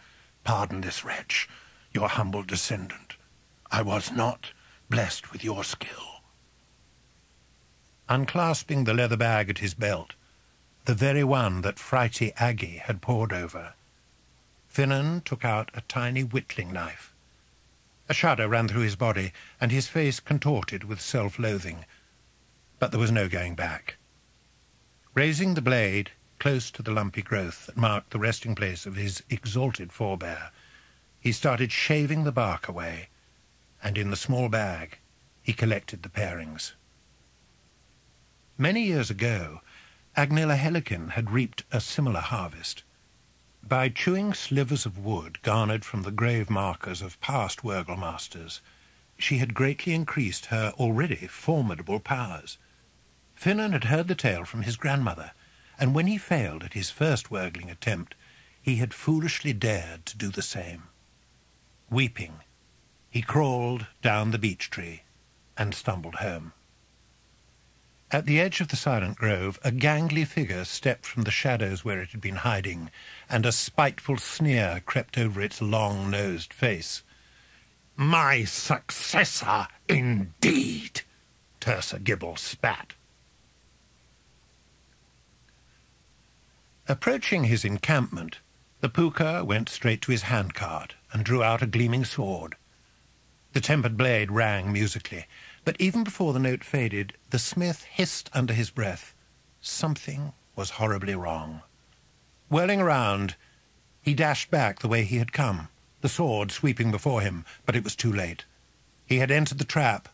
pardon this wretch, your humble descendant. I was not blessed with your skill. Unclasping the leather bag at his belt, the very one that Frighty Aggie had pored over, Finnan took out a tiny whittling knife. A shudder ran through his body, and his face contorted with self-loathing. But there was no going back. Raising the blade close to the lumpy growth that marked the resting place of his exalted forebear, he started shaving the bark away, and in the small bag he collected the parings. Many years ago, Agnella Hellikin had reaped a similar harvest. By chewing slivers of wood garnered from the grave markers of past Wurgle masters, she had greatly increased her already formidable powers. Finnan had heard the tale from his grandmother, and when he failed at his first Wurgling attempt, he had foolishly dared to do the same. Weeping, he crawled down the beech tree and stumbled home. At the edge of the silent grove, a gangly figure stepped from the shadows where it had been hiding, and a spiteful sneer crept over its long-nosed face. My successor, indeed, Tersa Gibble spat. Approaching his encampment, the Pooka went straight to his handcart and drew out a gleaming sword. The tempered blade rang musically, but even before the note faded, the smith hissed under his breath. Something was horribly wrong. Whirling around, he dashed back the way he had come, the sword sweeping before him, but it was too late. He had entered the trap,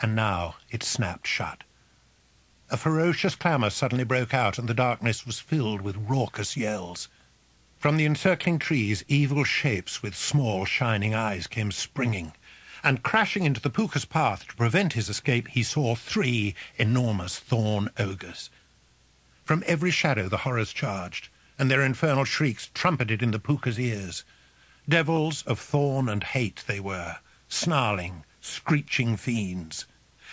and now it snapped shut. A ferocious clamour suddenly broke out, and the darkness was filled with raucous yells. From the encircling trees, evil shapes with small, shining eyes came springing, and crashing into the Pooka's path to prevent his escape, he saw three enormous thorn ogres. From every shadow the horrors charged, and their infernal shrieks trumpeted in the Pooka's ears. Devils of thorn and hate they were, snarling, screeching fiends.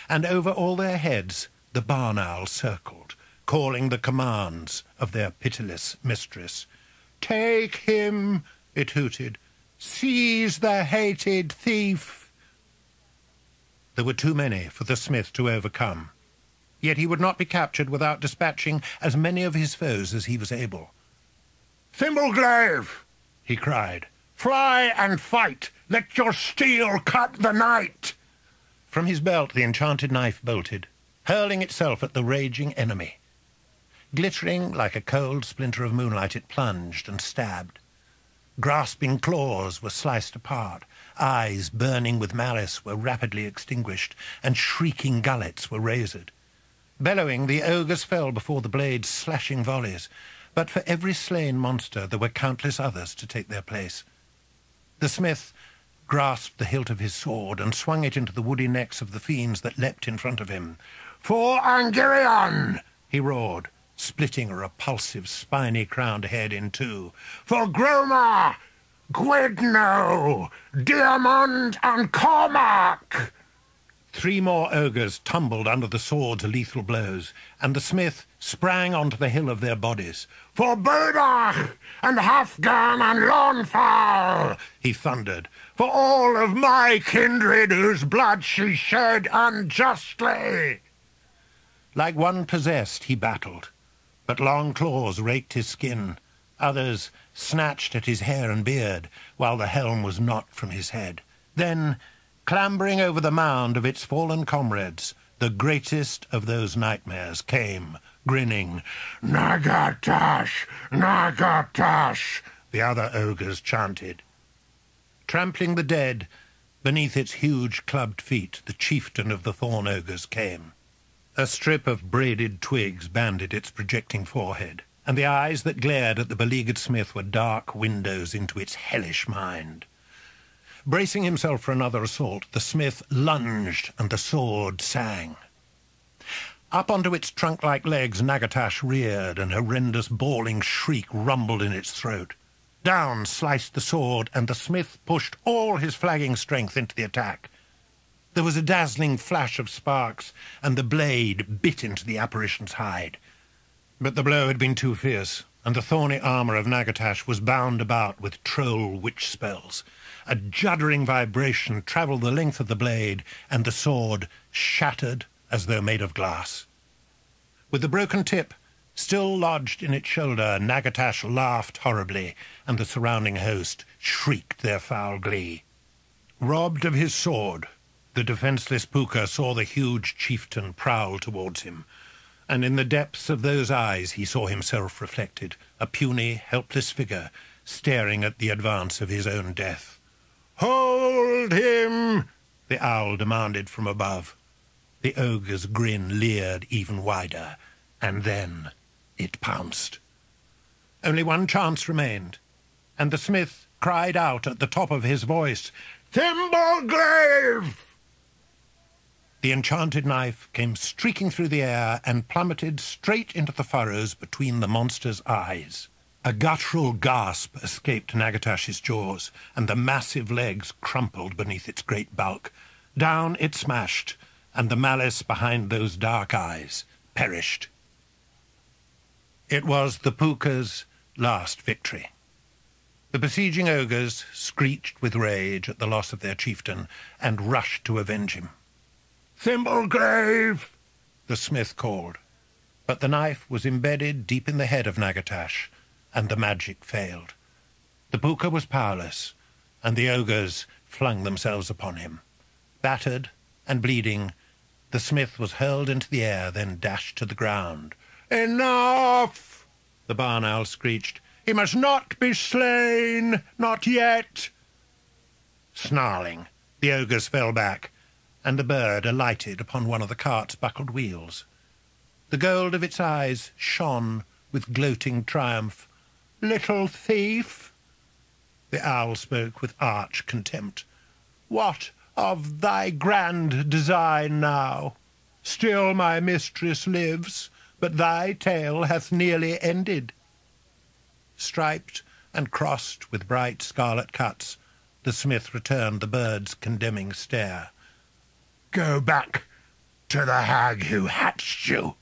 And over all their heads the barn owl circled, calling the commands of their pitiless mistress. Take him, it hooted. Seize the hated thief. There were too many for the smith to overcome. Yet he would not be captured without dispatching as many of his foes as he was able. Thimbleglaive, he cried, fly and fight. Let your steel cut the night. From his belt the enchanted knife bolted, hurling itself at the raging enemy. Glittering like a cold splinter of moonlight, it plunged and stabbed. Grasping claws were sliced apart, eyes burning with malice were rapidly extinguished, and shrieking gullets were razored. Bellowing, the ogres fell before the blade's slashing volleys, but for every slain monster there were countless others to take their place. The smith grasped the hilt of his sword and swung it into the woody necks of the fiends that leapt in front of him. For Angirion! he roared, splitting a repulsive, spiny-crowned head in two. For Groma, Gwydno, Diamond, and Cormac! Three more ogres tumbled under the sword's lethal blows, and the smith sprang onto the hill of their bodies. For Bodach, and Hafgan, and Lawnfowl, he thundered, for all of my kindred whose blood she shed unjustly. Like one possessed he battled, but long claws raked his skin. Others snatched at his hair and beard, while the helm was knocked from his head. Then clambering over the mound of its fallen comrades, the greatest of those nightmares came, grinning. Nagatash! Nagatash! The other ogres chanted. Trampling the dead, beneath its huge clubbed feet, the chieftain of the thorn ogres came. A strip of braided twigs banded its projecting forehead, and the eyes that glared at the beleaguered smith were dark windows into its hellish mind. Bracing himself for another assault, the smith lunged, and the sword sang. Up onto its trunk-like legs, Nagatash reared, an horrendous bawling shriek rumbled in its throat. Down sliced the sword, and the smith pushed all his flagging strength into the attack. There was a dazzling flash of sparks, and the blade bit into the apparition's hide. But the blow had been too fierce, and the thorny armour of Nagatash was bound about with troll witch spells. A juddering vibration travelled the length of the blade, and the sword shattered as though made of glass. With the broken tip still lodged in its shoulder, Nagatash laughed horribly, and the surrounding host shrieked their foul glee. Robbed of his sword, the defenceless Pooka saw the huge chieftain prowl towards him, and in the depths of those eyes he saw himself reflected, a puny, helpless figure, staring at the advance of his own death. Hold him! the owl demanded from above. The ogre's grin leered even wider, and then it pounced. Only one chance remained, and the smith cried out at the top of his voice, Thimbleglaive! The enchanted knife came streaking through the air and plummeted straight into the furrows between the monster's eyes. A guttural gasp escaped Nagatash's jaws, and the massive legs crumpled beneath its great bulk. Down it smashed, and the malice behind those dark eyes perished. It was the Pooka's last victory. The besieging ogres screeched with rage at the loss of their chieftain and rushed to avenge him. Thimbleglaive! the smith called. But the knife was embedded deep in the head of Nagatash, and the magic failed. The Pooka was powerless, and the ogres flung themselves upon him. Battered and bleeding, the smith was hurled into the air, then dashed to the ground. Enough! the barn owl screeched. He must not be slain, not yet. Snarling, the ogres fell back, and the bird alighted upon one of the cart's buckled wheels. The gold of its eyes shone with gloating triumph. Little thief! The owl spoke with arch contempt. What of thy grand design now? Still my mistress lives, but thy tale hath nearly ended. Striped and crossed with bright scarlet cuts, the smith returned the bird's condemning stare. Go back to the hag who hatched you,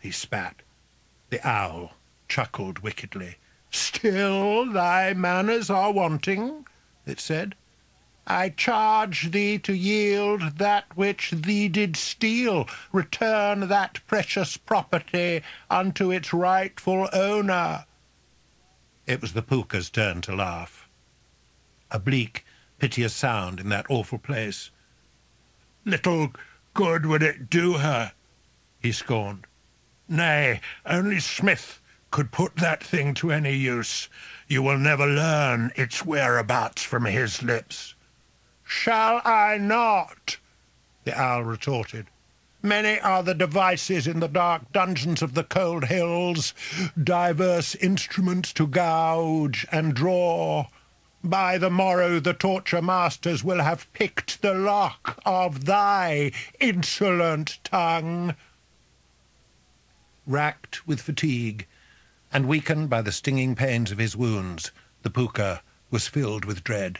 he spat. The owl chuckled wickedly. Still thy manners are wanting, it said. I charge thee to yield that which thee did steal, return that precious property unto its rightful owner. It was the Pooka's turn to laugh. A bleak, piteous sound in that awful place. Little good would it do her, he scorned. Nay, only Smith could put that thing to any use. You will never learn its whereabouts from his lips. Shall I not? the owl retorted. Many are the devices in the dark dungeons of the cold hills, diverse instruments to gouge and draw. By the morrow the torture masters will have picked the lock of thy insolent tongue. Racked with fatigue, and weakened by the stinging pains of his wounds, the Pooka was filled with dread.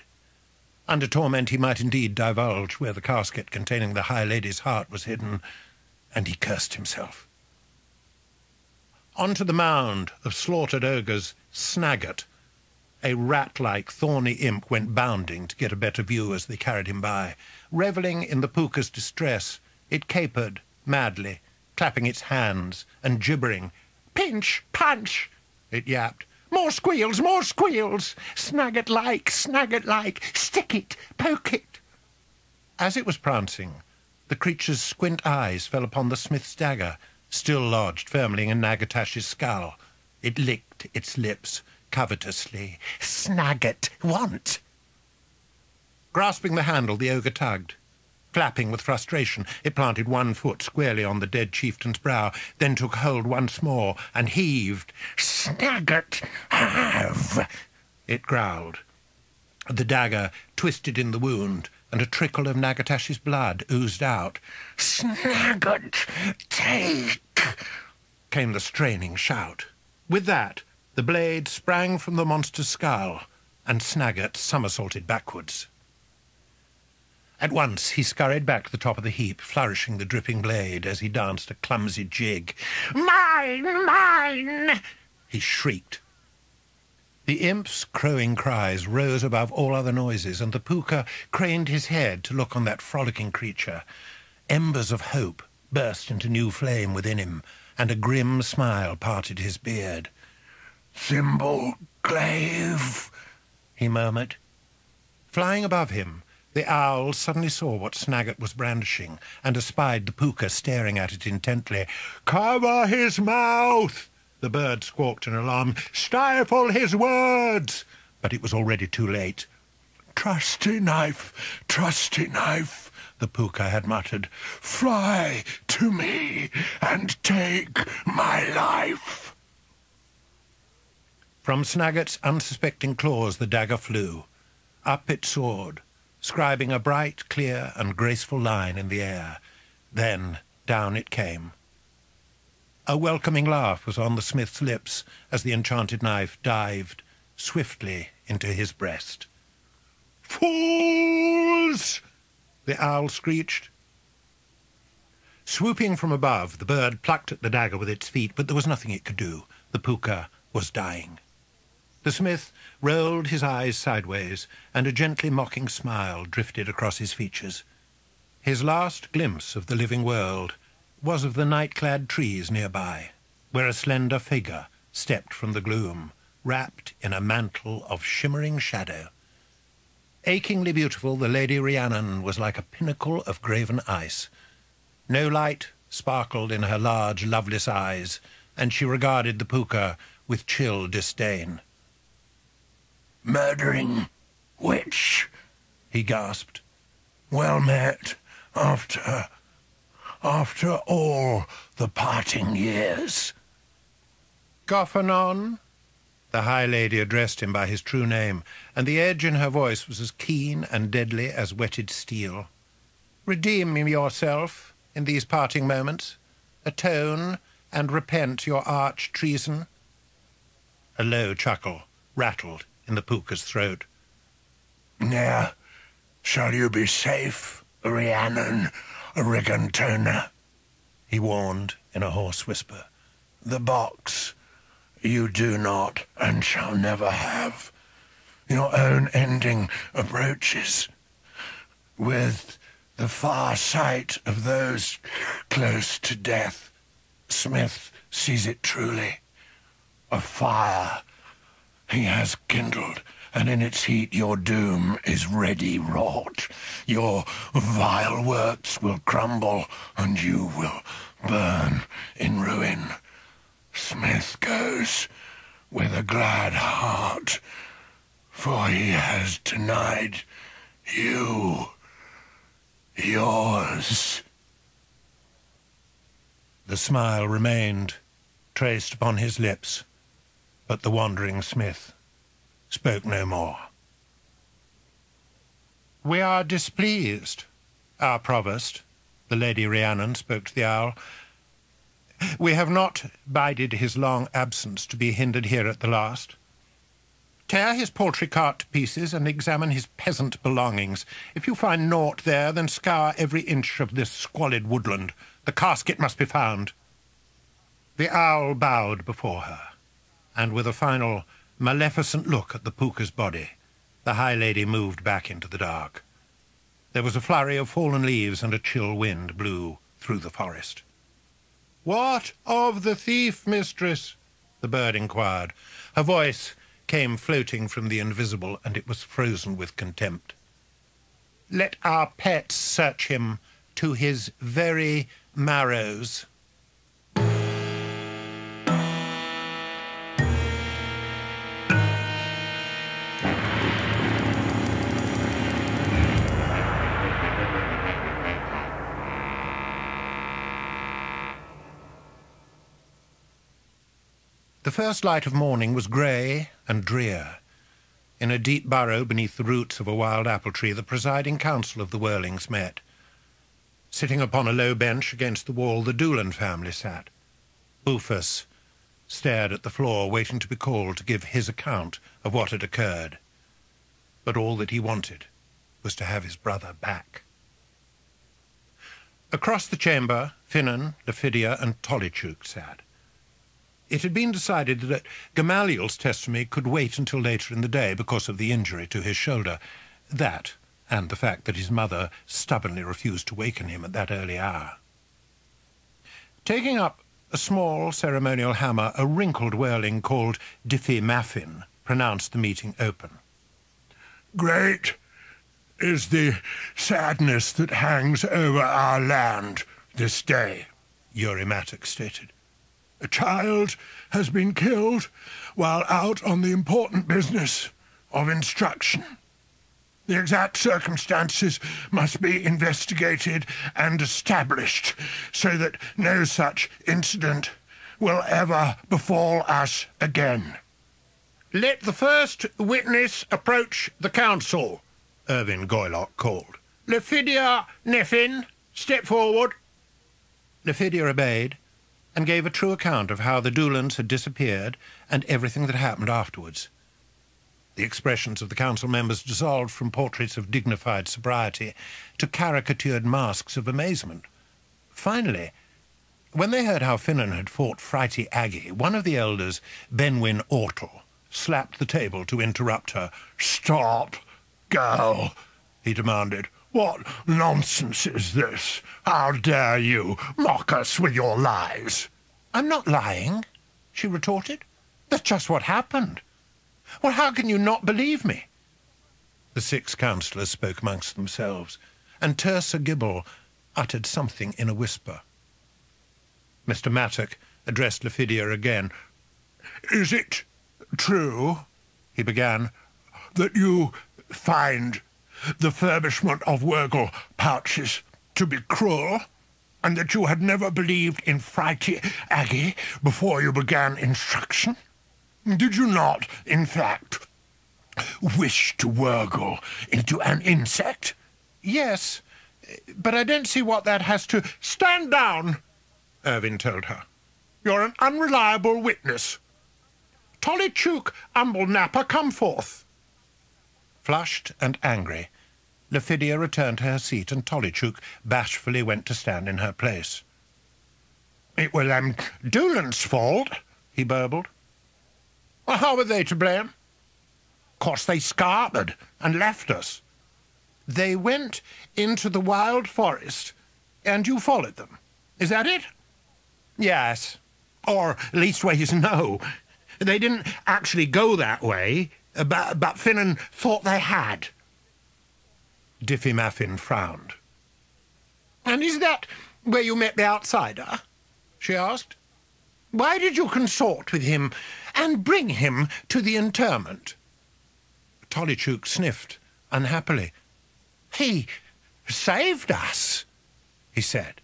Under torment he might indeed divulge where the casket containing the High Lady's heart was hidden, and he cursed himself. On to the mound of slaughtered ogres, Snagget, a rat-like, thorny imp, went bounding to get a better view as they carried him by. Revelling in the Pooka's distress, it capered madly, clapping its hands and gibbering, Pinch! Punch! It yapped. More squeals! More squeals! Snag it like! Snag it like! Stick it! Poke it! As it was prancing, the creature's squint eyes fell upon the smith's dagger, still lodged firmly in Nagatash's skull. It licked its lips covetously. Snag it! Want! Grasping the handle, the ogre tugged. Flapping with frustration, it planted one foot squarely on the dead chieftain's brow, then took hold once more and heaved. Snag Snagget, have! It growled. The dagger twisted in the wound, and a trickle of Nagatash's blood oozed out. Snagget, take! came the straining shout. With that, the blade sprang from the monster's skull, and Snagget somersaulted backwards. At once he scurried back to the top of the heap, flourishing the dripping blade as he danced a clumsy jig. Mine! Mine! he shrieked. The imp's crowing cries rose above all other noises, and the Pooka craned his head to look on that frolicking creature. Embers of hope burst into new flame within him, and a grim smile parted his beard. Thimble glaive, he murmured. Flying above him, the owl suddenly saw what Snagget was brandishing, and espied the Pooka staring at it intently. Cover his mouth! The bird squawked in alarm. Stifle his words! But it was already too late. Trusty knife, trusty knife, the Pooka had muttered. Fly to me and take my life. From Snagget's unsuspecting claws the dagger flew. Up it soared, scribing a bright, clear, and graceful line in the air. Then down it came. A welcoming laugh was on the smith's lips as the enchanted knife dived swiftly into his breast. Fools! the owl screeched. Swooping from above, the bird plucked at the dagger with its feet, but there was nothing it could do. The Pooka was dying. The smith rolled his eyes sideways, and a gently mocking smile drifted across his features. His last glimpse of the living world was of the night-clad trees nearby, where a slender figure stepped from the gloom, wrapped in a mantle of shimmering shadow. Achingly beautiful, the Lady Rhiannon was like a pinnacle of graven ice. No light sparkled in her large, loveless eyes, and she regarded the Pooka with chill disdain. Murdering witch, he gasped. Well met after, after all the parting years. Goffernon, the High Lady addressed him by his true name, and the edge in her voice was as keen and deadly as whetted steel. Redeem yourself in these parting moments. Atone and repent your arch treason. A low chuckle rattled in the Pooka's throat. Now, shall you be safe, Rhiannon Rigantona? He warned in a hoarse whisper. The box you do not and shall never have. Your own ending approaches with the far sight of those close to death. Smith sees it truly. A fire he has kindled, and in its heat your doom is ready wrought. Your vile works will crumble, and you will burn in ruin. Smith goes with a glad heart, for he has denied you yours. The smile remained traced upon his lips, but the wandering Smith spoke no more. We are displeased, our provost, the Lady Rhiannon spoke to the owl, we have not bided his long absence to be hindered here at the last. Tear his poultry cart to pieces and examine his peasant belongings. If you find naught there, then scour every inch of this squalid woodland. The casket must be found. The owl bowed before her, and with a final maleficent look at the Pooka's body, the High Lady moved back into the dark. There was a flurry of fallen leaves, and a chill wind blew through the forest. What of the thief, mistress? the bird inquired. Her voice came floating from the invisible, and it was frozen with contempt. Let our pets search him to his very marrows. The first light of morning was grey and drear. In a deep burrow beneath the roots of a wild apple tree, the presiding council of the Werlings met. Sitting upon a low bench against the wall, the Doolan family sat. Bufus stared at the floor, waiting to be called to give his account of what had occurred. But all that he wanted was to have his brother back. Across the chamber, Finnan, Lephidia, and Tolly Tuke sat. It had been decided that Gamaliel's testimony could wait until later in the day because of the injury to his shoulder. That, and the fact that his mother stubbornly refused to waken him at that early hour. Taking up a small ceremonial hammer, a wrinkled werling called Diffie Maffin pronounced the meeting open. Great is the sadness that hangs over our land this day, Uri Mattock stated. A child has been killed while out on the important business of instruction. The exact circumstances must be investigated and established so that no such incident will ever befall us again. Let the first witness approach the council, Irvin Goylock called. Lephidia Neffin, step forward. Lephidia obeyed and gave a true account of how the Doolans had disappeared and everything that happened afterwards. The expressions of the council members dissolved from portraits of dignified sobriety to caricatured masks of amazement. Finally, when they heard how Finnan had fought Frighty Aggie, one of the elders, Benwin Ortle, slapped the table to interrupt her. Stop, girl, he demanded. What nonsense is this? How dare you mock us with your lies? I'm not lying, she retorted. That's just what happened. Well, how can you not believe me? The six councillors spoke amongst themselves, and Tersa Gibble uttered something in a whisper. Mr. Mattock addressed Lephidia again. Is it true, he began, that you find the furbishment of Wurgle pouches to be cruel, and that you had never believed in Frighty Aggie before you began instruction? Did you not, in fact, wish to wurgle into an insect? Yes, but I don't see what that has to... Stand down, Irvin told her. You're an unreliable witness. Tolly Tuke Umble Napper, come forth. Flushed and angry, Lephidia returned to her seat and Tolly Tuke bashfully went to stand in her place. It was um, Doolan's fault, he burbled. Well, how were they to blame? Course they scarpered and left us. They went into the wild forest, and you followed them. Is that it? Yes. Or, leastways, no. They didn't actually go that way, but, but Finnan thought they had. Diffie-Maffin frowned. And is that where you met the outsider? she asked. Why did you consort with him and bring him to the interment? Tolly Tuke sniffed unhappily. He saved us, he said.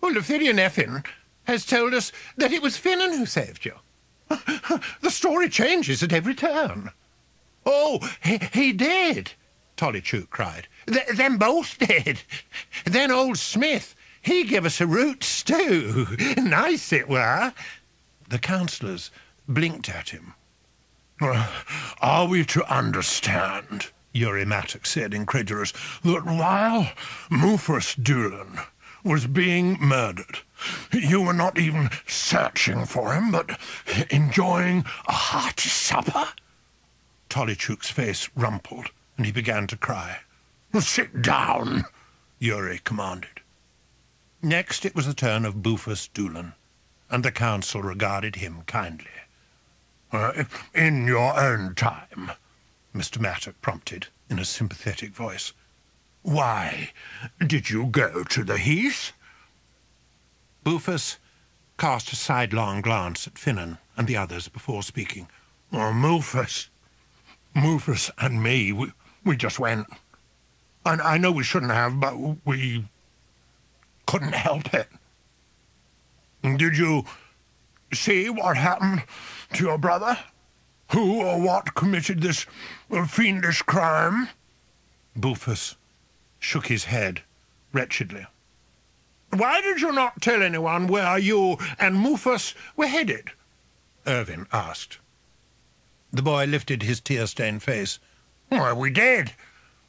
Well, Lephidia Neffin has told us that it was Finnan who saved you. the story changes at every turn. Oh, he, he did, Tolly Tuke cried. Th them both did. Then old Smith, he gave us a root stew. nice it were. The councillors blinked at him. Are we to understand, Uri Mattock said, incredulous, that while Mufus Doolan was being murdered, you were not even searching for him, but enjoying a hearty supper? Tolly Tuke's face rumpled, and he began to cry. Sit down, Uri commanded. Next it was the turn of Bufus Doolan, and the council regarded him kindly. Uh, in your own time, Mr. Mattock prompted in a sympathetic voice. Why did you go to the heath? Bufus cast a sidelong glance at Finnan and the others before speaking. Oh, Mufus. Mufus and me, we, we just went. I, I know we shouldn't have, but we couldn't help it. Did you see what happened to your brother? Who or what committed this fiendish crime? Bufus shook his head wretchedly. Why did you not tell anyone where you and Mufus were headed? Irvin asked. The boy lifted his tear-stained face. Well, we did.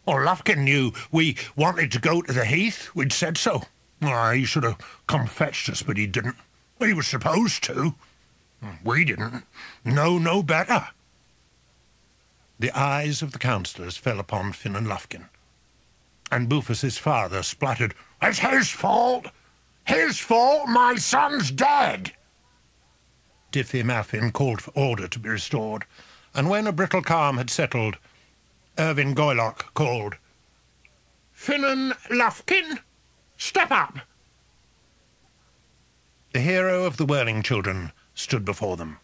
Well, Lufkin knew we wanted to go to the Heath. We'd said so. Well, he should have come fetched us, but he didn't. He was supposed to. We didn't. No, no better. The eyes of the councillors fell upon Finnan Lufkin, and Bufus's father spluttered, It's his fault! His fault! My son's dead! Diffie-Maffin called for order to be restored, and when a brittle calm had settled, Irvin Goylock called, Finnan Lufkin, step up! The hero of the werling children stood before them.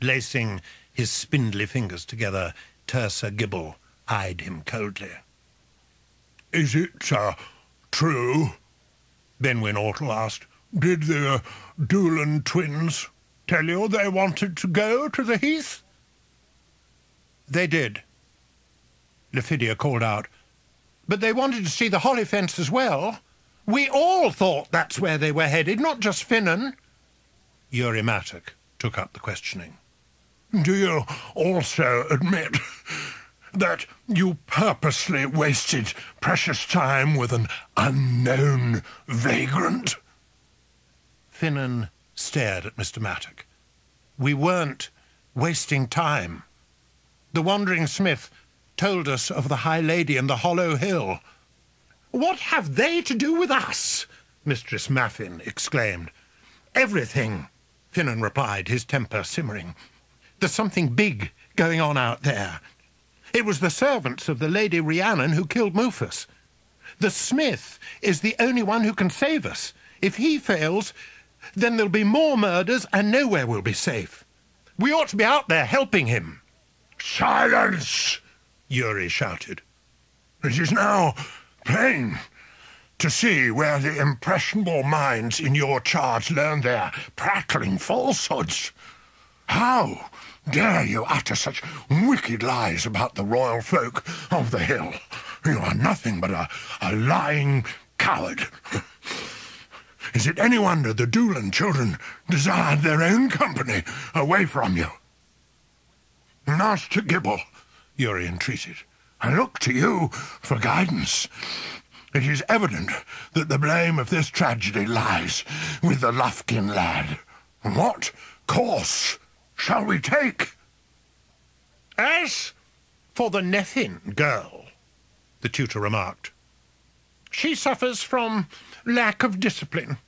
Lacing his spindly fingers together, Tersa Gibble eyed him coldly. Is it uh, true? Benwyn Ortle asked. Did the uh, Doolan twins tell you they wanted to go to the Heath? They did. Lephidia called out. But they wanted to see the holly fence as well. We all thought that's where they were headed, not just Finnan. Uri Mattock took up the questioning. Do you also admit that you purposely wasted precious time with an unknown vagrant? Finnan stared at Mr. Mattock. We weren't wasting time. The Wandering Smith told us of the High Lady and the Hollow Hill. What have they to do with us? Mistress Maffin exclaimed. Everything, Finnan replied, his temper simmering. There's something big going on out there. It was the servants of the Lady Rhiannon who killed Mufus. The Smith is the only one who can save us. If he fails, then there'll be more murders and nowhere will be safe. We ought to be out there helping him. Silence! Uri shouted. It is now plain to see where the impressionable minds in your charge learn their prattling falsehoods. How dare you utter such wicked lies about the royal folk of the hill? You are nothing but a, a lying coward. Is it any wonder the Doolan children desired their own company away from you? Master Gibble, Uri entreated, I look to you for guidance. It is evident that the blame of this tragedy lies with the Lufkin lad. What course shall we take? As for the Nethin girl, the tutor remarked, she suffers from lack of discipline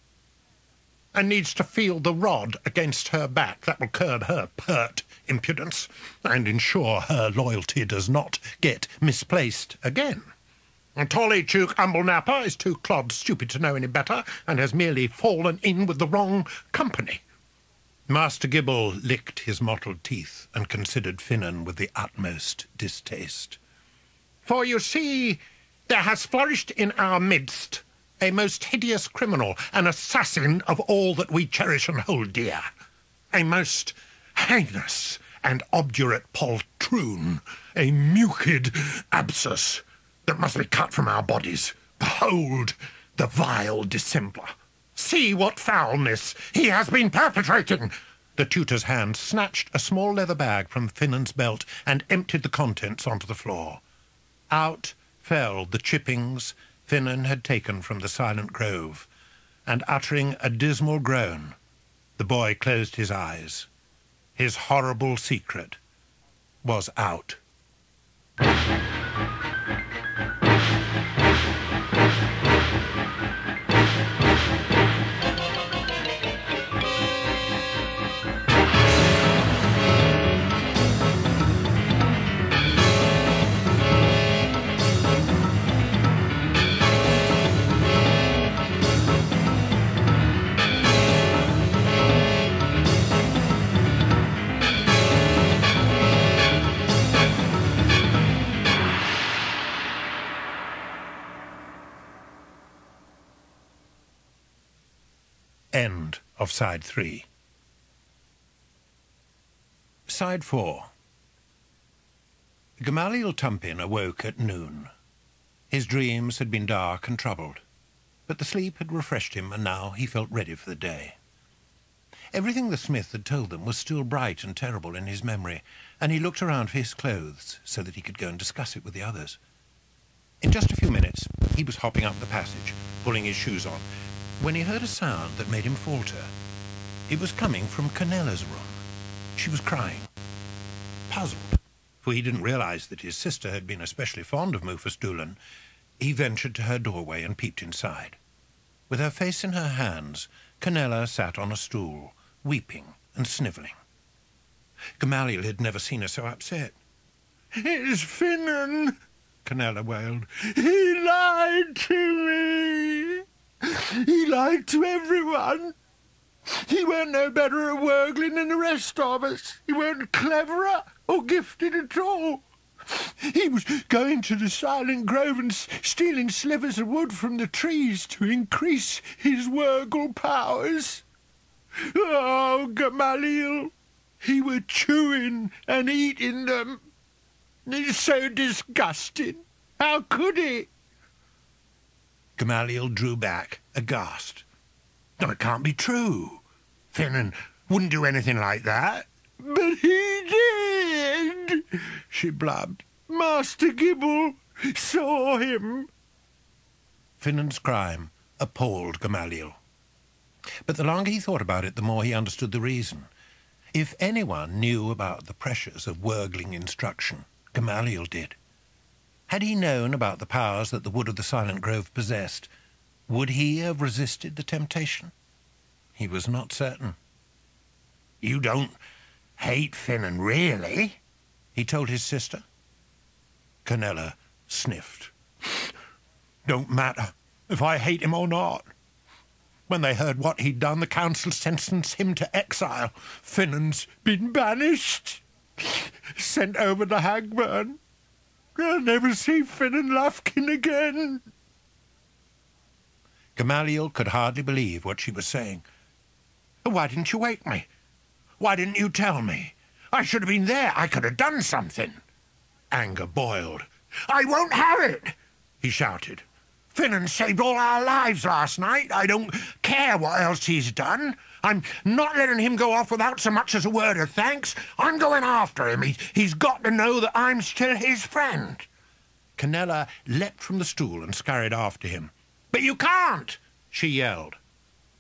and needs to feel the rod against her back. That will curb her pert impudence and ensure her loyalty does not get misplaced again. Tolly Tuke Umblnapper is too clod stupid to know any better and has merely fallen in with the wrong company. Master Gibble licked his mottled teeth and considered Finnan with the utmost distaste. For you see, there has flourished in our midst a most hideous criminal, an assassin of all that we cherish and hold dear, a most heinous and obdurate poltroon, a mucid abscess that must be cut from our bodies. Behold the vile dissembler. See what foulness he has been perpetrating. The tutor's hand snatched a small leather bag from Finnan's belt and emptied the contents onto the floor. Out fell the chippings Finnan had taken from the silent grove, and uttering a dismal groan, the boy closed his eyes. His horrible secret was out. End of side three. Side four. Gamaliel Tumpin awoke at noon. His dreams had been dark and troubled, but the sleep had refreshed him, and now he felt ready for the day. Everything the smith had told them was still bright and terrible in his memory, and he looked around for his clothes so that he could go and discuss it with the others. In just a few minutes, he was hopping up the passage, pulling his shoes on, when he heard a sound that made him falter. It was coming from Canella's room. She was crying. Puzzled, for he didn't realize that his sister had been especially fond of Mufus Doolan, he ventured to her doorway and peeped inside. With her face in her hands, Canella sat on a stool, weeping and snivelling. Gamaliel had never seen her so upset. It's Finnan, Canella wailed. He lied to me. He lied to everyone. He weren't no better at wurgling than the rest of us. He weren't cleverer or gifted at all. He was going to the silent grove and stealing slivers of wood from the trees to increase his Wurgle powers. Oh, Gamaliel, he were chewing and eating them. It's so disgusting. How could he? Gamaliel drew back, aghast. No, it can't be true. Finnan wouldn't do anything like that. But he did, she blubbed. Master Gibble saw him. Finnan's crime appalled Gamaliel. But the longer he thought about it, the more he understood the reason. If anyone knew about the pressures of wurgling instruction, Gamaliel did. Had he known about the powers that the Wood of the Silent Grove possessed, would he have resisted the temptation? He was not certain. You don't hate Finnan, really? He told his sister. Canella sniffed. Don't matter if I hate him or not. When they heard what he'd done, the council sentenced him to exile. Finnan's been banished, sent over to Hagburn. I'll never see Finnan Lufkin again. Gamaliel could hardly believe what she was saying. Why didn't you wake me? Why didn't you tell me? I should have been there. I could have done something. Anger boiled. I won't have it, he shouted. Finnan saved all our lives last night. I don't care what else he's done. I'm not letting him go off without so much as a word of thanks. I'm going after him. He, he's got to know that I'm still his friend. Canella leapt from the stool and scurried after him. But you can't, she yelled.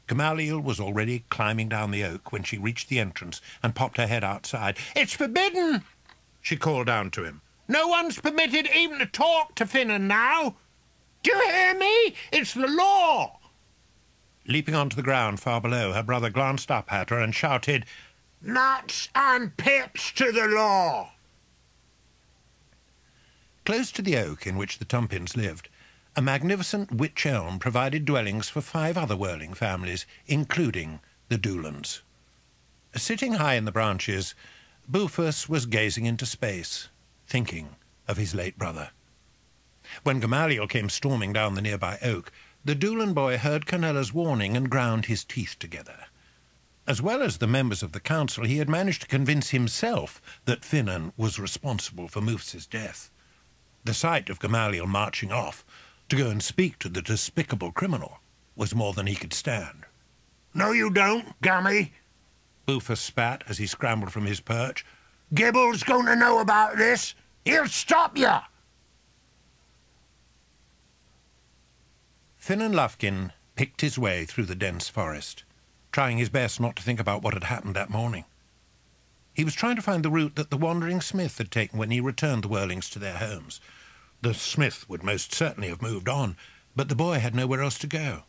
Gamaliel was already climbing down the oak when she reached the entrance and popped her head outside. It's forbidden, she called down to him. No one's permitted even to talk to Finnan now. Do you hear me? It's the law. Leaping onto the ground far below, her brother glanced up at her and shouted, Nuts and pips to the law! Close to the oak in which the Tumpins lived, a magnificent wych elm provided dwellings for five other werling families, including the Doolans. Sitting high in the branches, Bufus was gazing into space, thinking of his late brother. When Gamaliel came storming down the nearby oak, the Doolan boy heard Canella's warning and ground his teeth together. As well as the members of the council, he had managed to convince himself that Finnan was responsible for Moof's death. The sight of Gamaliel marching off to go and speak to the despicable criminal was more than he could stand. No, you don't, Gummy, Bufus spat as he scrambled from his perch. Gibble's going to know about this. He'll stop you. Finnan Lufkin picked his way through the dense forest, trying his best not to think about what had happened that morning. He was trying to find the route that the wandering smith had taken when he returned the Werlings to their homes. The smith would most certainly have moved on, but the boy had nowhere else to go.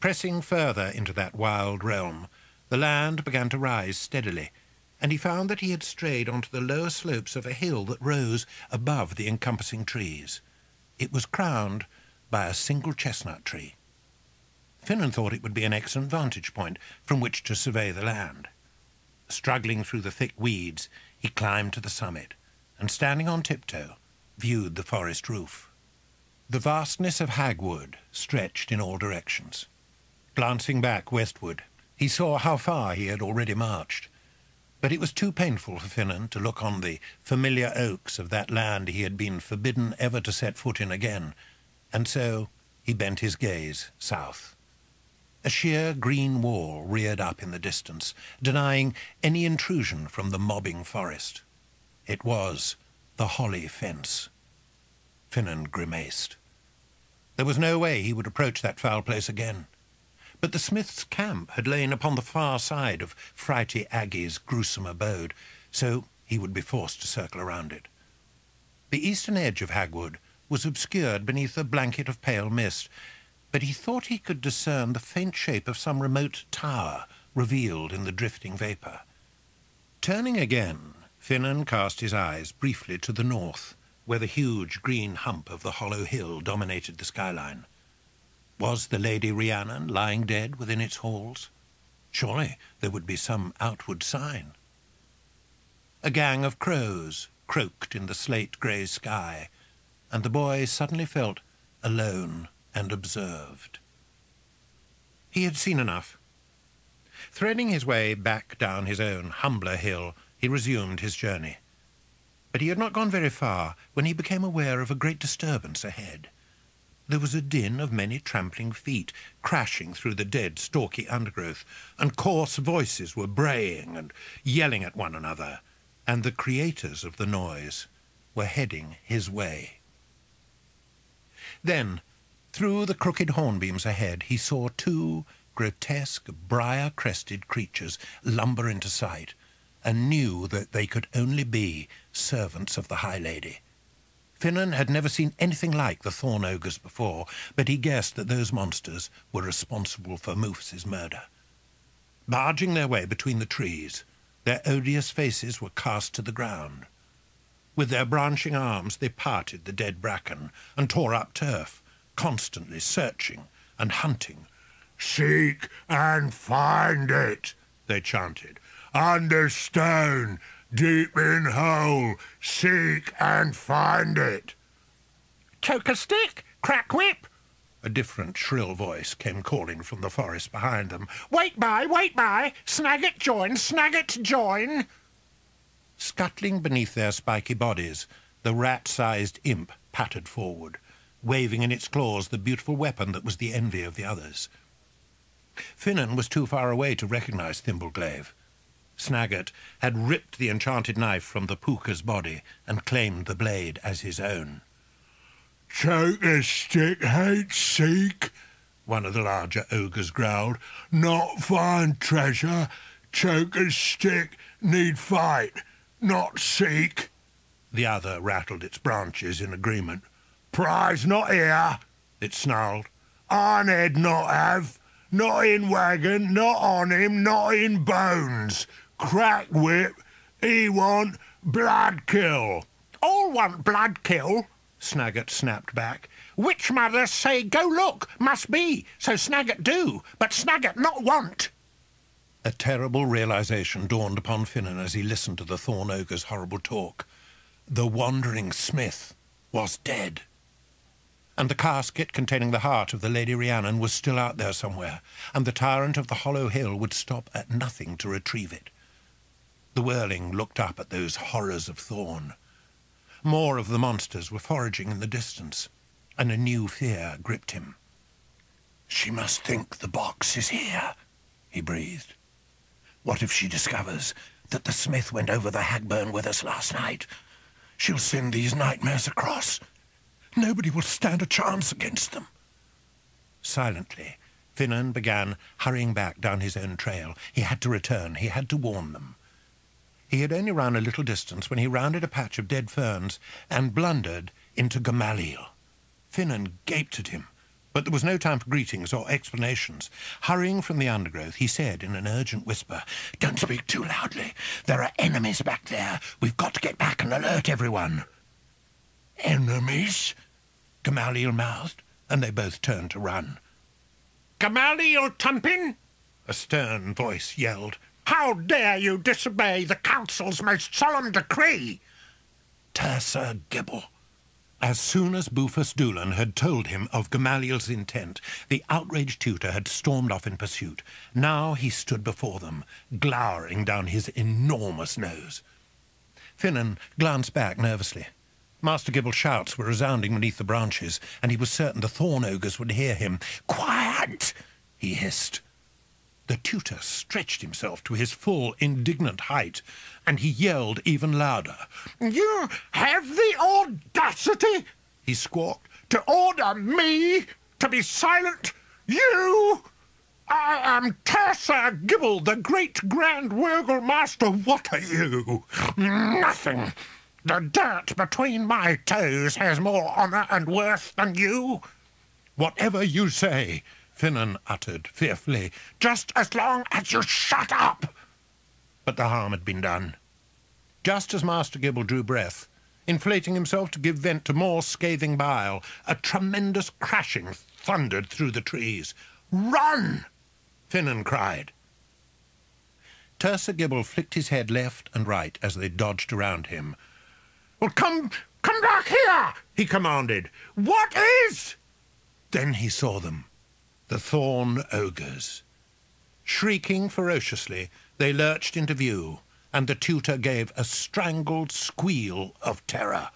Pressing further into that wild realm, the land began to rise steadily, and he found that he had strayed onto the lower slopes of a hill that rose above the encompassing trees. It was crowned by a single chestnut tree. Finnan thought it would be an excellent vantage point from which to survey the land. Struggling through the thick weeds, he climbed to the summit, and standing on tiptoe, viewed the forest roof. The vastness of Hagwood stretched in all directions. Glancing back westward, he saw how far he had already marched. But it was too painful for Finnan to look on the familiar oaks of that land he had been forbidden ever to set foot in again, and so he bent his gaze south. A sheer green wall reared up in the distance, denying any intrusion from the mobbing forest. It was the holly fence. Finnan grimaced. There was no way he would approach that foul place again. But the smith's camp had lain upon the far side of Frighty Aggie's gruesome abode, so he would be forced to circle around it. The eastern edge of Hagwood was obscured beneath a blanket of pale mist, but he thought he could discern the faint shape of some remote tower revealed in the drifting vapour. Turning again, Finnan cast his eyes briefly to the north, where the huge green hump of the hollow hill dominated the skyline. Was the Lady Rhiannon lying dead within its halls? Surely there would be some outward sign. A gang of crows croaked in the slate-grey sky, and the boy suddenly felt alone and observed. He had seen enough. Threading his way back down his own humbler hill, he resumed his journey. But he had not gone very far when he became aware of a great disturbance ahead. There was a din of many trampling feet crashing through the dead, stalky undergrowth, and coarse voices were braying and yelling at one another, and the creators of the noise were heading his way. Then, through the crooked hornbeams ahead, he saw two grotesque, briar-crested creatures lumber into sight, and knew that they could only be servants of the High Lady. Finnan had never seen anything like the Thorn Ogres before, but he guessed that those monsters were responsible for Moof's murder. Barging their way between the trees, their odious faces were cast to the ground. With their branching arms they parted the dead bracken and tore up turf, constantly searching and hunting. Seek and find it, they chanted. Under stone, deep in hole, seek and find it. Chokerstick, crack whip. A different shrill voice came calling from the forest behind them. Wait by, wait by, Snagget join, Snagget join. Scuttling beneath their spiky bodies, the rat-sized imp pattered forward, waving in its claws the beautiful weapon that was the envy of the others. Finnan was too far away to recognize Thimbleglaive. Snagget had ripped the enchanted knife from the Pooka's body and claimed the blade as his own. Chokerstick hate seek, one of the larger ogres growled. Not find treasure. Chokerstick need fight, not seek. The other rattled its branches in agreement. Prize not here, it snarled. On head not have, not in wagon, not on him, not in bones Crackwhip. He want blood kill. All want blood kill, Snagget snapped back. Witch mothers say go look, must be, so Snagget do, but Snagget not want. A terrible realization dawned upon Finnan as he listened to the Thorn Ogre's horrible talk. The wandering smith was dead. And the casket containing the heart of the Lady Rhiannon was still out there somewhere, and the tyrant of the hollow hill would stop at nothing to retrieve it. The werling looked up at those horrors of thorn. More of the monsters were foraging in the distance, and a new fear gripped him. She must think the box is here, he breathed. What if she discovers that the smith went over the Hagburn with us last night? She'll send these nightmares across. Nobody will stand a chance against them. Silently, Finnan began hurrying back down his own trail. He had to return. He had to warn them. He had only run a little distance when he rounded a patch of dead ferns and blundered into Gamaliel. Finnan gaped at him, but there was no time for greetings or explanations. Hurrying from the undergrowth, he said in an urgent whisper, Don't speak too loudly. There are enemies back there. We've got to get back and alert everyone. Enemies? Gamaliel mouthed, and they both turned to run. Gamaliel Tumpin? A stern voice yelled, how dare you disobey the Council's most solemn decree? Tersa Gibble. As soon as Bufus Doolan had told him of Gamaliel's intent, the outraged tutor had stormed off in pursuit. Now he stood before them, glowering down his enormous nose. Finnan glanced back nervously. Master Gibble's shouts were resounding beneath the branches, and he was certain the thorn ogres would hear him. Quiet! he hissed. The tutor stretched himself to his full, indignant height, and he yelled even louder. You have the audacity, he squawked, to order me to be silent? You! I am Tersa Gibble, the great grand Wurgle Master. What are you? Nothing. The dirt between my toes has more honour and worth than you. Whatever you say, Finnan uttered fearfully. Just as long as you shut up! But the harm had been done. Just as Master Gibble drew breath, inflating himself to give vent to more scathing bile, a tremendous crashing thundered through the trees. Run! Finnan cried. Tersa Gibble flicked his head left and right as they dodged around him. Well, come, come back here, he commanded. What is? Then he saw them, the Thorn Ogres. Shrieking ferociously, they lurched into view, and the tutor gave a strangled squeal of terror.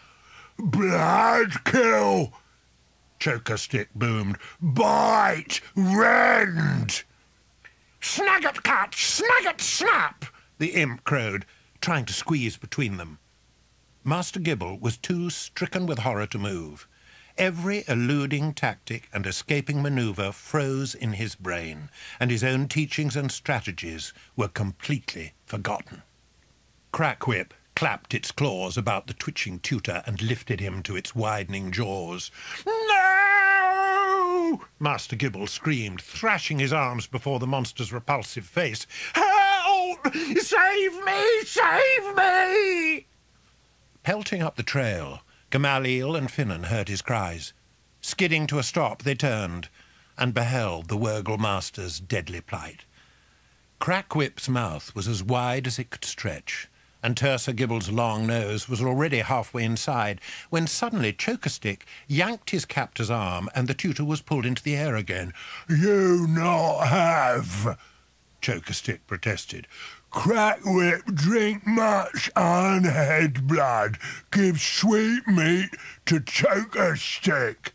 Blood kill! Chokerstick boomed. Bite! Rend! Snagget catch! Snagget snap! The imp crowed, trying to squeeze between them. Master Gibble was too stricken with horror to move. Every eluding tactic and escaping manoeuvre froze in his brain, and his own teachings and strategies were completely forgotten. Crackwhip clapped its claws about the twitching tutor and lifted him to its widening jaws. No! Master Gibble screamed, thrashing his arms before the monster's repulsive face. Help! Save me! Save me! Pelting up the trail, Gamaliel and Finnan heard his cries. Skidding to a stop, they turned and beheld the Wurgle master's deadly plight. Crackwhip's mouth was as wide as it could stretch, and Tersa Gibble's long nose was already halfway inside, when suddenly Chokerstick yanked his captor's arm, and the tutor was pulled into the air again. You not have, Chokerstick protested. Crackwhip drink much and head blood, give sweet meat to Chokerstick.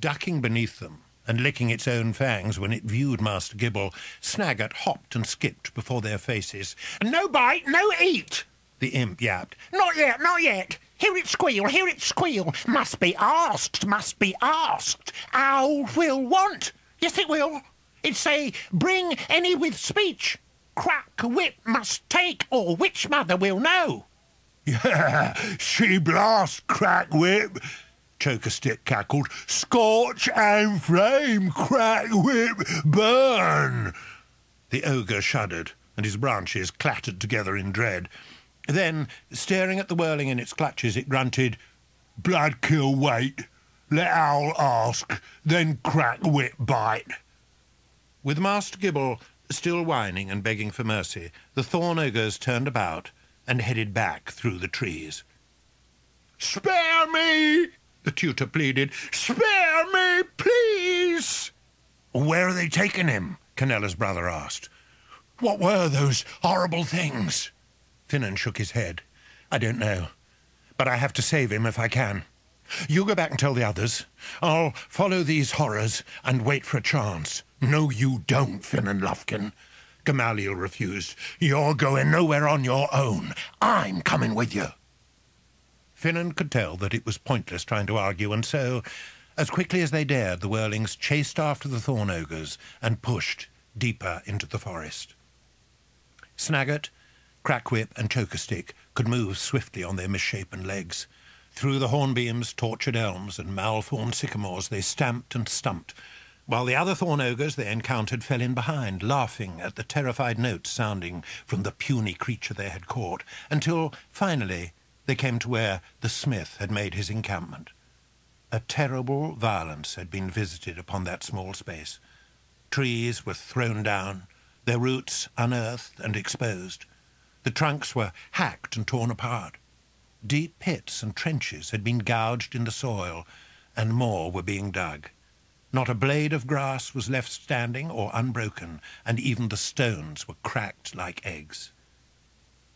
Ducking beneath them and licking its own fangs when it viewed Master Gibble, Snagget hopped and skipped before their faces. No bite, no eat, the imp yapped. Not yet, not yet. Hear it squeal, hear it squeal. Must be asked, must be asked. Owl will want. Yes, it will. It say, bring any with speech Crackwhip must take, or witch mother will know. Yeah, she blast Crackwhip. Chokerstick cackled. Scorch and flame, Crackwhip, burn. The ogre shuddered, and his branches clattered together in dread. Then, staring at the werling in its clutches, it grunted, Blood kill wait. Let owl ask, then Crackwhip bite. With Master Gibble Still whining and begging for mercy, the thorn ogres turned about and headed back through the trees. Spare me! the tutor pleaded. Spare me, please! Where are they taking him? Canella's brother asked. What were those horrible things? Finnan shook his head. I don't know, but I have to save him if I can. You go back and tell the others. I'll follow these horrors and wait for a chance. No, you don't, Finnan Lufkin. Gamaliel refused. You're going nowhere on your own. I'm coming with you. Finnan could tell that it was pointless trying to argue, and so, as quickly as they dared, the Werlings chased after the Thorn Ogres and pushed deeper into the forest. Snagget, Crackwhip, and Chokerstick could move swiftly on their misshapen legs. Through the hornbeams, tortured elms, and malformed sycamores they stamped and stumped, while the other thorn ogres they encountered fell in behind, laughing at the terrified notes sounding from the puny creature they had caught, until finally they came to where the smith had made his encampment. A terrible violence had been visited upon that small space. Trees were thrown down, their roots unearthed and exposed. The trunks were hacked and torn apart. Deep pits and trenches had been gouged in the soil, and more were being dug. Not a blade of grass was left standing or unbroken, and even the stones were cracked like eggs.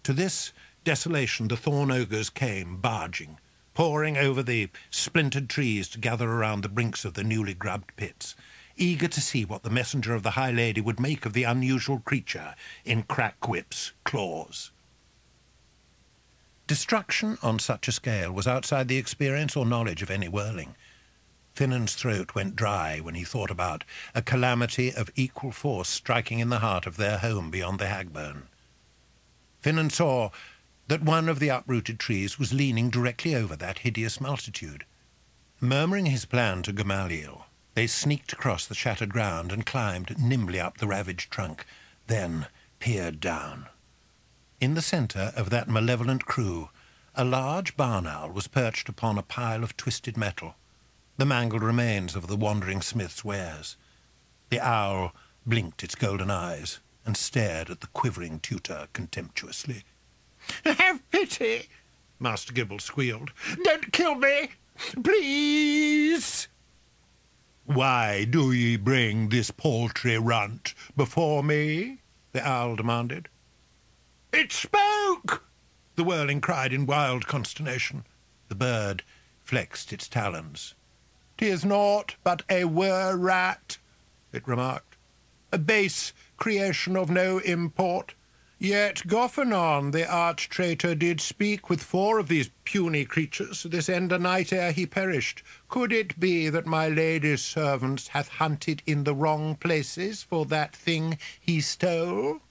To this desolation the thorn ogres came, barging, pouring over the splintered trees to gather around the brinks of the newly grubbed pits, eager to see what the messenger of the High Lady would make of the unusual creature in Crackwhip's claws. Destruction on such a scale was outside the experience or knowledge of any werling. Finnan's throat went dry when he thought about a calamity of equal force striking in the heart of their home beyond the Hagburn. Finnan saw that one of the uprooted trees was leaning directly over that hideous multitude. Murmuring his plan to Gamaliel, they sneaked across the shattered ground and climbed nimbly up the ravaged trunk, then peered down. In the centre of that malevolent crew, a large barn owl was perched upon a pile of twisted metal, the mangled remains of the wandering smith's wares. The owl blinked its golden eyes and stared at the quivering tutor contemptuously. Have pity, Master Gibble squealed. Don't kill me! Please! Why do ye bring this paltry runt before me? the owl demanded. It spoke! The werling cried in wild consternation. The bird flexed its talons. "'Tis naught but a were rat," it remarked. "A base creation of no import. Yet Goffanon, the arch traitor, did speak with four of these puny creatures this ender night ere he perished. Could it be that my lady's servants hath hunted in the wrong places for that thing he stole?"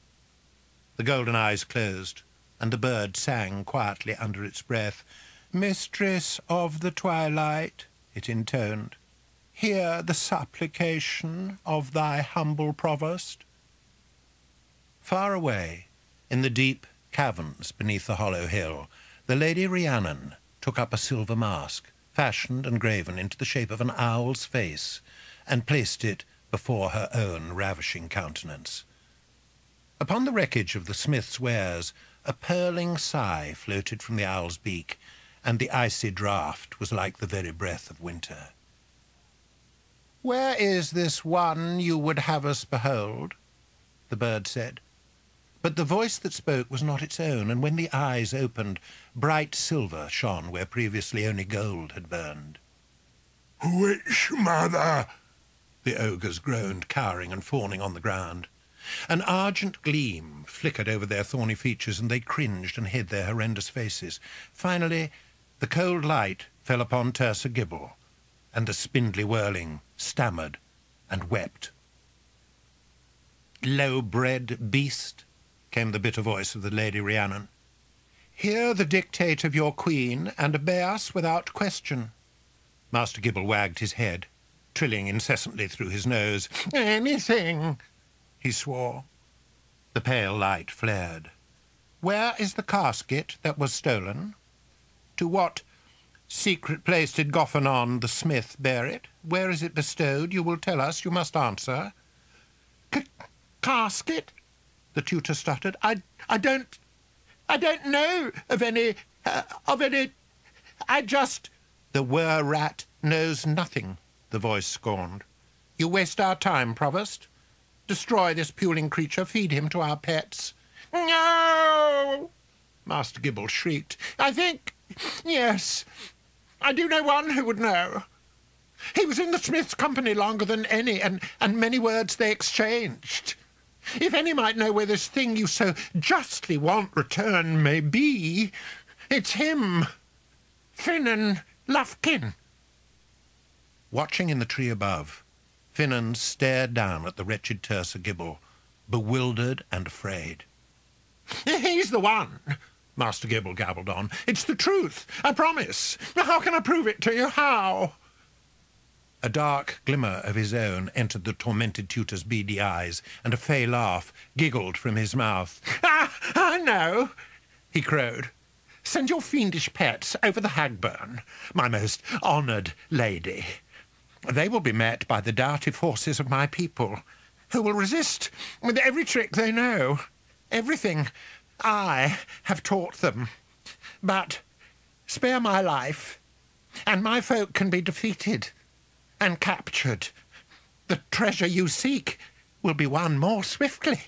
The golden eyes closed, and the bird sang quietly under its breath. "Mistress of the twilight," it intoned, "hear the supplication of thy humble provost." Far away, in the deep caverns beneath the hollow hill, the Lady Rhiannon took up a silver mask, fashioned and graven into the shape of an owl's face, and placed it before her own ravishing countenance. Upon the wreckage of the smith's wares, a purling sigh floated from the owl's beak, and the icy draught was like the very breath of winter. "Where is this one you would have us behold?" the bird said. But the voice that spoke was not its own, and when the eyes opened, bright silver shone where previously only gold had burned. "Witch mother!" the ogres groaned, cowering and fawning on the ground. An argent gleam flickered over their thorny features, and they cringed and hid their horrendous faces. Finally, the cold light fell upon Tersa Gibble, and the spindly werling stammered and wept. Low-bred beast, came the bitter voice of the Lady Rhiannon. Hear the dictate of your queen, and obey us without question. Master Gibble wagged his head, trilling incessantly through his nose. Anything, he swore. The pale light flared. Where is the casket that was stolen? To what secret place did Goffanon the smith bear it? Where is it bestowed? You will tell us. You must answer. C casket? the tutor stuttered. I, I don't, I don't know of any, uh, of any, I just... The were rat knows nothing, the voice scorned. You waste our time, Provost. Destroy this puling creature, feed him to our pets. Master Gibble shrieked. I think, yes, I do know one who would know. He was in the Smith's company longer than any, and, and many words they exchanged. If any might know where this thing you so justly want return may be, it's him, Finnan Lufkin. Watching in the tree above, Finnan stared down at the wretched Tersa Gibble, bewildered and afraid. He's the one, Master Gibble gabbled on. It's the truth, I promise. How can I prove it to you? How? A dark glimmer of his own entered the tormented tutor's beady eyes, and a fey laugh giggled from his mouth. Ah, I know, he crowed. Send your fiendish pets over the Hagburn, my most honoured lady. They will be met by the doughty forces of my people, who will resist with every trick they know, everything I have taught them. But spare my life, and my folk can be defeated and captured. The treasure you seek will be won more swiftly.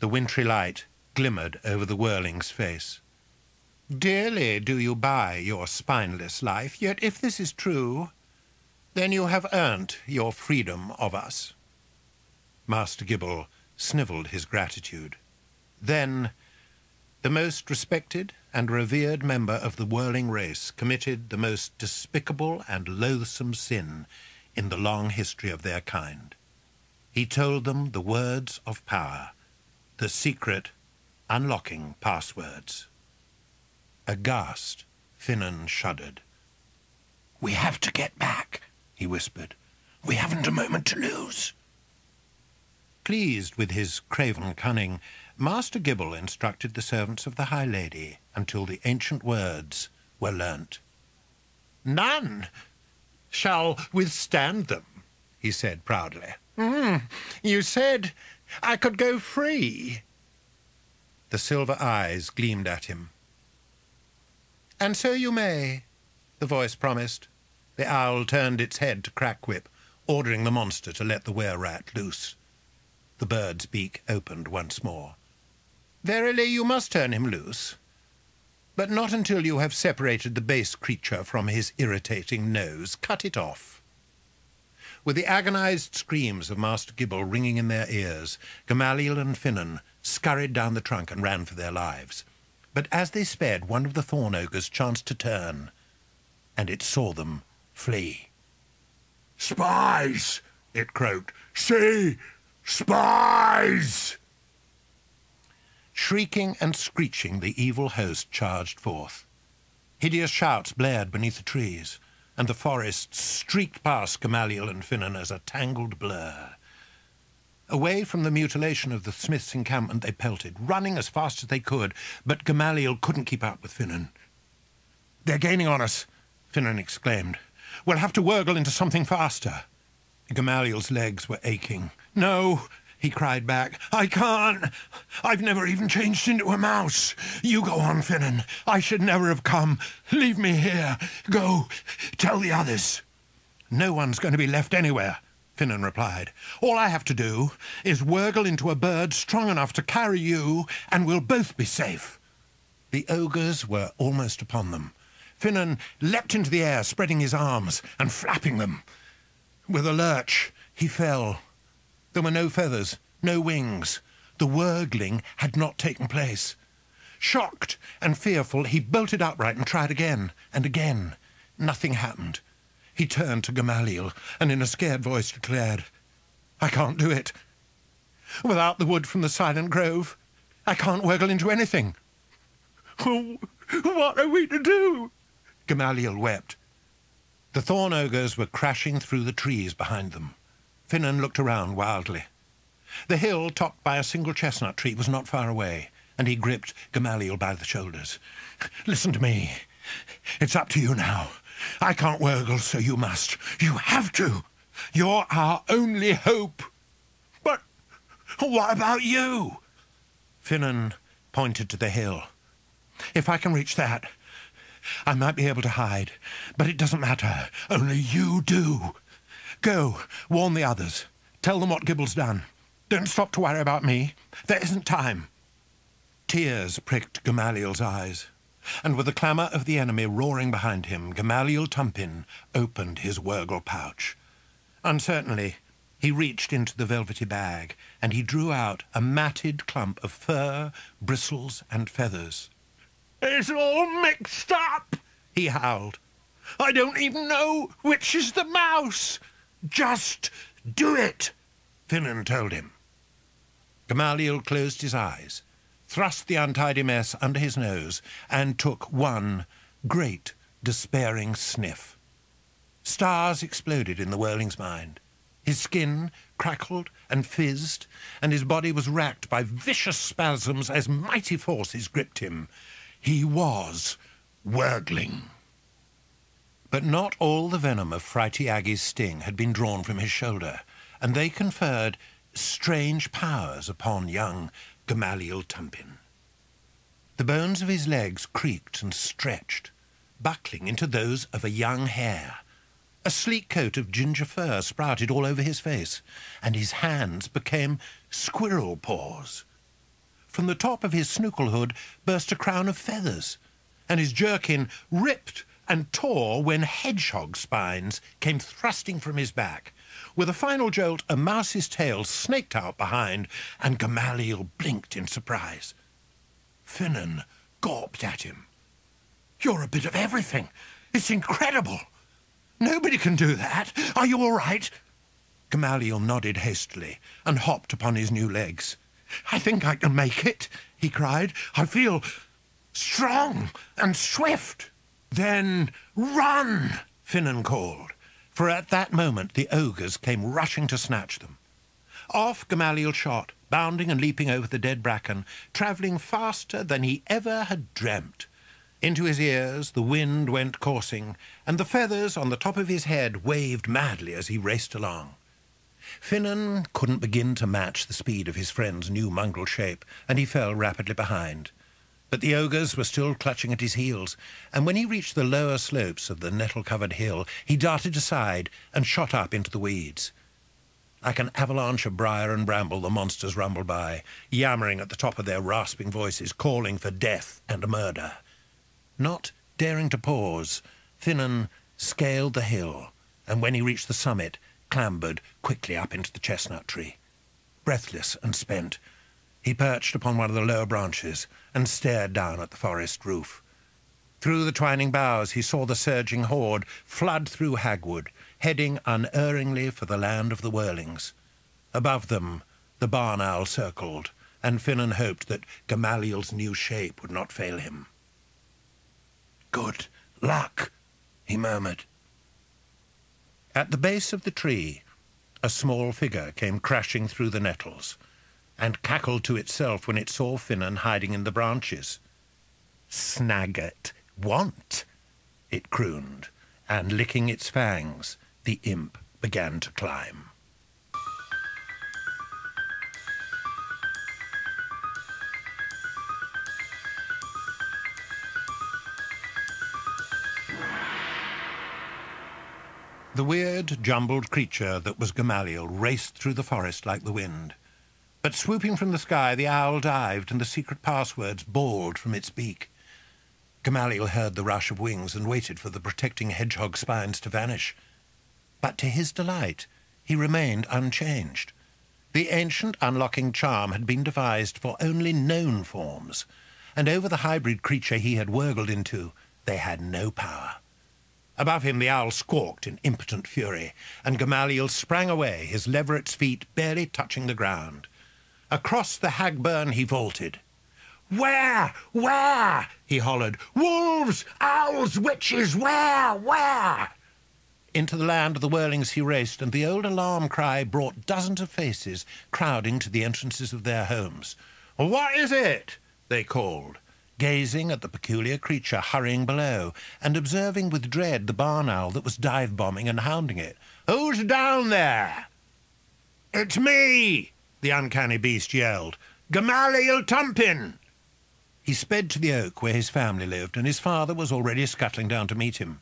The wintry light glimmered over the werling's face. Dearly do you buy your spineless life, yet if this is true, then you have earned your freedom of us. Master Gibble snivelled his gratitude. Then the most respected and revered member of the werling race committed the most despicable and loathsome sin in the long history of their kind. He told them the words of power, the secret unlocking passwords. Aghast, Finnan shuddered. We have to get back, he whispered. We haven't a moment to lose. Pleased with his craven cunning, Master Gibble instructed the servants of the High Lady until the ancient words were learnt. None shall withstand them, he said proudly. Mm, you said I could go free. The silver eyes gleamed at him. And so you may, the voice promised. The owl turned its head to Crackwhip, ordering the monster to let the were-rat loose. The bird's beak opened once more. Verily you must turn him loose, but not until you have separated the base creature from his irritating nose. Cut it off. With the agonized screams of Master Gibble ringing in their ears, Gamaliel and Finnan scurried down the trunk and ran for their lives. But as they sped, one of the thorn ogres chanced to turn, and it saw them flee. Spies! it croaked. See! Spies! Shrieking and screeching, the evil host charged forth. Hideous shouts blared beneath the trees, and the forest streaked past Gamaliel and Finnan as a tangled blur. Away from the mutilation of the Smith's encampment they pelted, running as fast as they could, but Gamaliel couldn't keep up with Finnan. They're gaining on us, Finnan exclaimed. We'll have to wurgle into something faster. Gamaliel's legs were aching. No, he cried back. I can't. I've never even changed into a mouse. You go on, Finnan. I should never have come. Leave me here. Go. Tell the others. No one's going to be left anywhere, Finnan replied. All I have to do is wurgle into a bird strong enough to carry you, and we'll both be safe. The ogres were almost upon them. Finnan leapt into the air, spreading his arms and flapping them. With a lurch, he fell there were no feathers, no wings. The wurgling had not taken place. Shocked and fearful, he bolted upright and tried again and again. Nothing happened. He turned to Gamaliel and in a scared voice declared, I can't do it. Without the wood from the silent grove, I can't wurgle into anything. Oh, what are we to do? Gamaliel wept. The thorn ogres were crashing through the trees behind them. Finnan looked around wildly. The hill, topped by a single chestnut tree, was not far away, and he gripped Gamaliel by the shoulders. Listen to me. It's up to you now. I can't wurgle, so you must. You have to. You're our only hope. But what about you? Finnan pointed to the hill. If I can reach that, I might be able to hide. But it doesn't matter. Only you do. Go, warn the others. Tell them what Gibble's done. Don't stop to worry about me. There isn't time. Tears pricked Gamaliel's eyes, and with the clamour of the enemy roaring behind him, Gamaliel Tumpin opened his wurgle pouch. Uncertainly, he reached into the velvety bag, and he drew out a matted clump of fur, bristles, and feathers. It's all mixed up, he howled. I don't even know which is the mouse. Just do it, Finnan told him. Gamaliel closed his eyes, thrust the untidy mess under his nose, and took one great, despairing sniff. Stars exploded in the werling's mind. His skin crackled and fizzed, and his body was racked by vicious spasms as mighty forces gripped him. He was wurgling. But not all the venom of Frighty Aggie's sting had been drawn from his shoulder, and they conferred strange powers upon young Gamaliel Tumpin. The bones of his legs creaked and stretched, buckling into those of a young hare. A sleek coat of ginger fur sprouted all over his face, and his hands became squirrel paws. From the top of his snookle hood burst a crown of feathers, and his jerkin ripped and tore when hedgehog spines came thrusting from his back. With a final jolt, a mouse's tail snaked out behind, and Gamaliel blinked in surprise. Finnan gawped at him. You're a bit of everything. It's incredible. Nobody can do that. Are you all right? Gamaliel nodded hastily and hopped upon his new legs. I think I can make it, he cried. I feel strong and swift. Then run, Finnan called, for at that moment the ogres came rushing to snatch them. Off Gamaliel shot, bounding and leaping over the dead bracken, travelling faster than he ever had dreamt. Into his ears the wind went coursing, and the feathers on the top of his head waved madly as he raced along. Finnan couldn't begin to match the speed of his friend's new mongrel shape, and he fell rapidly behind. But the ogres were still clutching at his heels, and when he reached the lower slopes of the nettle-covered hill, he darted aside and shot up into the weeds. Like an avalanche of briar and bramble, the monsters rumbled by, yammering at the top of their rasping voices, calling for death and murder. Not daring to pause, Finnan scaled the hill, and when he reached the summit, clambered quickly up into the chestnut tree. Breathless and spent, he perched upon one of the lower branches and stared down at the forest roof. Through the twining boughs he saw the surging horde flood through Hagwood, heading unerringly for the land of the Werlings. Above them the barn owl circled, and Finnan hoped that Gamaliel's new shape would not fail him. Good luck, he murmured. At the base of the tree, a small figure came crashing through the nettles and cackled to itself when it saw Finnan hiding in the branches. Snagget want, it crooned, and licking its fangs, the imp began to climb. The weird, jumbled creature that was Gamaliel raced through the forest like the wind. But swooping from the sky, the owl dived, and the secret passwords bawled from its beak. Gamaliel heard the rush of wings and waited for the protecting hedgehog spines to vanish. But to his delight, he remained unchanged. The ancient unlocking charm had been devised for only known forms, and over the hybrid creature he had wurgled into, they had no power. Above him the owl squawked in impotent fury, and Gamaliel sprang away, his leveret's feet barely touching the ground. Across the Hagburn he vaulted. Where? Where? he hollered. Wolves! Owls! Witches! Where? Where? Into the land of the Werlings he raced, and the old alarm cry brought dozens of faces crowding to the entrances of their homes. What is it? they called, gazing at the peculiar creature hurrying below, and observing with dread the barn owl that was dive-bombing and hounding it. Who's down there? It's me, the uncanny beast yelled. Gamaliel Tumpin! He sped to the oak where his family lived, and his father was already scuttling down to meet him.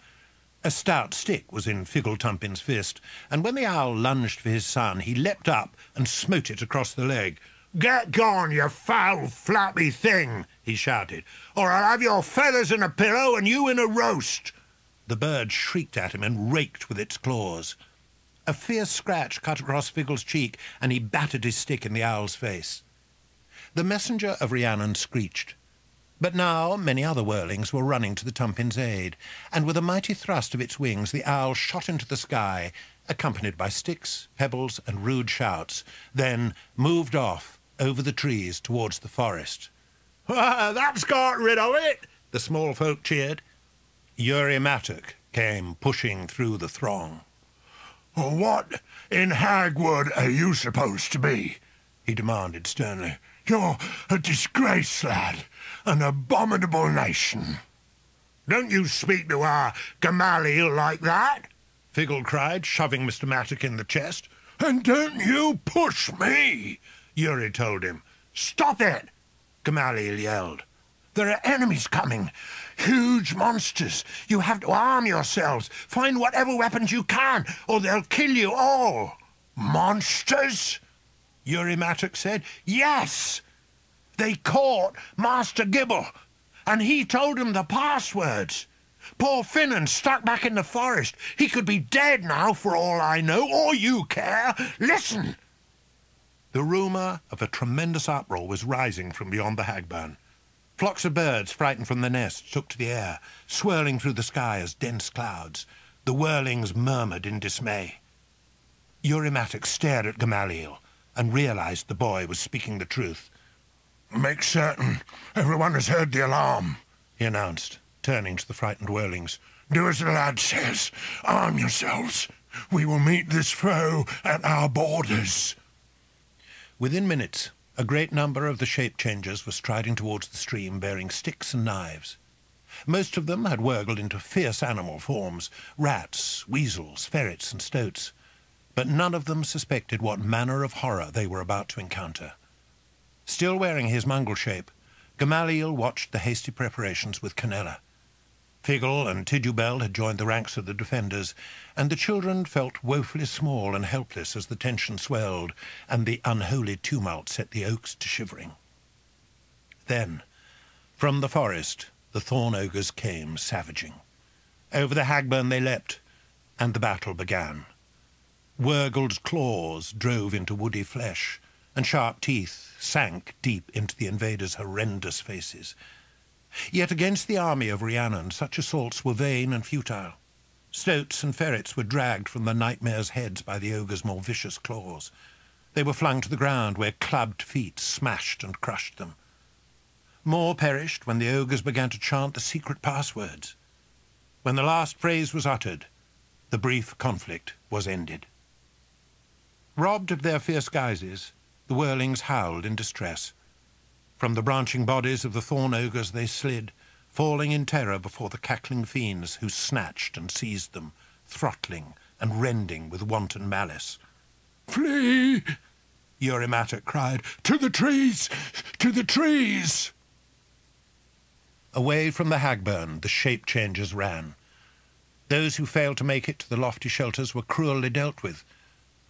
A stout stick was in Figgle Tumpin's fist, and when the owl lunged for his son, he leapt up and smote it across the leg. Get gone, you foul, flappy thing, he shouted, or I'll have your feathers in a pillow and you in a roast. The bird shrieked at him and raked with its claws. A fierce scratch cut across Figgle's cheek, and he battered his stick in the owl's face. The messenger of Rhiannon screeched. But now many other werlings were running to the Tumpin's aid, and with a mighty thrust of its wings the owl shot into the sky, accompanied by sticks, pebbles, and rude shouts, then moved off over the trees towards the forest. that's got rid of it, the small folk cheered. Uri Mattock came pushing through the throng. What in Hagwood are you supposed to be? he demanded sternly. You're a disgrace, lad, an abominable nation. Don't you speak to our Gamaliel like that? Figgle cried, shoving Mr. Mattock in the chest. And don't you push me, Uri told him. Stop it, Gamaliel yelled. There are enemies coming. Huge monsters. You have to arm yourselves. Find whatever weapons you can, or they'll kill you all. Monsters? Uri Mattock said. Yes. They caught Master Gibble, and he told them the passwords. Poor Finnan stuck back in the forest. He could be dead now, for all I know, or you care. Listen. The rumour of a tremendous uproar was rising from beyond the Hagburn. Flocks of birds, frightened from their nests, took to the air, swirling through the sky as dense clouds. The werlings murmured in dismay. Uri Mattock stared at Gamaliel and realized the boy was speaking the truth. Make certain everyone has heard the alarm, he announced, turning to the frightened werlings. Do as the lad says. Arm yourselves. We will meet this foe at our borders. Within minutes, a great number of the shape-changers were striding towards the stream bearing sticks and knives. Most of them had wurgled into fierce animal forms, rats, weasels, ferrets, and stoats, but none of them suspected what manner of horror they were about to encounter. Still wearing his mongrel shape, Gamaliel watched the hasty preparations with Canella. Figgle and Tidubel had joined the ranks of the defenders, and the children felt woefully small and helpless as the tension swelled and the unholy tumult set the oaks to shivering. Then, from the forest, the thorn ogres came, savaging. Over the hagburn they leapt, and the battle began. Wurgle's claws drove into woody flesh, and sharp teeth sank deep into the invaders' horrendous faces. Yet against the army of Rhiannon such assaults were vain and futile. Stoats and ferrets were dragged from the nightmares' heads by the ogre's more vicious claws. They were flung to the ground, where clubbed feet smashed and crushed them. More perished when the ogres began to chant the secret passwords. When the last phrase was uttered, the brief conflict was ended. Robbed of their fierce guises, the werlings howled in distress. From the branching bodies of the thorn ogres they slid, falling in terror before the cackling fiends who snatched and seized them, throttling and rending with wanton malice. Flee! Uri Mattock cried. To the trees! To the trees! Away from the Hagburn the shape changers ran. Those who failed to make it to the lofty shelters were cruelly dealt with,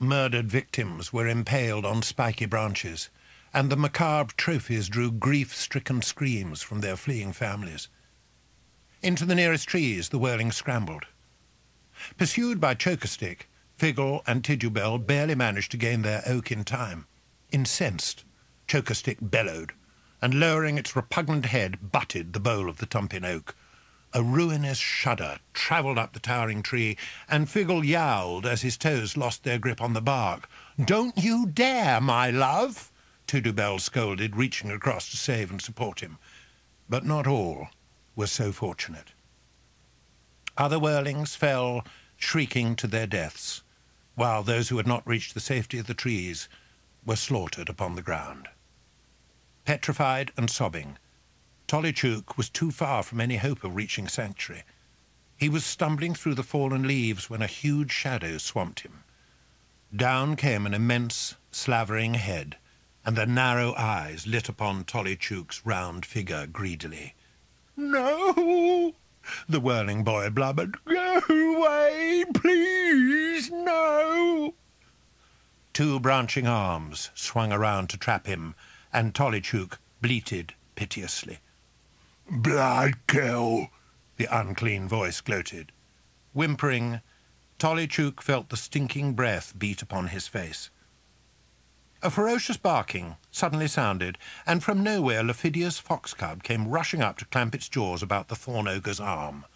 Murdered victims were impaled on spiky branches, and the macabre trophies drew grief-stricken screams from their fleeing families. Into the nearest trees the werling scrambled. Pursued by Chokerstick, Figgle and Tidubel barely managed to gain their oak in time. Incensed, Chokerstick bellowed, and lowering its repugnant head, butted the bole of the Tumpin oak, a ruinous shudder travelled up the towering tree, and Figgle yowled as his toes lost their grip on the bark. "Don't you dare, my love!" Tidubel scolded, reaching across to save and support him. But not all were so fortunate. Other werlings fell, shrieking to their deaths, while those who had not reached the safety of the trees were slaughtered upon the ground. Petrified and sobbing, Tolly Tuke was too far from any hope of reaching sanctuary. He was stumbling through the fallen leaves when a huge shadow swamped him. Down came an immense, slavering head, and the narrow eyes lit upon Tolly Tuke's round figure greedily. No, the werling boy blubbered. Go away, please, no. Two branching arms swung around to trap him, and Tolly Tuke bleated piteously. Bloodkill, the unclean voice gloated. Whimpering, Tolly Tuke felt the stinking breath beat upon his face. A ferocious barking suddenly sounded, and from nowhere Lephidia's fox cub came rushing up to clamp its jaws about the thorn ogre's arm.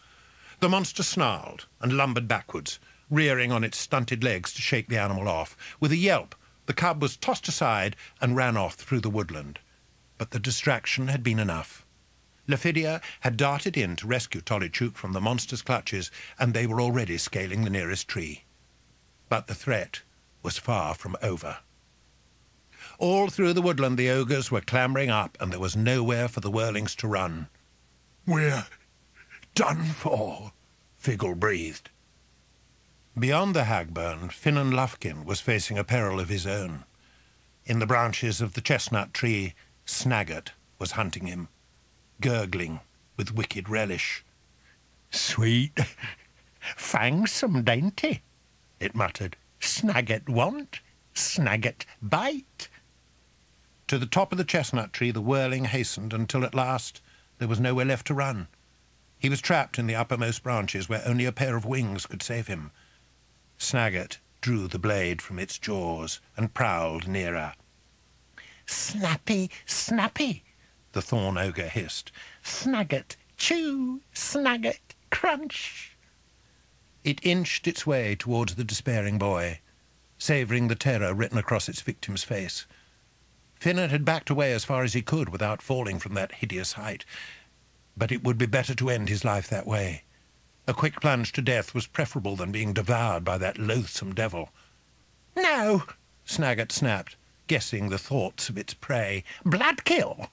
The monster snarled and lumbered backwards, rearing on its stunted legs to shake the animal off. With a yelp, the cub was tossed aside and ran off through the woodland. But the distraction had been enough. Lephidia had darted in to rescue Tolly Tuke from the monster's clutches, and they were already scaling the nearest tree. But the threat was far from over. All through the woodland the ogres were clambering up, and there was nowhere for the werlings to run. We're done for, Figgle breathed. Beyond the Hagburn, Finnan Lufkin was facing a peril of his own. In the branches of the chestnut tree, Snagget was hunting him gurgling with wicked relish. Sweet, fangsome dainty, it muttered. Snagget want, snagget bite. To the top of the chestnut tree the werling hastened until at last there was nowhere left to run. He was trapped in the uppermost branches where only a pair of wings could save him. Snagget drew the blade from its jaws and prowled nearer. Snappy, snappy, the thorn ogre hissed. Snagget, chew, snagget, crunch. It inched its way towards the despairing boy, savouring the terror written across its victim's face. Finnan had backed away as far as he could without falling from that hideous height, but it would be better to end his life that way. A quick plunge to death was preferable than being devoured by that loathsome devil. No, Snagget snapped, guessing the thoughts of its prey. Blood kill.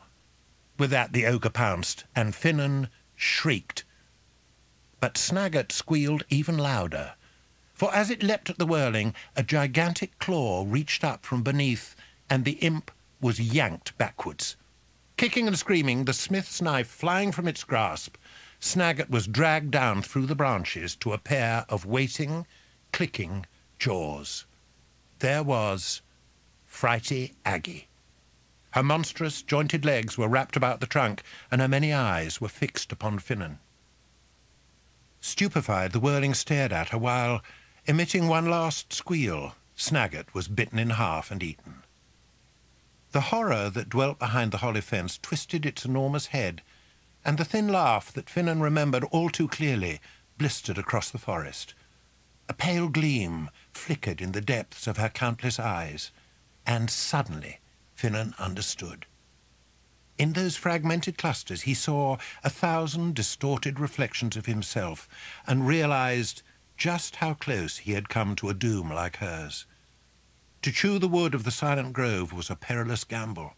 With that the ogre pounced, and Finnan shrieked. But Snagget squealed even louder, for as it leapt at the werling, a gigantic claw reached up from beneath, and the imp was yanked backwards. Kicking and screaming, the smith's knife flying from its grasp, Snagget was dragged down through the branches to a pair of waiting, clicking jaws. There was Frighty Aggie. Her monstrous, jointed legs were wrapped about the trunk, and her many eyes were fixed upon Finnan. Stupefied, the werling stared at her while, emitting one last squeal, Snagget was bitten in half and eaten. The horror that dwelt behind the holly fence twisted its enormous head, and the thin laugh that Finnan remembered all too clearly blistered across the forest. A pale gleam flickered in the depths of her countless eyes, and suddenly Finnan understood. In those fragmented clusters he saw a thousand distorted reflections of himself, and realized just how close he had come to a doom like hers. To chew the wood of the silent grove was a perilous gamble.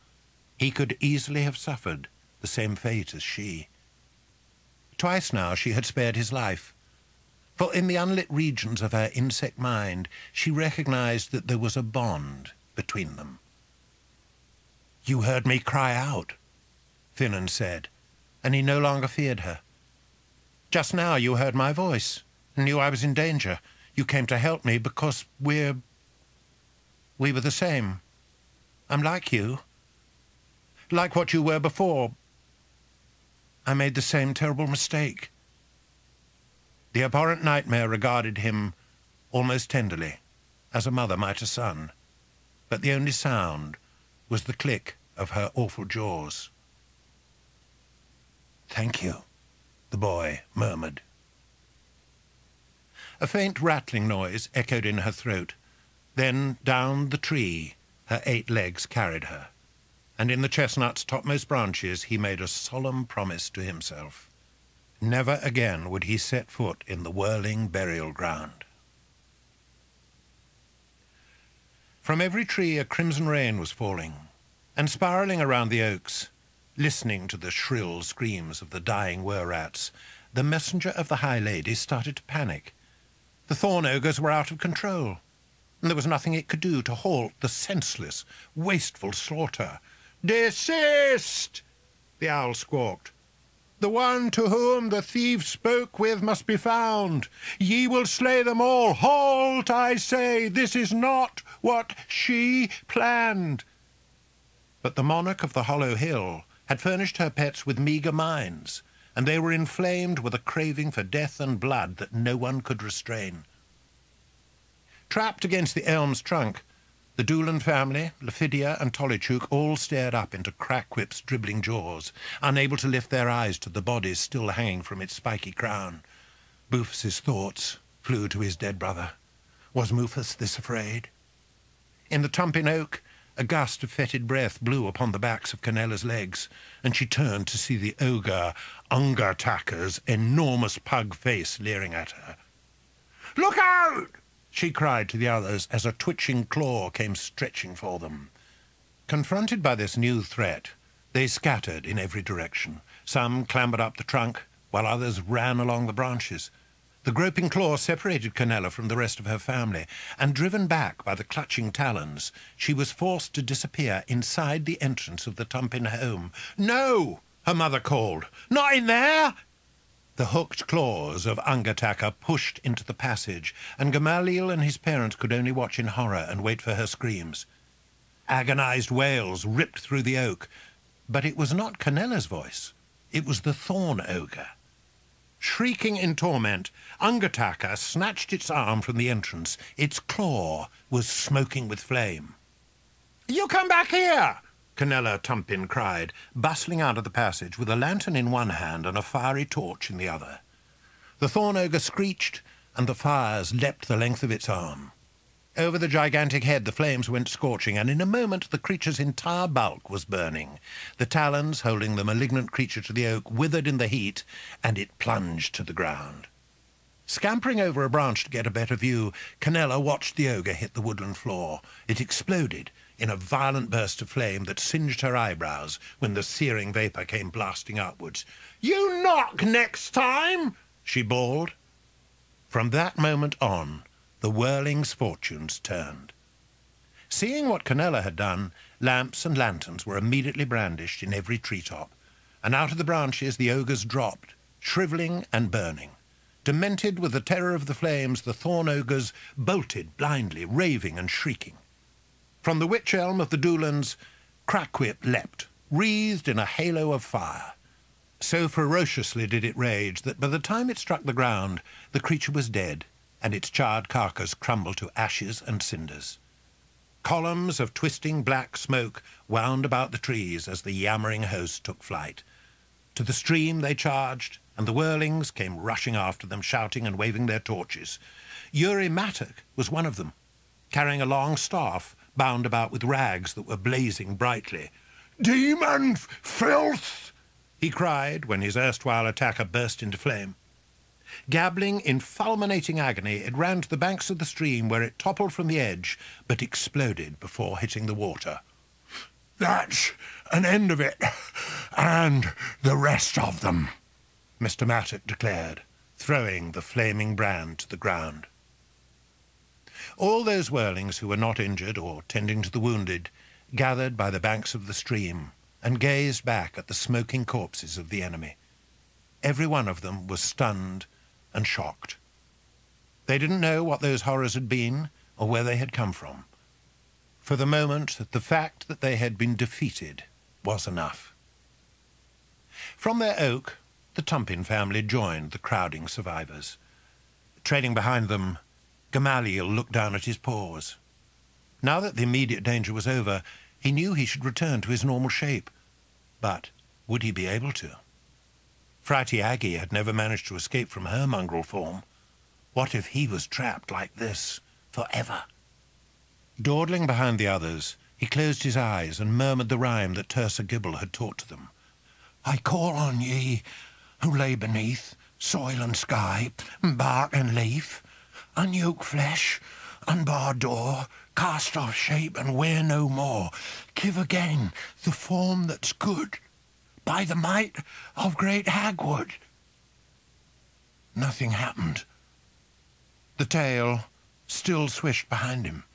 He could easily have suffered the same fate as she. Twice now she had spared his life, for in the unlit regions of her insect mind she recognized that there was a bond between them. You heard me cry out, Finnan said, and he no longer feared her. Just now you heard my voice and knew I was in danger. You came to help me because we're... we were the same. I'm like you. Like what you were before. I made the same terrible mistake. The abhorrent nightmare regarded him almost tenderly, as a mother might a son, but the only sound was the click of her awful jaws. Thank you, the boy murmured. A faint rattling noise echoed in her throat. Then down the tree her eight legs carried her, and in the chestnut's topmost branches he made a solemn promise to himself. Never again would he set foot in the werling burial ground. From every tree a crimson rain was falling, and spiralling around the oaks, listening to the shrill screams of the dying were-rats, the messenger of the High Lady started to panic. The thorn ogres were out of control, and there was nothing it could do to halt the senseless, wasteful slaughter. Desist! The owl squawked. The one to whom the thief spoke with must be found. Ye will slay them all. Halt, I say! This is not what she planned. But the monarch of the hollow hill had furnished her pets with meagre minds, and they were inflamed with a craving for death and blood that no one could restrain. Trapped against the elm's trunk, the Doolan family, Lephidia and Tolly Tuke, all stared up into Crackwhip's dribbling jaws, unable to lift their eyes to the body still hanging from its spiky crown. Bufus's thoughts flew to his dead brother. Was Mufus this afraid? In the Tumpin Oak, a gust of fetid breath blew upon the backs of Canella's legs, and she turned to see the ogre Ungataka's enormous pug face leering at her. Look out! She cried to the others as a twitching claw came stretching for them. Confronted by this new threat, they scattered in every direction. Some clambered up the trunk, while others ran along the branches. The groping claw separated Canella from the rest of her family, and driven back by the clutching talons, she was forced to disappear inside the entrance of the Tumpin home. No! her mother called. Not in there! The hooked claws of Ungataka pushed into the passage, and Gamaliel and his parents could only watch in horror and wait for her screams. Agonized wails ripped through the oak, but it was not Canella's voice. It was the thorn ogre. Shrieking in torment, Ungataka snatched its arm from the entrance. Its claw was smoking with flame. You come back here! Canella Tumpin cried, bustling out of the passage with a lantern in one hand and a fiery torch in the other. The thorn ogre screeched, and the fires leapt the length of its arm. Over the gigantic head the flames went scorching, and in a moment the creature's entire bulk was burning. The talons, holding the malignant creature to the oak, withered in the heat, and it plunged to the ground. Scampering over a branch to get a better view, Canella watched the ogre hit the woodland floor. It exploded in a violent burst of flame that singed her eyebrows when the searing vapour came blasting upwards. You knock next time! she bawled. From that moment on, the werling's fortunes turned. Seeing what Canella had done, lamps and lanterns were immediately brandished in every treetop, and out of the branches the ogres dropped, shrivelling and burning. Demented with the terror of the flames, the thorn ogres bolted blindly, raving and shrieking. From the wych elm of the Doolans, Crackwhip leapt, wreathed in a halo of fire. So ferociously did it rage that by the time it struck the ground, the creature was dead, and its charred carcass crumbled to ashes and cinders. Columns of twisting black smoke wound about the trees as the yammering host took flight. To the stream they charged, and the werlings came rushing after them, shouting and waving their torches. Uri Mattock was one of them, carrying a long staff bound about with rags that were blazing brightly. Demon filth! he cried when his erstwhile attacker burst into flame. Gabbling in fulminating agony, it ran to the banks of the stream where it toppled from the edge, but exploded before hitting the water. That's an end of it, and the rest of them, Mr. Mattock declared, throwing the flaming brand to the ground. All those werlings who were not injured or tending to the wounded gathered by the banks of the stream and gazed back at the smoking corpses of the enemy. Every one of them was stunned and shocked. They didn't know what those horrors had been or where they had come from. For the moment, the fact that they had been defeated was enough. From their oak, the Tumpin family joined the crowding survivors. Trailing behind them, Gamaliel looked down at his paws. Now that the immediate danger was over, he knew he should return to his normal shape. But would he be able to? Frighty Aggie had never managed to escape from her mongrel form. What if he was trapped like this forever? Dawdling behind the others, he closed his eyes and murmured the rhyme that Tersa Gibble had taught to them. I call on ye, who lay beneath soil and sky, bark and leaf, unyoke flesh, unbar door, cast off shape and wear no more. Give again the form that's good, by the might of great Hagwood. Nothing happened. The tail still swished behind him.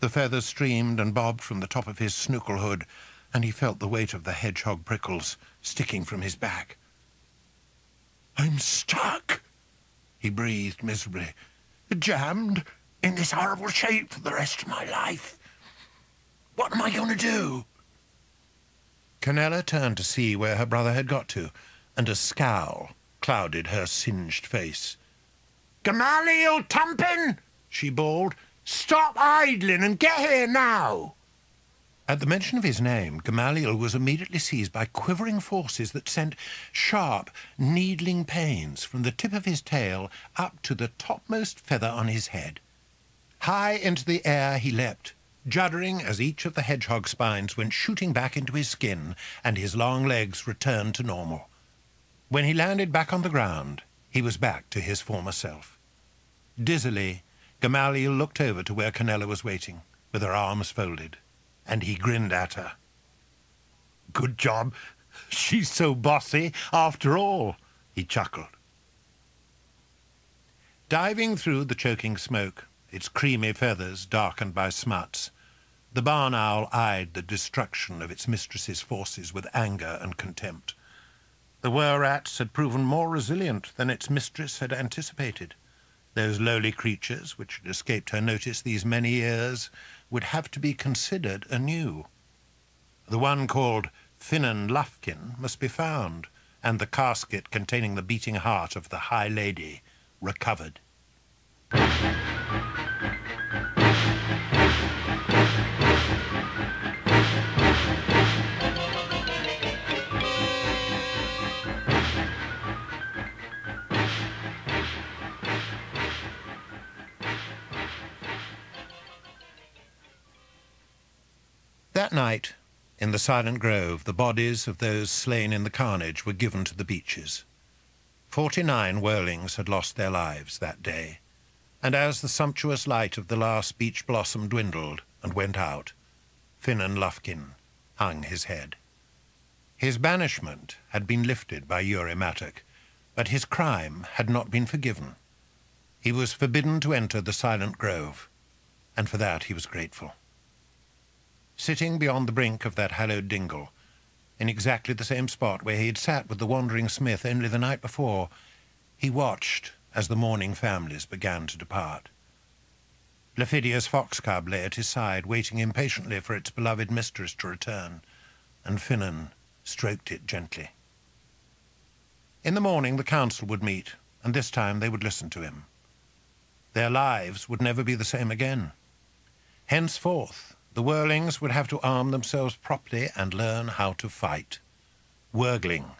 The feathers streamed and bobbed from the top of his snookle hood, and he felt the weight of the hedgehog prickles sticking from his back. I'm stuck, he breathed miserably, jammed in this horrible shape for the rest of my life. What am I going to do? Canella turned to see where her brother had got to, and a scowl clouded her singed face. Gamaliel Tumpin, she bawled. Stop idling and get here now! At the mention of his name, Gamaliel was immediately seized by quivering forces that sent sharp, needling pains from the tip of his tail up to the topmost feather on his head. High into the air he leapt, juddering as each of the hedgehog spines went shooting back into his skin and his long legs returned to normal. When he landed back on the ground, he was back to his former self. Dizzily, Gamaliel looked over to where Canella was waiting, with her arms folded, and he grinned at her. Good job. She's so bossy, after all, he chuckled. Diving through the choking smoke, its creamy feathers darkened by smuts, the barn owl eyed the destruction of its mistress's forces with anger and contempt. The were rats had proven more resilient than its mistress had anticipated. Those lowly creatures, which had escaped her notice these many years, would have to be considered anew. The one called Finnan Lufkin must be found, and the casket containing the beating heart of the High Lady recovered. That night, in the silent grove, the bodies of those slain in the carnage were given to the beeches. Forty-nine werlings had lost their lives that day, and as the sumptuous light of the last beech blossom dwindled and went out, Finnan Lufkin hung his head. His banishment had been lifted by Uri Mattock, but his crime had not been forgiven. He was forbidden to enter the silent grove, and for that he was grateful. Sitting beyond the brink of that hallowed dingle, in exactly the same spot where he had sat with the wandering Smith only the night before, he watched as the mourning families began to depart. Lephidia's fox cub lay at his side, waiting impatiently for its beloved mistress to return, and Finnan stroked it gently. In the morning the council would meet, and this time they would listen to him. Their lives would never be the same again. Henceforth, the Werlings would have to arm themselves properly and learn how to fight. Wurgling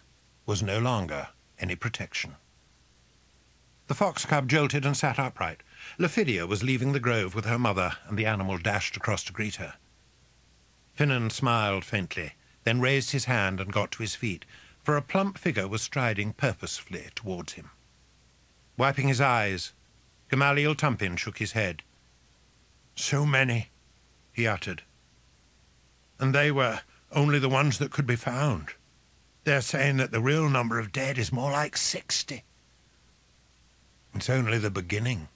was no longer any protection. The fox cub jolted and sat upright. Lephidia was leaving the grove with her mother, and the animal dashed across to greet her. Finnan smiled faintly, then raised his hand and got to his feet, for a plump figure was striding purposefully towards him. Wiping his eyes, Gamaliel Tumpin shook his head. So many, he uttered. And they were only the ones that could be found. They're saying that the real number of dead is more like sixty. It's only the beginning,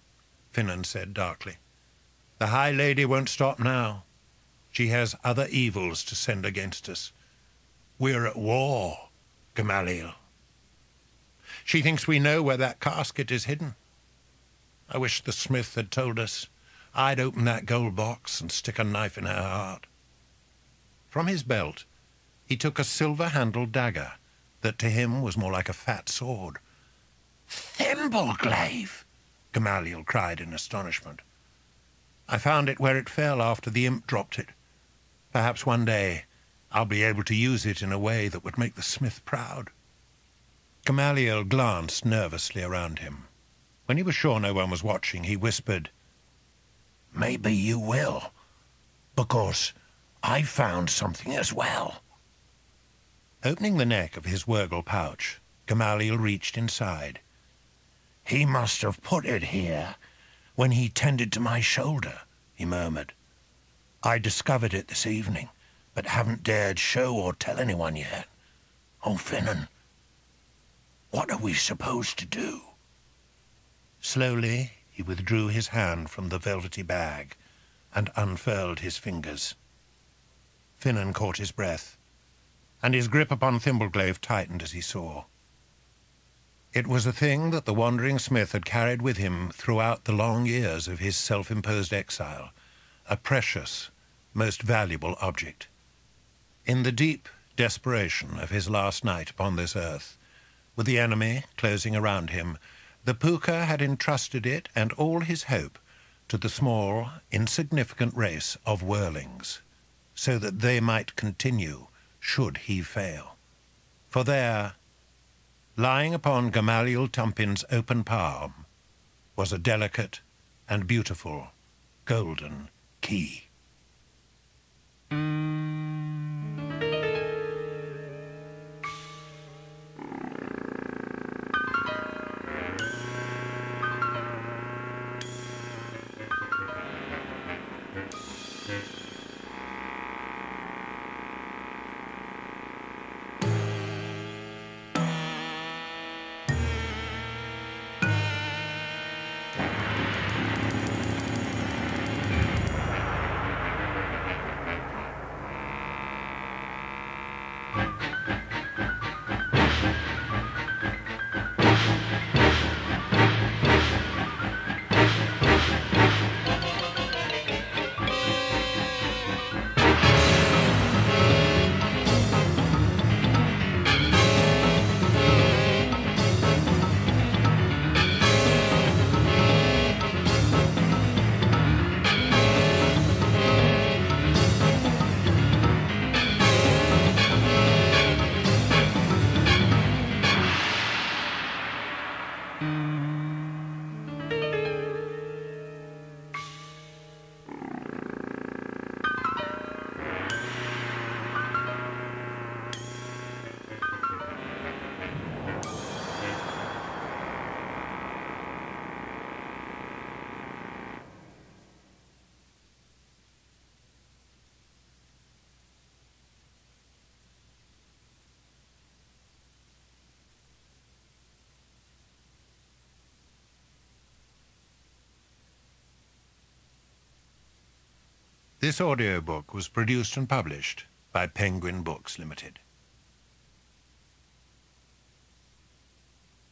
Finnan said darkly. The High Lady won't stop now. She has other evils to send against us. We're at war, Gamaliel. She thinks we know where that casket is hidden. I wish the smith had told us. I'd open that gold box and stick a knife in her heart. From his belt, he took a silver-handled dagger that to him was more like a fat sword. Thimbleglaive! Gamaliel cried in astonishment. I found it where it fell after the imp dropped it. Perhaps one day I'll be able to use it in a way that would make the smith proud. Gamaliel glanced nervously around him. When he was sure no one was watching, he whispered, Maybe you will, because I found something as well. Opening the neck of his Wurgle pouch, Gamaliel reached inside. He must have put it here when he tended to my shoulder, he murmured. I discovered it this evening, but haven't dared show or tell anyone yet. Oh, Finnan, what are we supposed to do? Slowly, he withdrew his hand from the velvety bag and unfurled his fingers. Finnan caught his breath, and his grip upon Thimbleglaive tightened as he saw. It was a thing that the wandering smith had carried with him throughout the long years of his self-imposed exile, a precious, most valuable object. In the deep desperation of his last night upon this earth, with the enemy closing around him, the Pooka had entrusted it and all his hope to the small, insignificant race of Werlings, so that they might continue should he fail. For there, lying upon Gamaliel Tumpin's open palm, was a delicate and beautiful golden key. This audiobook was produced and published by Penguin Books Limited.